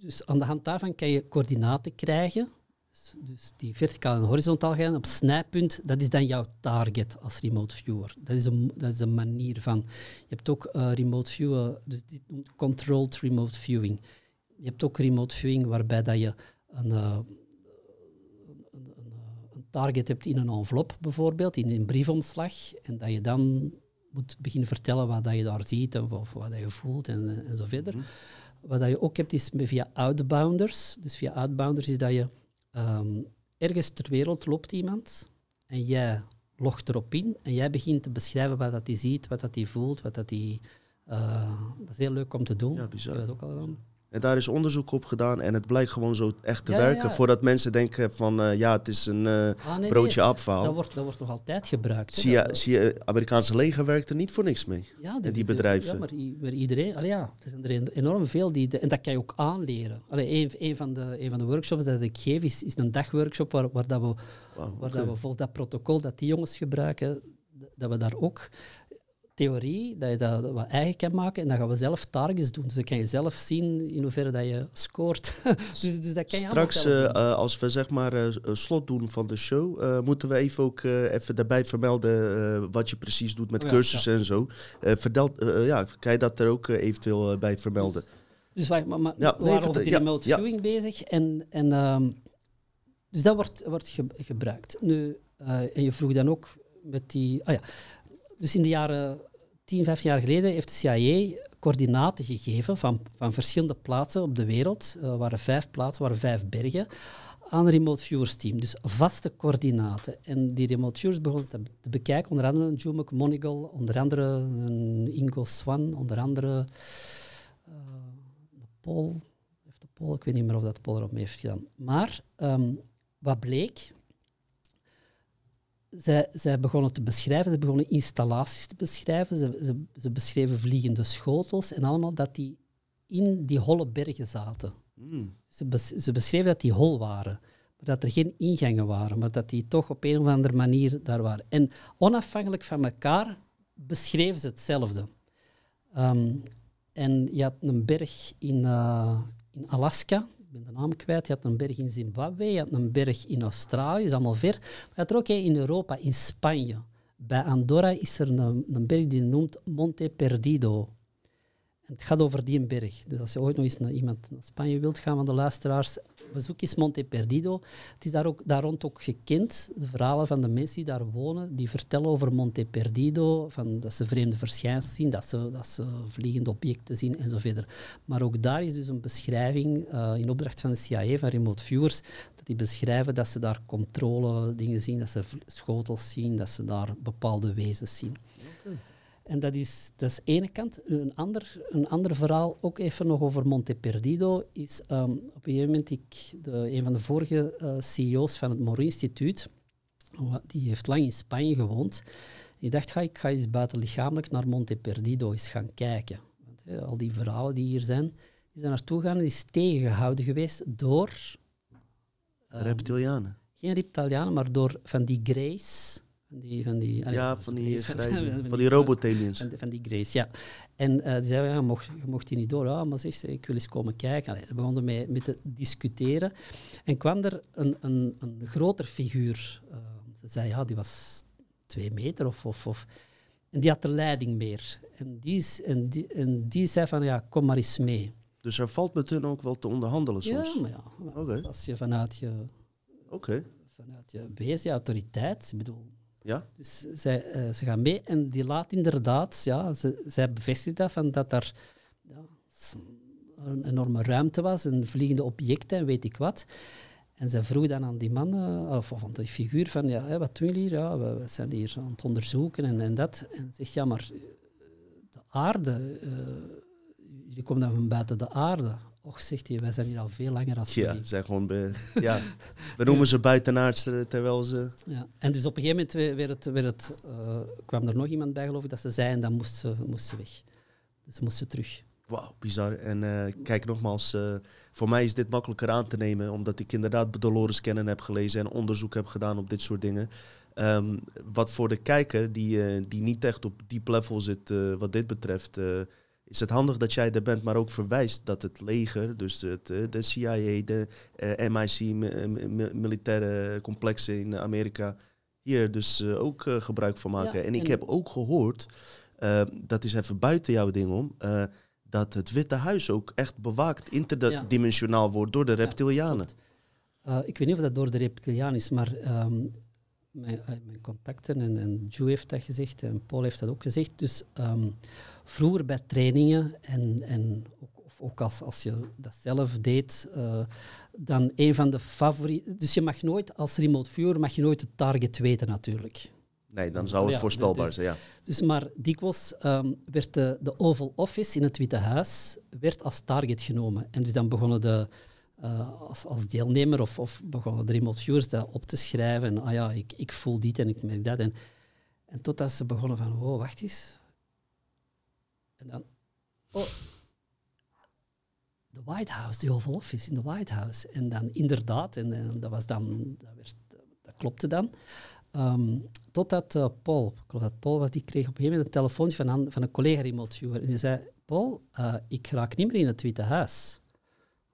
dus aan de hand daarvan kan je coördinaten krijgen. Dus, dus die verticaal en horizontaal gaan op snijpunt, dat is dan jouw target als remote viewer. Dat is een, dat is een manier van. Je hebt ook eh, remote viewen, dus dit noemt controlled remote viewing. Je hebt ook remote viewing waarbij dat je een, eh, een, een, eh, een target hebt in een envelop bijvoorbeeld, in een briefomslag, en dat je dan moet beginnen vertellen wat dat je daar ziet of wat dat je voelt en, en zo verder. Wat dat je ook hebt is via outbounders. Dus via outbounders is dat je ehm, ergens ter wereld loopt iemand en jij logt erop in en jij begint te beschrijven wat dat hij ziet, wat dat hij voelt, wat dat hij... eh, dat is heel leuk om te doen. Ja, bizar. Je dat ook al gedaan? En daar is onderzoek op gedaan en het blijkt gewoon zo echt te Ja, werken. ja. voordat mensen denken van eh, ja, het is een eh, Ah, nee, broodje nee, apverhaal. Dat wordt, dat wordt nog altijd gebruikt. Zie je, zie je, Amerikaanse leger werkt er niet voor niks mee. Ja, En die de- bedrijven. Ja, maar, iedereen, allee, ja, er zijn er en- enorm veel die, de- en dat kan je ook aanleren. Allee, een, een, van de, een van de workshops dat ik geef is, is een dagworkshop waar, waar, dat we, waar dat we volgens dat protocol dat die jongens gebruiken, dat we daar ook theorie, dat je dat wat eigen kan maken en dan gaan we zelf targets doen. Dus dan kan je zelf zien in hoeverre dat je scoort. *laughs* dus, dus dat kan je Straks, eh, eh, als we zeg maar eh, slot doen van de show, moeten we even ook even daarbij vermelden wat je precies doet met Oh ja, cursussen en zo. Ja, kan je dat er ook eventueel bij vermelden? Dus wacht, maar, maar Ja, we nee, waren over vertel- die remote viewing bezig. En, en, ehm, dus dat wordt, wordt ge- gebruikt. Nu, en je vroeg dan ook met die... Ah ja, dus in de jaren 10, 15 jaar geleden heeft de CIA coördinaten gegeven van, van verschillende plaatsen op de wereld. Er waren vijf plaatsen, waren vijf bergen aan een remote viewers team. Dus vaste coördinaten. En die remote viewers begonnen te, bekijken, onder andere een Joe McMonigal, onder andere een Ingo Swan, onder andere eh, de Paul, heeft de ik weet niet meer of dat Paul erop heeft gedaan. Maar ehm, wat bleek, zij, zij begonnen te beschrijven, ze begonnen installaties te beschrijven, ze, ze, ze beschreven vliegende schotels en allemaal dat die in die holle bergen zaten. Hmm. Ze, bes- ze beschreven dat die hol waren, maar dat er geen ingangen waren, maar dat die toch op een of andere manier daar waren. En onafhankelijk van elkaar beschreven ze hetzelfde. Ehm, en je had een berg in, eh, in Alaska, ik ben de naam kwijt, je had een berg in Zimbabwe, je had een berg in Australië, is allemaal ver. Maar je had er ook een in Europa, in Spanje. Bij Andorra is er een, een berg die noemt Monte Perdido. En het gaat over die berg. Dus als je ooit nog eens naar iemand naar Spanje wilt gaan van de luisteraars, bezoek eens Monte Perdido. Het is daar, ook, daar rond ook gekend, de verhalen van de mensen die daar wonen, die vertellen over Monte Perdido, van dat ze vreemde verschijnselen zien, dat ze, dat ze vliegende objecten zien en zo verder. Maar ook daar is dus een beschrijving eh, in opdracht van de CIA, van remote viewers, dat die beschrijven dat ze daar controle dingen zien, dat ze schotels zien, dat ze daar bepaalde wezens zien. En dat is, dat is ene kant. Een ander, een ander verhaal, ook even nog over Monte Perdido, is ehm, op een gegeven moment, ik, de, een van de vorige eh, CEO's van het Moro Instituut, die heeft lang in Spanje gewoond, die dacht, ga, ik ga eens buitenlichamelijk naar Monte Perdido eens gaan kijken. Want, al die verhalen die hier zijn, die zijn naartoe gegaan en die is tegengehouden geweest door... ehm, Reptilianen. geen Reptilianen, maar door van die Grace. Van die, van die, allee, Ja, van die grijze, van die robot-aliens. *laughs* van, van die Grace, ja. En eh die zei, ja, je mocht, je mocht die niet door. Ja, maar zegt ze, ik wil eens komen kijken. Allee, ze begonnen mee, met te discussiëren. En kwam er een, een, een groter figuur. eh, ze zei, ja, die was twee meter of... of, of en die had de leiding meer. En die, is- en, die, en die zei van, ja, kom maar eens mee. Dus er valt met hun ook wel te onderhandelen soms. Ja, maar ja. Oké. Als je vanuit je, Oké, vanuit je wezen, je autoriteit, ik bedoel, ja. Dus zij, eh, ze gaan mee en die laat inderdaad, ja, ze, zij bevestigt dat, van dat er ja, een enorme ruimte was, en vliegende objecten en weet ik wat. En ze vroeg dan aan die man, eh, of, aan die figuur, van ja, wat doen jullie hier? Ja, we, zijn hier aan het onderzoeken en, en dat. En zegt, ja, maar eh, de aarde, eh, jullie komen dan van buiten de aarde. Och, zegt hij, wij zijn hier al veel langer als Ja, jullie. zijn gewoon... Be, *laughs* ja. We noemen ze buitenaards eh, terwijl ze... Ja. En dus op een gegeven moment het, het, eh, kwam er nog iemand bij, geloof ik, dat ze zei en dan moest ze, moest ze weg. Dus ze moest ze terug. Wauw, bizar. En eh, kijk nogmaals, eh, voor mij is dit makkelijker aan te nemen, omdat ik inderdaad Dolores Cannon heb gelezen en onderzoek heb gedaan op dit soort dingen. Ehm, wat voor de kijker die, die niet echt op diep level zit wat dit betreft, is het handig dat jij er bent, maar ook verwijst dat het leger, dus het, eh, de CIA, de eh, MIC, mi- mi- mi- militaire complexen in Amerika, hier dus eh, ook eh, gebruik van maken. Ja, en ik en- heb ook gehoord, eh, dat is even buiten jouw ding om, eh, dat het Witte Huis ook echt bewaakt, interdimensionaal wordt door de reptilianen. Eh, ik weet niet of dat door de reptiliaan is, maar ehm, mijn, eh, mijn contacten, en, en Joe heeft dat gezegd, en Paul heeft dat ook gezegd. Dus ehm, vroeger bij trainingen, en, en ook, of ook als, als je dat zelf deed, eh, dan een van de favorieten... Dus je mag nooit, als remote viewer, mag je nooit het target weten natuurlijk. Nee, dan zou het Ja, voorspelbaar dus- zijn, ja. Dus maar dikwijls ehm, werd de, de Oval Office in het Witte Huis werd als target genomen. En dus dan begonnen de, eh, als, als deelnemer of, of begonnen de remote viewers dat op te schrijven. En ah ja, ik, ik voel dit en ik merk dat. En, en totdat ze begonnen van, oh, wacht eens. En dan, oh, de White House, de Oval Office in de White House. En dan inderdaad, en, en dat was dan, dat, werd, dat klopte dan. Ehm, totdat uh, Paul, ik geloof dat Paul was, die kreeg op een gegeven moment een telefoontje van van een collega remote viewer. En die zei, Paul, uh, ik raak niet meer in het Witte Huis.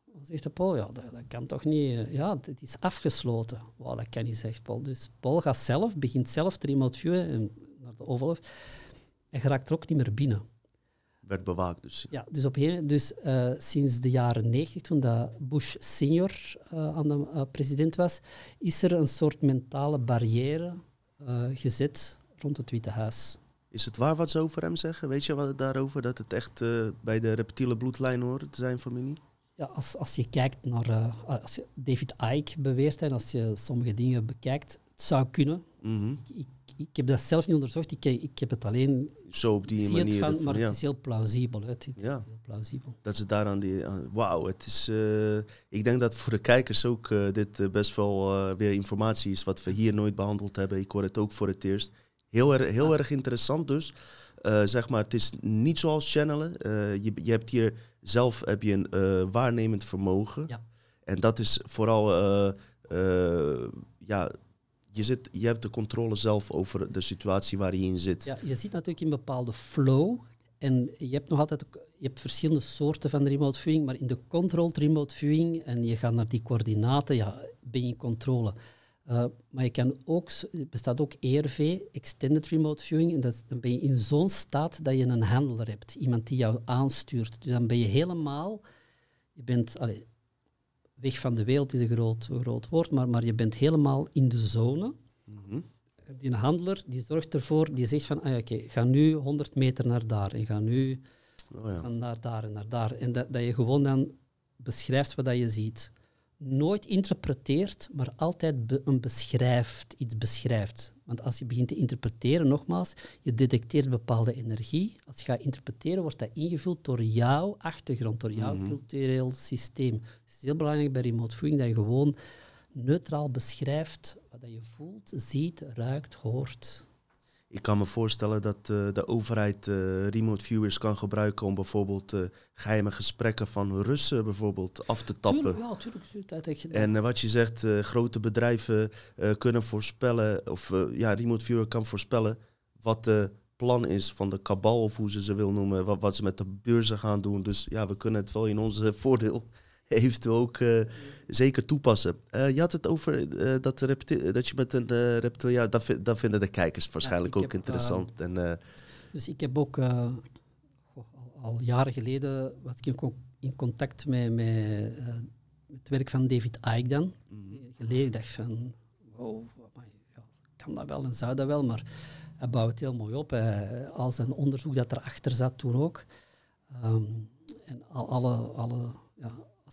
Dan zegt Paul, ja, dat, kan toch niet... Ja, het is afgesloten. Wow, dat kan niet, zegt Paul. Dus Paul gaat zelf, begint zelf te remote viewen en naar de Oval en geraakt er ook niet meer binnen. Werd bewaakt dus. Ja, dus, op een, dus uh, sinds de jaren 90, toen dat Bush senior uh, aan de uh, president was, is er een soort mentale barrière gezet rond het Witte Huis. Is het waar wat ze over hem zeggen? Weet je wat daarover? Dat het echt bij de reptiele bloedlijn hoort, zijn familie? Ja, als, als je kijkt naar... als je David Icke beweert en als je sommige dingen bekijkt, het zou kunnen. Mm -hmm. ik, ik heb dat zelf niet onderzocht, ik, ik heb het alleen... Zo op die manier. Het van, van, maar ja. het is heel plausibel. Het is ja. heel plausibel. Dat ze daar aan die... Wauw, het is... Uh, ik denk dat voor de kijkers ook uh, dit best wel weer informatie is wat we hier nooit behandeld hebben. Ik hoor het ook voor het eerst. Heel, er, heel erg interessant dus. zeg maar, het is niet zoals channelen. je, je hebt hier zelf heb je een waarnemend vermogen. Ja. En dat is vooral... ja, je, zit, je hebt de controle zelf over de situatie waar je in zit. Ja, je zit natuurlijk in een bepaalde flow. En je hebt nog altijd je hebt verschillende soorten van remote viewing, maar in de controlled remote viewing, en je gaat naar die coördinaten, ja, ben je in controle. Uh, maar je kan ook, er bestaat ook ERV, Extended Remote Viewing, en dat, dan ben je in zo'n staat dat je een handler hebt, iemand die jou aanstuurt. Dus dan ben je helemaal, je bent, allez, weg van de wereld is een groot, groot woord, maar, maar je bent helemaal in de zone. Mm -hmm. Die handelaar die zorgt ervoor, die zegt van, ah, oké, ga nu 100 meter naar daar en ga nu oh, ja. van naar daar en naar daar. En dat, dat je gewoon dan beschrijft wat dat je ziet. Nooit interpreteert, maar altijd be een beschrijft, iets beschrijft. Want als je begint te interpreteren, nogmaals, je detecteert bepaalde energie. Als je gaat interpreteren, wordt dat ingevuld door jouw achtergrond, door jouw Mhm. mm -hmm. cultureel systeem. Dus het is heel belangrijk bij remote viewing dat je gewoon neutraal beschrijft wat je voelt, ziet, ruikt, hoort. Ik kan me voorstellen dat uh, de overheid uh, remote viewers kan gebruiken om bijvoorbeeld uh, geheime gesprekken van Russen bijvoorbeeld af te tappen. Tuurlijk, ja, tuurlijk. tuurlijk dat je en wat je zegt, grote bedrijven kunnen voorspellen, of ja, remote viewer kan voorspellen wat de plan is van de kabal, of hoe ze ze wil noemen, wat, wat ze met de beurzen gaan doen. Dus ja, we kunnen het wel in onze voordeel *laughs* eventueel ook uh, zeker toepassen. Uh, je had het over uh, dat, dat je met een uh, reptiliaan... Dat, dat vinden de kijkers waarschijnlijk ja, ook heb, interessant. En, dus ik heb ook al, al, jaren geleden... was ik in, in contact met, met het werk van David Icke dan. mm. Gelezen dacht van... Wow, ja, kan dat wel en zou dat wel, maar hij bouwt het heel mooi op. Al zijn onderzoek dat erachter zat toen ook. Um, en al, alle... alle ja,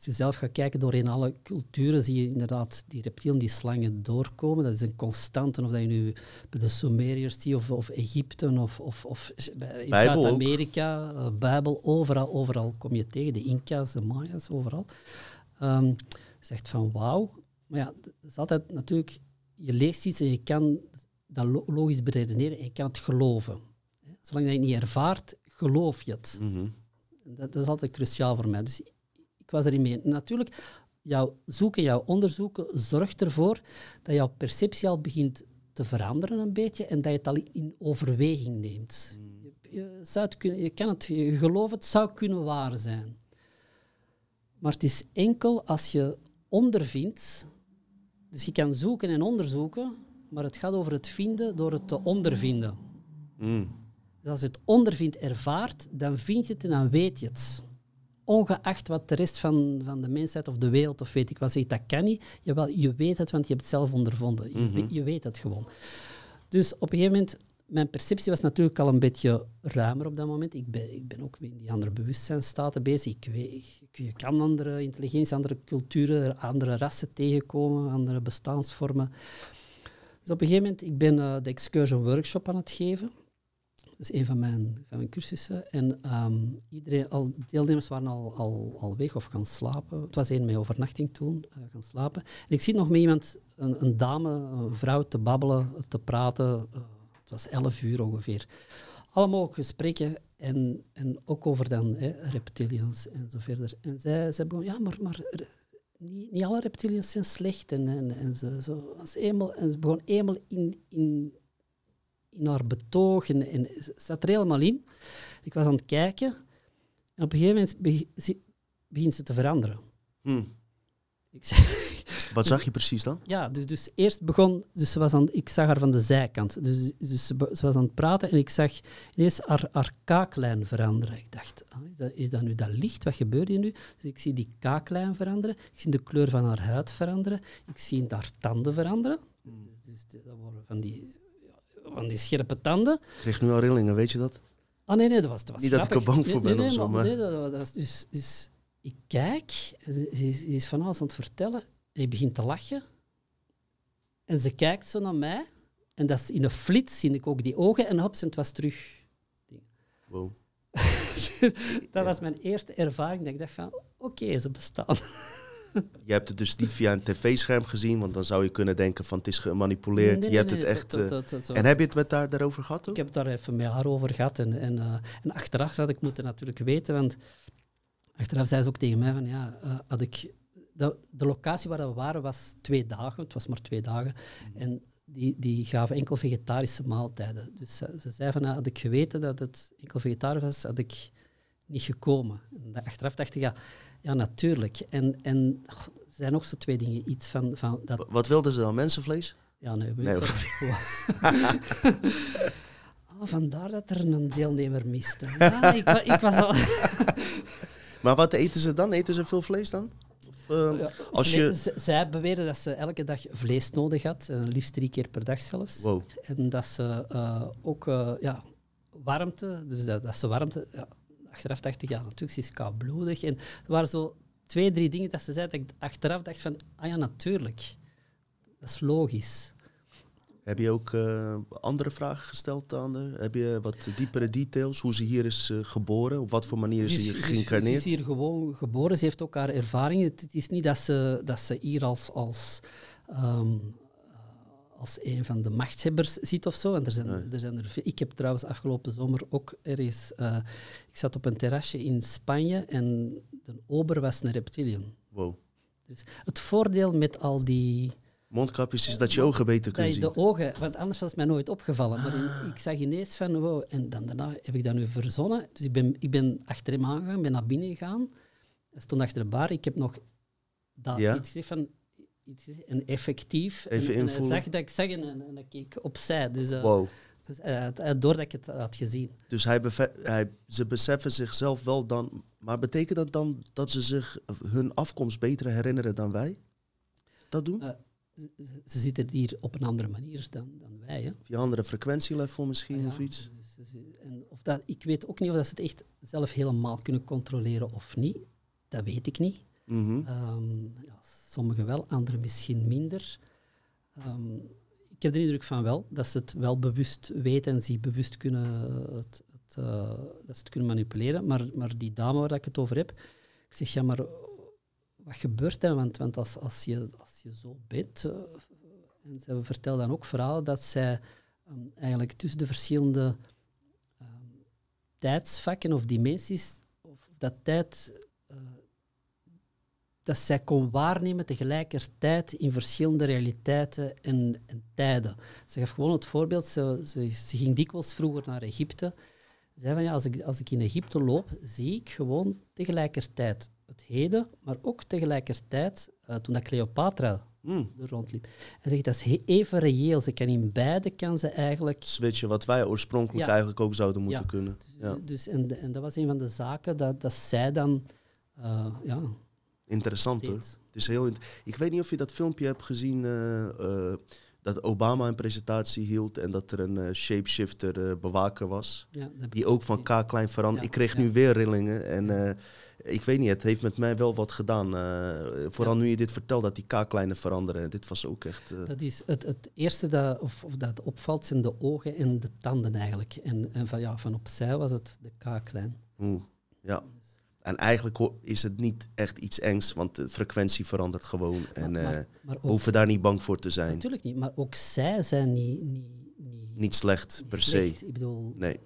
als je zelf gaat kijken doorheen alle culturen, zie je inderdaad die reptielen, die slangen doorkomen. Dat is een constante, of dat je nu bij de Sumeriërs ziet, of, of Egypte, of, of, of in Zuid-Amerika, uh, Bijbel, overal, overal kom je tegen. De Inca's, de Maya's, overal. Um, je zegt van wauw. Maar ja, dat is altijd natuurlijk, je leest iets en je kan dat logisch beredeneren en je kan het geloven. Zolang je het niet ervaart, geloof je het. Mm -hmm. dat, dat is altijd cruciaal voor mij. Dus was erin mee. Natuurlijk, jouw zoeken, jouw onderzoeken zorgt ervoor dat jouw perceptie al begint te veranderen een beetje en dat je het al in overweging neemt. Je, je, zou het kunnen, je kan het, je gelooft het zou kunnen waar zijn. Maar het is enkel als je ondervindt, dus je kan zoeken en onderzoeken, maar het gaat over het vinden door het te ondervinden. Mm. Dus als je het ondervindt, ervaart, dan vind je het en dan weet je het ongeacht wat de rest van, van de mensheid of de wereld of weet ik wat zegt, dat kan niet. Jawel, je weet het, want je hebt het zelf ondervonden. Je, mm -hmm. weet, je weet het gewoon. Dus op een gegeven moment, mijn perceptie was natuurlijk al een beetje ruimer op dat moment. Ik ben, ik ben ook in die andere bewustzijnstaten bezig. Ik weet, ik, je kan andere intelligentie, andere culturen, andere rassen tegenkomen, andere bestaansvormen. Dus op een gegeven moment, ik ben uh, de excursion workshop aan het geven. Is een van mijn, van mijn cursussen. En um, iedereen, al, deelnemers waren al, al, al weg of gaan slapen. Het was één met overnachting toen, uh, gaan slapen. En ik zit nog met iemand, een, een, dame, een vrouw, te babbelen, te praten. Uh, het was elf uur ongeveer. Allemaal gesprekken en, en ook over dan hè, reptilians en zo verder. En zij, zij begon, ja, maar, maar niet, niet alle reptiliëns zijn slecht. En, en, en, zo, zo, als eenmaal, en ze begon eenmaal in, in, in haar betoog en, en zat er helemaal in. Ik was aan het kijken en op een gegeven moment begint ze te veranderen. Hm. Ik zeg, Wat zag je precies dan? ja, dus, dus eerst begon, dus ze was aan, ik zag haar van de zijkant. Dus, dus ze, was aan het praten en ik zag ineens haar, haar kaaklijn veranderen. Ik dacht, ah, is, dat, is dat nu dat licht? Wat gebeurt hier nu? Dus ik zie die kaaklijn veranderen, ik zie de kleur van haar huid veranderen, ik zie haar tanden veranderen. Dus de- dat worden van die, van die scherpe tanden. Ik kreeg nu al rillingen, weet je dat? Ah nee, nee, dat was, dat was Niet dat ik er bang voor ben nee, of zo, maar- Nee, dat, dat was dus, dus ik kijk, en ze, ze is, van alles aan het vertellen en ik begin te lachen. En ze kijkt zo naar mij en dat is in een flits zie ik ook die ogen en hops, en het was terug. Wow. *laughs* dat was mijn eerste ervaring dat ik dacht van, oké, ze bestaan. *laughs* Je hebt het dus niet via een tv-scherm gezien, want dan zou je kunnen denken van het is gemanipuleerd. Nee, je hebt nee, het echt... dat- eh, dat- dat- dat- en heb je het met haar daarover gehad ook? Ik heb het daar even met haar over gehad. En, en, eh, en achteraf had ik moeten natuurlijk weten, want achteraf zei ze ook tegen mij van ja, eh, had ik... De, de locatie waar we waren was twee dagen, het was maar twee dagen. En die, die gaven enkel vegetarische maaltijden. Dus ze, ze zei van, had ik geweten dat het enkel vegetarisch was, had ik niet gekomen. En achteraf dacht ik, ja, ja natuurlijk. En, en er zijn nog zo twee dingen. Iets van, van dat Wa- Wat wilden ze dan? Mensenvlees? ja, nee, Nee. *laughs* Ah, vandaar dat er een deelnemer miste. Ja, ik, wa- ik was al... *laughs* Maar wat eten ze dan? Eten ze veel vlees dan? Of, eh, Ja, als je... Zij beweren dat ze elke dag vlees nodig had, eh, liefst drie keer per dag zelfs. Wow. En dat ze eh, ook eh, ja, warmte, dus dat, dat ze warmte... Ja, achteraf dacht ik, ja, natuurlijk, ze is koudbloedig. En er waren zo twee, drie dingen dat ze zei, dat ik achteraf dacht van, ah ja, natuurlijk. Dat is logisch. Heb je ook eh, andere vragen gesteld aan haar? Heb je wat diepere details? Hoe ze hier is eh, geboren? Op wat voor manier is ze hier Ze is geïncarneerd? hier gewoon geboren. Ze heeft ook haar ervaringen. Het, het is niet dat ze, dat ze hier als, als, ehm, als een van de machthebbers ziet of zo. En er zijn, Nee. er zijn er veel. Ik heb trouwens afgelopen zomer ook ergens... eh, ik zat op een terrasje in Spanje en de ober was een reptilian. Wow. Dus het voordeel met al die... Mondkapjes is dat je ogen beter kunt zien. de ogen, want anders was het mij nooit opgevallen. Maar in- ik zag ineens van, wow, en dan daarna heb ik dat nu verzonnen. Dus ik ben, ik ben achter hem aangegaan, ben naar binnen gegaan. Hij stond achter de bar. Ik heb nog dat Ja? iets gezegd van, iets en effectief. Even en, en hij zag dat ik zag en, ik keek opzij. Dus, eh, Wow. dus hij had- hij had door dat ik het had gezien. Dus hij ze beseffen zichzelf wel dan... Maar betekent dat dan dat ze zich hun afkomst beter herinneren dan wij? Dat doen? Eh, Ze, ze- zitten hier op een andere manier dan, dan wij. Hè. Via andere frequentielevel misschien Ja, of iets? dus en of dat, ik weet ook niet of dat ze het echt zelf helemaal kunnen controleren of niet. Dat weet ik niet. Ja, sommigen wel, anderen misschien minder. Ehm, ik heb de indruk van wel, dat ze het wel bewust weten en zich bewust kunnen, het, het, eh, dat ze het kunnen manipuleren. Maar, maar die dame waar ik het over heb, ik zeg, ja, maar wat gebeurt er? Want, want als, als, je, als je zo bent, eh, en ze vertelt dan ook verhalen dat zij ehm, eigenlijk tussen de verschillende ehm, tijdsvakken of dimensies, of dat tijd eh, dat zij kon waarnemen tegelijkertijd in verschillende realiteiten en, en tijden. Ze gaf gewoon het voorbeeld, ze, ze, ze ging dikwijls vroeger naar Egypte. Ze zei van ja, als ik, als ik in Egypte loop, zie ik gewoon tegelijkertijd het heden, maar ook tegelijkertijd eh, toen dat Cleopatra Mm. er rondliep. En zegt dat is even reëel. Ze kan in beide kan ze eigenlijk Switchen wat wij oorspronkelijk Ja. eigenlijk ook zouden moeten Ja. kunnen. Ja. Dus, en, en dat was een van de zaken dat, dat zij dan eh, ja, Interessant hoor. Het is heel ik weet niet of je dat filmpje hebt gezien eh, eh, dat Obama een presentatie hield en dat er een eh, shapeshifter bewaker was. Ja, Die ook van. K klein veranderd. Ja, ik kreeg ja. nu weer rillingen en ik weet niet, het heeft met mij wel wat gedaan. vooral nu je dit vertelt, dat die K kleine veranderen. Dit was ook echt... Dat is het, het eerste dat, of, of dat opvalt, zijn de ogen en de tanden eigenlijk. En, en van, ja, van opzij was het de kaaklijn. oeh, ja. En eigenlijk is het niet echt iets engs, want de frequentie verandert gewoon. En maar, eh maar, we hoeven daar niet bang voor te zijn. Natuurlijk niet, maar ook zij zijn niet, niet, niet, Niet slecht niet per slecht. se. Ik bedoel, Nee.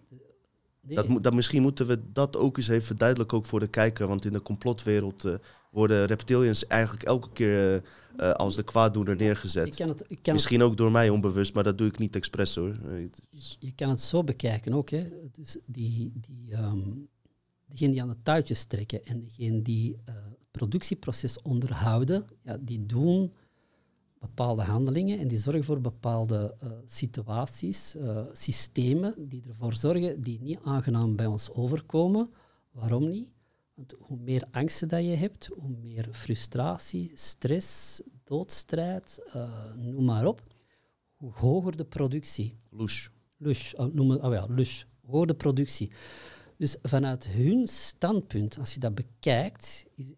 Nee. Dat, dat, misschien moeten we dat ook eens even duidelijk ook voor de kijker. Want in de complotwereld eh, worden reptilians eigenlijk elke keer eh, als de kwaaddoener Ik neergezet. kan het, ik kan het Misschien ook door mij onbewust, maar dat doe ik niet expres hoor. Je kan het zo bekijken ook. Hè. Dus die, die, ehm degene die aan de touwtjes trekken en degene die eh, het productieproces onderhouden, ja, die doen bepaalde handelingen en die zorgen voor bepaalde eh, situaties, eh, systemen die ervoor zorgen die niet aangenaam bij ons overkomen. Waarom niet? Want hoe meer angsten dat je hebt, hoe meer frustratie, stress, doodstrijd, noem maar op, hoe hoger de productie. Lush, oh, noem het, oh ja, Lush, hoge productie. Dus vanuit hun standpunt, als je dat bekijkt, is,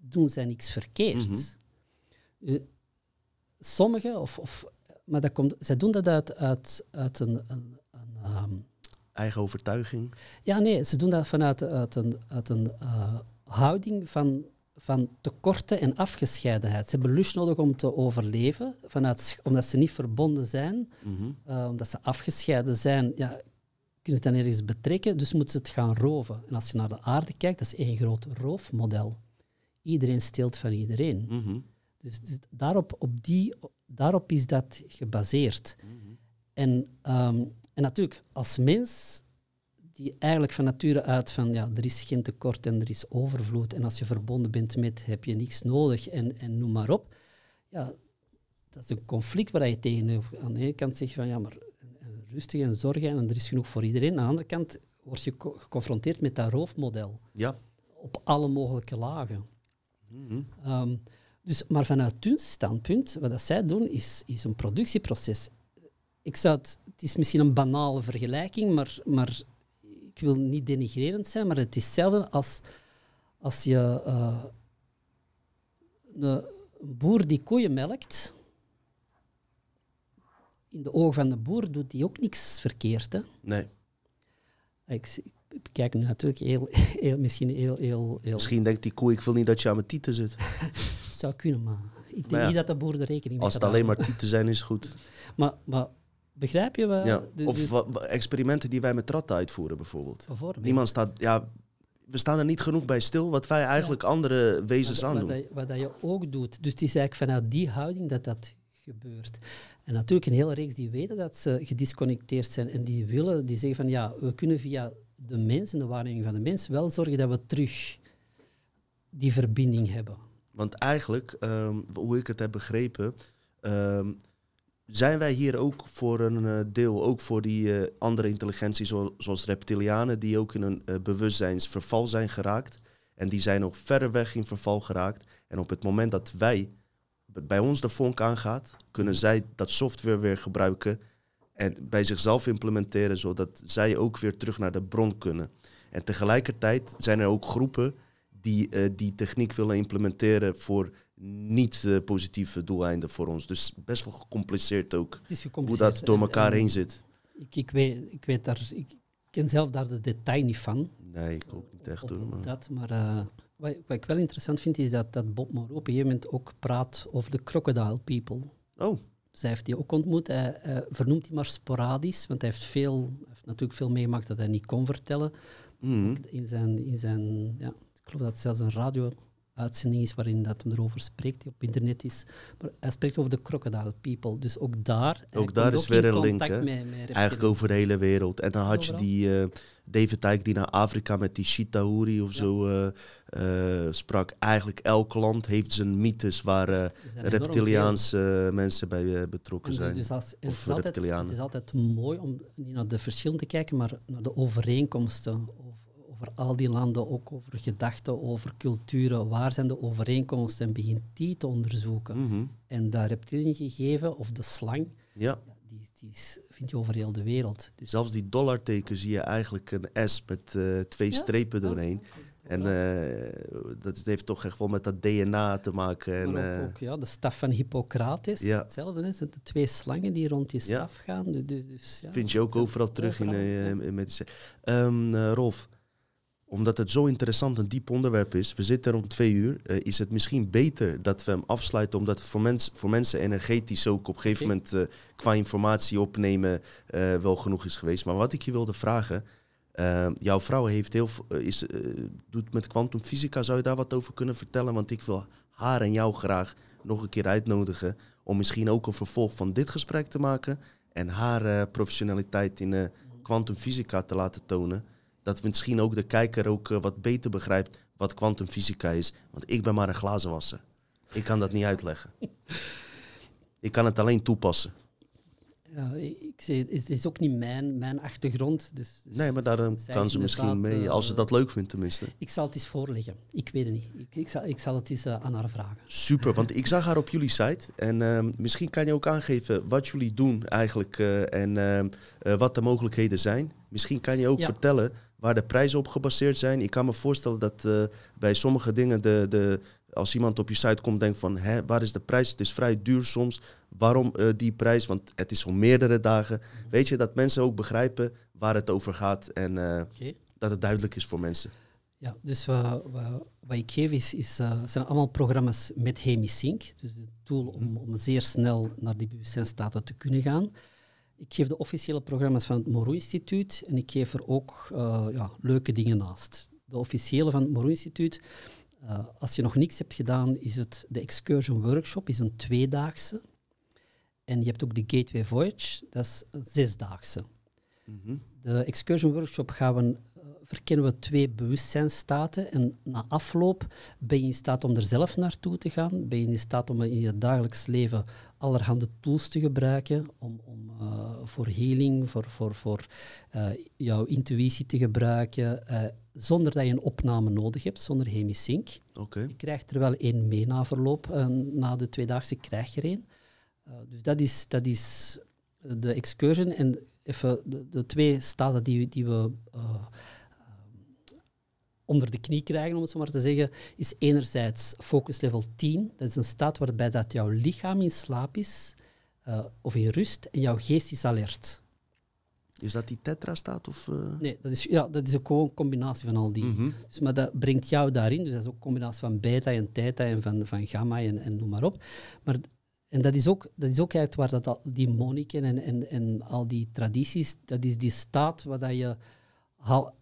doen zij niks verkeerd. Eh, Sommigen, of, of, maar dat komt, zij doen dat uit, uit, uit een, een, een ehm, Eigen overtuiging. ja, nee, ze doen dat vanuit uit een, uit een eh, houding van, van tekorten en afgescheidenheid. Ze hebben lust nodig om te overleven, vanuit, omdat ze niet verbonden zijn, Mhm. eh, omdat ze afgescheiden zijn. Ja, kunnen ze dan ergens betrekken, dus moeten ze het gaan roven. En als je naar de aarde kijkt, dat is één groot roofmodel. Iedereen steelt van iedereen. Mhm. Dus, dus daarop, op die, daarop is dat gebaseerd. Mhm. En, ehm, en natuurlijk, als mens, die eigenlijk van nature uit van ja, er is geen tekort en er is overvloed. En als je verbonden bent met heb je niks nodig en, en noem maar op. Ja, dat is een conflict waar je tegen aan de ene kant zegt van ja, maar rustig en zorgen en er is genoeg voor iedereen. Aan de andere kant word je co- geconfronteerd met dat roofmodel Ja. op alle mogelijke lagen. Mhm. Ehm, dus, maar vanuit hun standpunt, wat dat zij doen, is, is een productieproces. Ik zou het, het is misschien een banale vergelijking, maar, maar ik wil niet denigrerend zijn, maar het is hetzelfde als als je eh, een, een boer die koeien melkt. In de ogen van de boer doet hij ook niks verkeerd. Hè? Nee. Ik, ik bekijk nu natuurlijk heel, *laughs* heel, misschien heel, heel, heel Misschien denkt die koe, ik wil niet dat je aan mijn tieten zit. *laughs* zou kunnen, maar ik denk Maar ja, niet dat de boer er rekening mee Als het alleen maar tieten zijn, is goed. *laughs* Maar, maar begrijp je wat? Ja. de- Of de- experimenten die wij met ratten uitvoeren, bijvoorbeeld. bijvoorbeeld. Niemand staat, ja, we staan er niet genoeg bij stil wat wij eigenlijk andere wezens aandoen. dat, wat dat je ook doet. Dus het is eigenlijk vanuit die houding dat dat gebeurt. En natuurlijk een hele reeks die weten dat ze gedisconnecteerd zijn en die willen, die zeggen van ja, we kunnen via de mens en de waarneming van de mens wel zorgen dat we terug die verbinding hebben. Want eigenlijk, ehm, hoe ik het heb begrepen, ehm, zijn wij hier ook voor een eh, deel, ook voor die eh, andere intelligentie, zo- zoals reptilianen, die ook in een eh, bewustzijnsverval zijn geraakt. En die zijn ook verder weg in verval geraakt. En op het moment dat wij, bij ons de vonk aangaat, kunnen zij dat software weer gebruiken en bij zichzelf implementeren, zodat zij ook weer terug naar de bron kunnen. En tegelijkertijd zijn er ook groepen die eh, die techniek willen implementeren voor niet eh, positieve doeleinden voor ons. Dus best wel gecompliceerd ook hoe dat door elkaar en heen zit. Ik, ik, weet, ik weet daar, ik ken zelf daar de detail niet van. Nee, ik ook niet echt hoor. maar- dat, maar eh, wat, wat ik wel interessant vind, is dat, dat Bob Moreau op een gegeven moment ook praat over de crocodile people. Oh, Zij heeft die ook ontmoet. Hij, hij vernoemt die maar sporadisch, want hij heeft, veel, hij heeft natuurlijk veel meegemaakt dat hij niet kon vertellen. mhm. In zijn, in zijn, ja, ik geloof dat het zelfs een radio-uitzending is waarin dat hem erover spreekt, die op internet is. Maar hij spreekt over de crocodile people. Dus ook daar... Ook daar is weer een link, hè? Eigenlijk over de hele wereld. En dan had je die eh, David Icke die naar Afrika met die Shitahuri of Ja. zo eh, eh, sprak. Eigenlijk elk land heeft zijn mythes waar reptiliaanse mensen bij betrokken En zijn. Dus als, Of het, is altijd, het is altijd mooi om niet naar de verschillen te kijken, maar naar de overeenkomsten over, al die landen, ook over gedachten, over culturen. Waar zijn de overeenkomsten en begint die te onderzoeken. Mhm. En dat reptiliën gegeven, of de slang, Ja, ja, die, die is- vind je over heel de wereld. Dus zelfs die dollarteken zie je eigenlijk een S met eh, twee Ja, strepen ja. doorheen. En eh, dat heeft toch echt wel met dat DNA te maken. En, ook, eh, ook, ja, de staf van Hippocrates, Ja. hetzelfde. Hè, zijn de twee slangen die rond die Ja. staf gaan. Dus, dus, dus, ja, vind je ook het overal terug in, overal, eh, in medicijn. Ehm, eh, Rolf, omdat het zo interessant en diep onderwerp is, we zitten er om twee uur, eh, is het misschien beter dat we hem afsluiten, omdat het voor, mens, voor mensen energetisch ook op een gegeven moment eh, qua informatie opnemen eh, wel genoeg is geweest. Maar wat ik je wilde vragen, jouw vrouw heeft heel, is, doet met kwantumfysica. Zou je daar wat over kunnen vertellen? Want ik wil haar en jou graag nog een keer uitnodigen om misschien ook een vervolg van dit gesprek te maken en haar professionaliteit in kwantumfysica te laten tonen. Dat misschien ook de kijker ook eh, wat beter begrijpt wat kwantumfysica is. Want ik ben maar een glazenwasser. Ik kan dat niet uitleggen. *laughs* Ik kan het alleen toepassen. Ja, ik zeg, het is ook niet mijn, mijn achtergrond. Dus, dus Nee, maar daar eh, zij kan ze misschien mee, als ze eh, dat leuk vindt tenminste. Ik zal het eens voorleggen. Ik weet het niet. Ik, ik, zal, ik zal het eens eh, aan haar vragen. Super, want ik zag haar op jullie site. En ehm, misschien kan je ook aangeven wat jullie doen eigenlijk eh, en ehm, eh, wat de mogelijkheden zijn. Misschien kan je ook Ja. vertellen waar de prijzen op gebaseerd zijn. Ik kan me voorstellen dat eh, bij sommige dingen, de, de, als iemand op je site komt, denkt van, Hè, waar is de prijs? Het is vrij duur soms. Waarom eh, die prijs? Want het is al meerdere dagen. Weet je, dat mensen ook begrijpen waar het over gaat en eh, dat het duidelijk is voor mensen. Ja, dus wat, wat, wat ik geef is, is zijn allemaal programma's met Hemisync. Dus een tool om, om zeer snel naar die bewustzijnstaten te kunnen gaan. Ik geef de officiële programma's van het Moreau Instituut en ik geef er ook eh, ja, leuke dingen naast. De officiële van het Moreau Instituut, eh, als je nog niks hebt gedaan, is het de Excursion Workshop, is een tweedaagse. En je hebt ook de Gateway Voyage, dat is een zesdaagse. Mhm. De excursion workshop gaan we, verkennen we twee bewustzijnstaten en na afloop ben je in staat om er zelf naartoe te gaan, ben je in staat om in je dagelijks leven allerhande tools te gebruiken om, om eh, voor healing, voor, voor, voor eh, jouw intuïtie te gebruiken, eh, zonder dat je een opname nodig hebt, zonder hemisync. Oké. Je krijgt er wel één mee na verloop, na de tweedaagse krijg je er één. Dus dat is, dat is de excursion. En even de, de twee staten die, die we onder de knie krijgen, om het zo maar te zeggen, is enerzijds focus level 10. Dat is een staat waarbij dat jouw lichaam in slaap is, eh, of in rust, en jouw geest is alert. Is dat die tetra-staat? Of, eh? Nee, dat is, ja, dat is ook gewoon een combinatie van al die. Mhm. Dus, maar dat brengt jou daarin. Dus dat is ook een combinatie van beta en theta en van, van gamma en, en noem maar op. Maar, en dat is ook, dat is ook eigenlijk waar dat al, die monniken en, en, en al die tradities, dat is die staat waar, dat je, hal-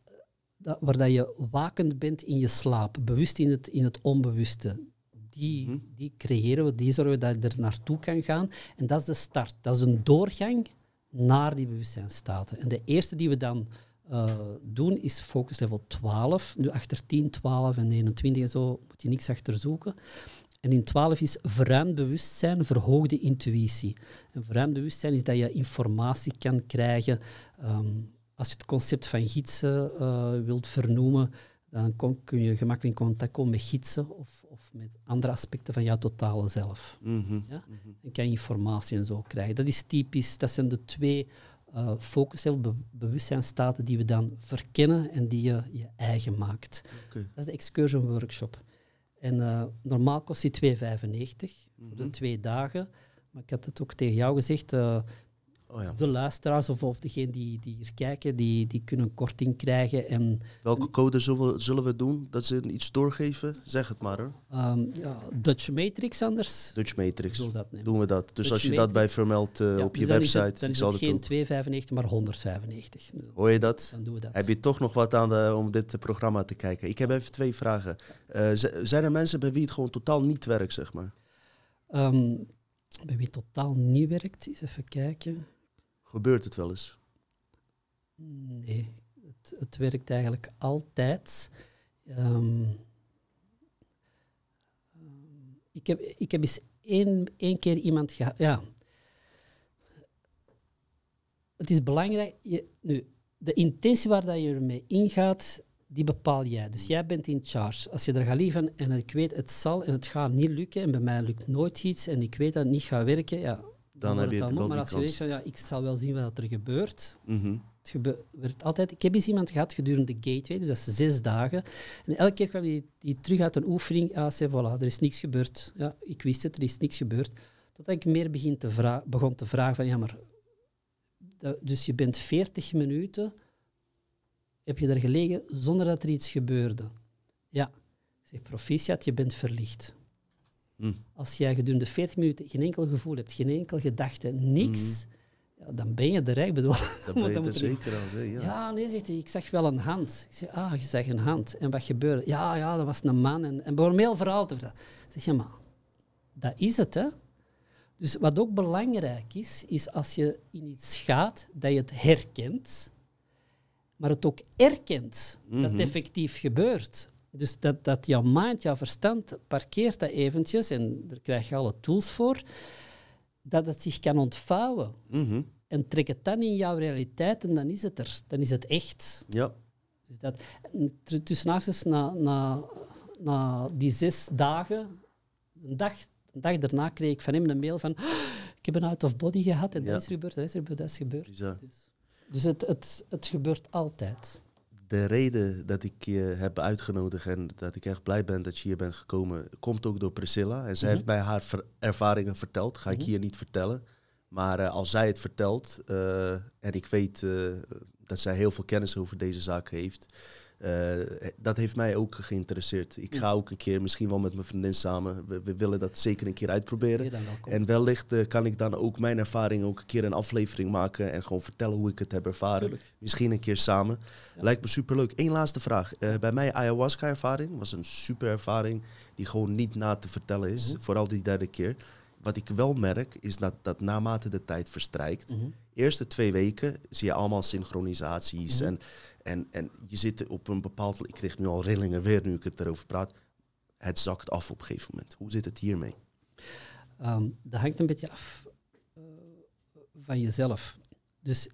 dat, waar dat je wakend bent in je slaap, bewust in het, in het onbewuste. Die, Mhm. die creëren we, die zorgen dat je er naartoe kan gaan. En dat is de start. Dat is een doorgang naar die bewustzijnstaten. En de eerste die we dan eh, doen is focus level 12. Nu achter 10, 12 en 21 en zo moet je niks achter zoeken. En in 12 is verruimd bewustzijn, verhoogde intuïtie. En verruimd bewustzijn is dat je informatie kan krijgen. Ehm, als je het concept van gidsen eh, wilt vernoemen, dan kun je gemakkelijk in contact komen met gidsen of, of met andere aspecten van jouw totale zelf. Mhm. Ja? En kan je informatie en zo krijgen. Dat is typisch, dat zijn de twee uh, focus be bewustzijnstaten die we dan verkennen en die je je eigen maakt. Dat is de excursion workshop. En uh, normaal kost die 2,95 voor de twee dagen. Maar ik had het ook tegen jou gezegd, uh, Oh ja. de luisteraars of, of degenen die, die hier kijken, die, die kunnen korting krijgen. En, Welke code zullen we, zullen we doen? Dat ze iets doorgeven? Zeg het maar hoor. um, ja, Dutch Matrix anders. Dutch Matrix. Dat. Doen we dat. Dus Dutch als je Matrix. dat bij vermeldt uh, ja, op je dus dan website, is het, dan is het geen 2,95, maar 195. Hoor je dat? Dan doen we dat. Heb je toch nog wat aan de, om dit programma te kijken? Ik heb even twee vragen. Uh, zijn er mensen bij wie het gewoon totaal niet werkt, zeg maar? Um, bij wie het totaal niet werkt, eens even kijken. Gebeurt het wel eens? Nee, het, het werkt eigenlijk altijd. Um, ik, heb, ik heb eens één, één keer iemand gehad. Ja. Het is belangrijk. Je, nu, de intentie waar dat je ermee ingaat, die bepaal jij. Dus jij bent in charge. Als je er gaat liggen en ik weet het zal en het gaat niet lukken en bij mij lukt nooit iets en ik weet dat het niet gaat werken, ja, dan, heb je het wel Maar als je weet van ja, ik zal wel zien wat er gebeurt. Mm -hmm. Het gebeurt altijd. Ik heb eens iemand gehad gedurende de gateway, dus dat is zes dagen. En elke keer kwam die, die terug uit een oefening. Ah, zei, voilà, er is niks gebeurd. Ja, ik wist het, er is niks gebeurd. Totdat ik meer begin te begon te vragen van ja, maar dat, dus je bent 40 minuten heb je daar gelegen zonder dat er iets gebeurde. Ja, ik zeg proficiat, je bent verlicht. Hm. Als jij gedurende 40 minuten geen enkel gevoel hebt, geen enkel gedachte, niks, hm. ja, dan ben je er, hè. ik bedoel. *laughs* Want ben je er er- zeker als, hè? Ja. Ja, nee, zegt hij, ik zag wel een hand. Ik zeg, ah, je zag een hand. En wat gebeurde? Ja, ja, dat was een man. En, en begon heel verhaal te vertellen. Ik zeg, ja, maar dat is het, hè. Dus wat ook belangrijk is, is als je in iets gaat, dat je het herkent, maar het ook erkent dat het effectief gebeurt. Dus dat, dat jouw mind, jouw verstand, parkeert dat eventjes, en daar krijg je alle tools voor, dat het zich kan ontvouwen. Mhm. En trek het dan in jouw realiteit en dan is het er. Dan is het echt. ja. Dus dat, tussen haakjes, na, na, na die zes dagen, een dag, een dag daarna kreeg ik van hem een mail van "Ah, ik heb een out-of-body gehad en Ja. dat is gebeurd, dat is gebeurd, dat is gebeurd. Dus, dus het, het, het gebeurt altijd. De reden dat ik je heb uitgenodigd en dat ik echt blij ben dat je hier bent gekomen, komt ook door Priscilla. En zij heeft mij haar ver- ervaringen verteld. Ga ik hier niet vertellen. Maar eh, als zij het vertelt, eh, en ik weet eh, dat zij heel veel kennis over deze zaak heeft, eh, dat heeft mij ook geïnteresseerd. Ik ga ook een keer, misschien wel met mijn vriendin samen, we, we willen dat zeker een keer uitproberen. En wellicht eh, kan ik dan ook mijn ervaring ook een keer een aflevering maken en gewoon vertellen hoe ik het heb ervaren. Misschien een keer samen. Lijkt me superleuk. Eén laatste vraag. Eh, bij mij ayahuasca-ervaring was een super ervaring die gewoon niet na te vertellen is. Vooral die derde keer. Wat ik wel merk is dat, dat naarmate de tijd verstrijkt, eerste twee weken zie je allemaal synchronisaties en, en, en je zit op een bepaald... Ik kreeg nu al rillingen weer nu ik het erover praat. Het zakt af op een gegeven moment. Hoe zit het hiermee? Ehm, dat hangt een beetje af eh, van jezelf. Dus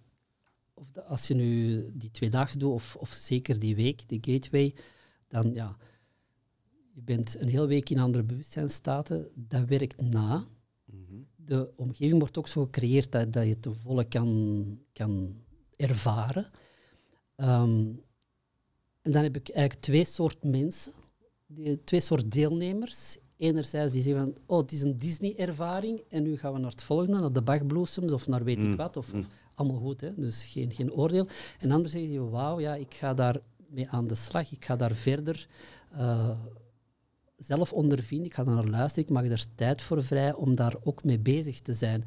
of de- als je nu die twee dagen doet, of, of zeker die week, die gateway, dan ja, je bent een hele week in andere bewustzijnstaten. Dat werkt na. De omgeving wordt ook zo gecreëerd dat, dat je het ten volle kan, kan ervaren. Ehm, en dan heb ik eigenlijk twee soorten mensen, die, twee soorten deelnemers. Enerzijds die zeggen van, oh, het is een Disney-ervaring en nu gaan we naar het volgende, naar de Bachbloesems of naar weet ik wat. Of, of allemaal goed, hè? dus geen, geen oordeel. En anderen zeggen, die, wauw, ja, ik ga daar mee aan de slag, ik ga daar verder eh, zelf ondervinden, ik ga daar naar luisteren, ik maak er tijd voor vrij om daar ook mee bezig te zijn.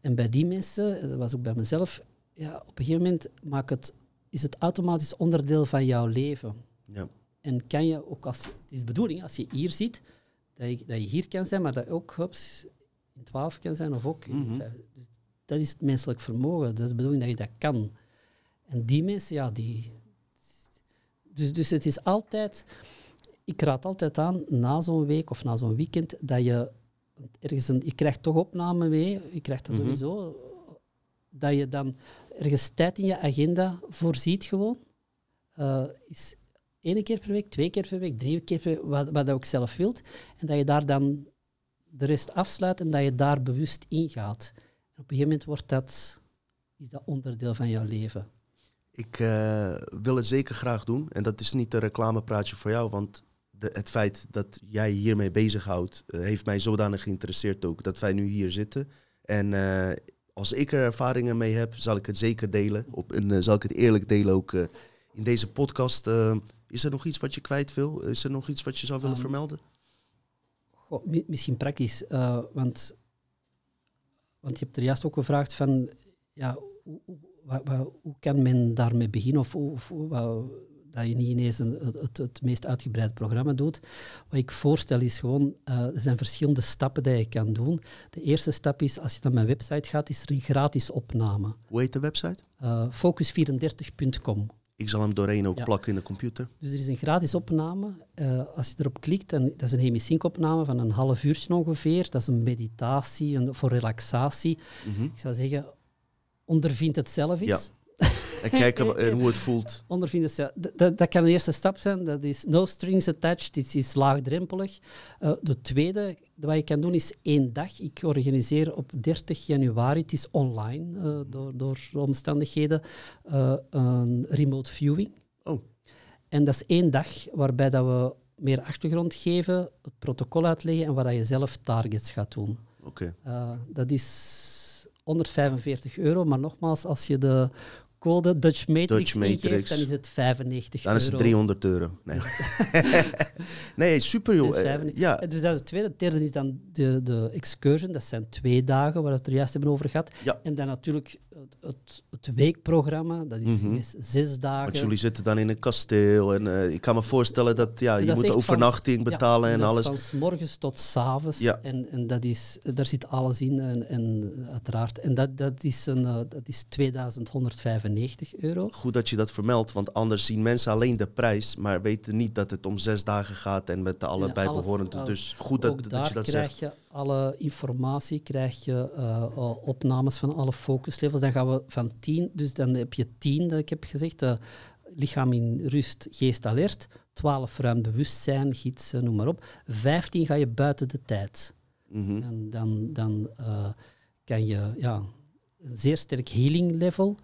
En bij die mensen, en dat was ook bij mezelf, ja, op een gegeven moment maakt het, is het automatisch onderdeel van jouw leven. Ja. En kan je ook als, het is de bedoeling, als je hier zit, dat je, dat je hier kan zijn, maar dat je ook hups, in 12 kan zijn of ook in vijf. Dus dat is het menselijk vermogen. Dat is de bedoeling dat je dat kan. En die mensen, ja, die. Dus, dus het is altijd. Ik raad altijd aan, na zo'n week of na zo'n weekend, dat je ergens een. Je krijgt toch opname mee, je krijgt dat sowieso. Dat je dan ergens tijd in je agenda voorziet, gewoon. Eh, is één keer per week, twee keer per week, drie keer per week, wat, wat je ook zelf wilt. En dat je daar dan de rest afsluit en dat je daar bewust ingaat. En op een gegeven moment wordt dat, is dat onderdeel van jouw leven. Ik eh, wil het zeker graag doen. En dat is niet een reclamepraatje voor jou, want de, het feit dat jij hiermee bezighoudt, eh, heeft mij zodanig geïnteresseerd ook dat wij nu hier zitten. En eh, als ik er ervaringen mee heb, zal ik het zeker delen. Op, en eh, zal ik het eerlijk delen ook in deze podcast. Is er nog iets wat je kwijt wil? Is er nog iets wat je zou willen Ehm, vermelden? Goh, mi- misschien praktisch, want, want je hebt er juist ook gevraagd van, ja, hoe, hoe, hoe kan men daarmee beginnen? Of, of wa- dat je niet ineens een, het, het, meest uitgebreide programma doet. Wat ik voorstel is gewoon, eh, er zijn verschillende stappen die je kan doen. De eerste stap is, als je naar mijn website gaat, is er een gratis opname. Hoe heet de website? Eh, focus34.com. Ik zal hem doorheen ook Ja. plakken in de computer. Dus er is een gratis opname. Eh, als je erop klikt, dan, dat is een hemisync-opname van een half uurtje ongeveer. Dat is een meditatie een, voor relaxatie. Ik zou zeggen, ondervind het zelf eens. Ja. En kijken en hoe het voelt. *laughs* Ondervind het zelf. D- dat, dat kan een eerste stap zijn. Dat is no strings attached. Het is laagdrempelig. Eh, de tweede, wat je kan doen, is één dag. Ik organiseer op 30 januari, het is online eh, door, door omstandigheden, eh, een remote viewing. Oh, En dat is één dag waarbij dat we meer achtergrond geven, het protocol uitleggen en waar dat je zelf targets gaat doen. oké. Dat is 145 euro, maar nogmaals, als je de code Dutch Matrix, Dutch Matrix. ingeeft, dan is het 95 Dan is het euro. 300 euro. Nee, *laughs* nee super joh. 95. ja, Dus dat is het tweede. Het derde is dan de, de excursion. Dat zijn twee dagen waar we het er juist hebben over gehad. Ja. En dan natuurlijk het, het, het weekprogramma. Dat is, Mhm. is zes dagen. want jullie zitten dan in een kasteel. En eh, ik kan me voorstellen dat ja, je Dat moet echt overnachting van- betalen ja, en dus alles. van s morgens tot s avonds. Ja. En, en dat is, daar zit alles in. En, en uiteraard. En dat, dat, is een, eh, dat is 2195 euro. Goed dat je dat vermeldt, want anders zien mensen alleen de prijs, maar weten niet dat het om zes dagen gaat en met de alle bijbehorende. Dus goed dat, dat je dat krijg zegt. je alle informatie, krijg je eh, opnames van alle focuslevels. Dan gaan we van 10, dus dan heb je 10 dat ik heb gezegd. eh, lichaam in rust, geest alert. 12 ruim bewustzijn, gids, eh, noem maar op. 15 ga je buiten de tijd. Mhm. En dan, dan kan je ja, een zeer sterk healing level.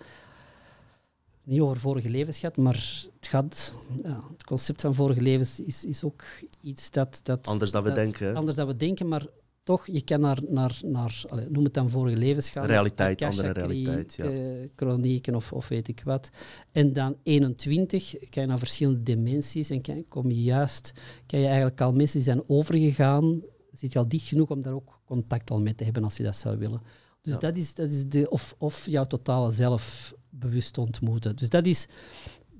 Niet over vorige levens gaat, maar het, gaat, ja, het concept van vorige levens is, is ook iets dat, dat... Anders dan we denken, hè? Anders dan we denken, maar toch, je kan naar, naar, naar allee, noem het dan vorige levens gaan. Realiteit, andere realiteit, ja. eh, chronieken of, of weet ik wat. En dan 21 kan je naar verschillende dimensies en kan, kom je juist, kan je eigenlijk al mensen die zijn overgegaan, zit je al dicht genoeg om daar ook contact al mee te hebben als je dat zou willen. Dus Ja. dat is, dat is de, of, of jouw totale zelf bewust ontmoeten. Dus dat is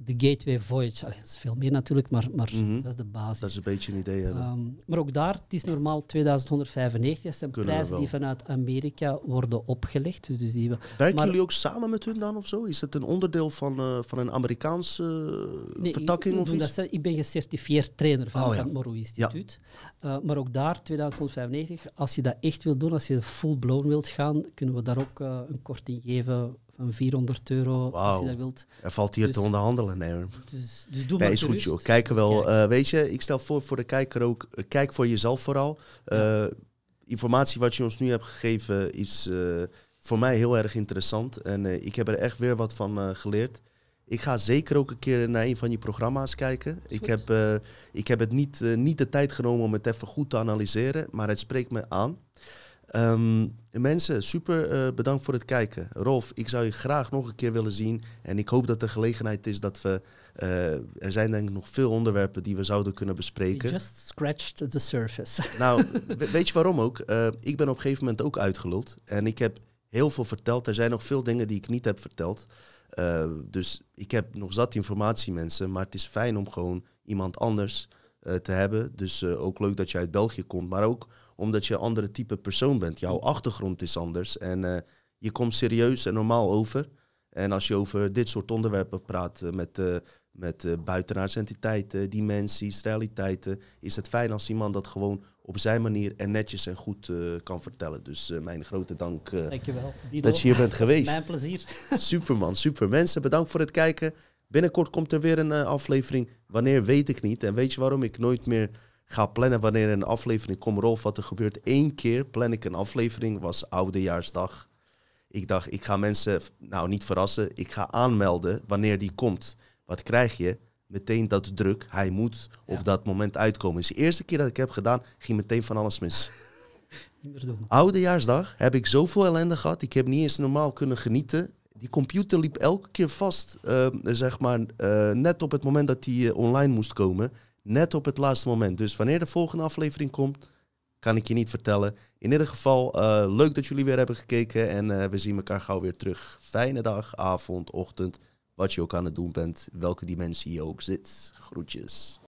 de Gateway Voyage. Allee, dat is veel meer natuurlijk, maar, maar Mhm. dat is de basis. Dat is een beetje een idee hebben. Ehm, maar ook daar, het is normaal 2195. Dat zijn Kunnen prijzen die vanuit Amerika worden opgelegd. Dus, die we, Werken maar- jullie ook samen met hun dan of zo? Is het een onderdeel van, eh, van een Amerikaanse eh, Nee, vertakking ik, of iets? dat ik ben gecertificeerd trainer van, Oh, ja. het Moro Instituut. Eh, maar ook daar, 2195, als je dat echt wil doen, als je full-blown wilt gaan, kunnen we daar ook een korting geven van 400 euro, als je dat wilt. Er valt hier Dus- te onderhandelen. Nee, hoor. Dus, dus doe nee maar is goed joh. Kijken Dus wel. kijk. eh, weet je, ik stel voor voor de kijker ook, eh, kijk voor jezelf vooral. Eh, informatie wat je ons nu hebt gegeven is voor mij heel erg interessant. En ik heb er echt weer wat van geleerd. Ik ga zeker ook een keer naar een van je programma's kijken. Ik heb, ik heb het niet, niet de tijd genomen om het even goed te analyseren, maar het spreekt me aan. Ehm, mensen, super eh, bedankt voor het kijken. Rolf, ik zou je graag nog een keer willen zien. En ik hoop dat er gelegenheid is dat we. eh, er zijn denk ik nog veel onderwerpen die we zouden kunnen We bespreken. just scratched the surface. *laughs* Nou, we- weet je waarom ook? Eh, ik ben op een gegeven moment ook uitgeluld. En ik heb heel veel verteld. Er zijn nog veel dingen die ik niet heb verteld. Dus ik heb nog zat informatie, mensen. Maar het is fijn om gewoon iemand anders te hebben. Dus ook leuk dat je uit België komt. Maar ook omdat je een andere type persoon bent. Jouw achtergrond is anders. En eh, je komt serieus en normaal over. En als je over dit soort onderwerpen praat eh, met, eh met eh buitenaardse entiteiten, dimensies, realiteiten, is het fijn als iemand dat gewoon op zijn manier en netjes en goed kan vertellen. Dus mijn grote dank Dankjewel. Dat je hier bent *laughs* geweest. Mijn plezier. *laughs* Superman, super. Mensen, bedankt voor het kijken. Binnenkort komt er weer een aflevering. Wanneer weet ik niet. En weet je waarom ik nooit meer ga plannen wanneer een aflevering komt? Rolf, wat er gebeurt één keer plan ik een aflevering, was Oudejaarsdag. Ik dacht, ik ga mensen, nou niet verrassen, ik ga aanmelden wanneer die komt. Wat krijg je? Meteen dat druk. Hij moet op dat moment uitkomen. Dus de eerste keer dat ik heb gedaan, ging meteen van alles mis. *laughs* Niet meer doen. Oudejaarsdag heb ik zoveel ellende gehad. Ik heb niet eens normaal kunnen genieten. Die computer liep elke keer vast, eh, zeg maar, eh, net op het moment dat die eh, online moest komen. Net op het laatste moment. Dus wanneer de volgende aflevering komt, kan ik je niet vertellen. In ieder geval, eh, leuk dat jullie weer hebben gekeken. En eh, we zien elkaar gauw weer terug. Fijne dag, avond, ochtend. Wat je ook aan het doen bent. Welke dimensie je ook zit. Groetjes.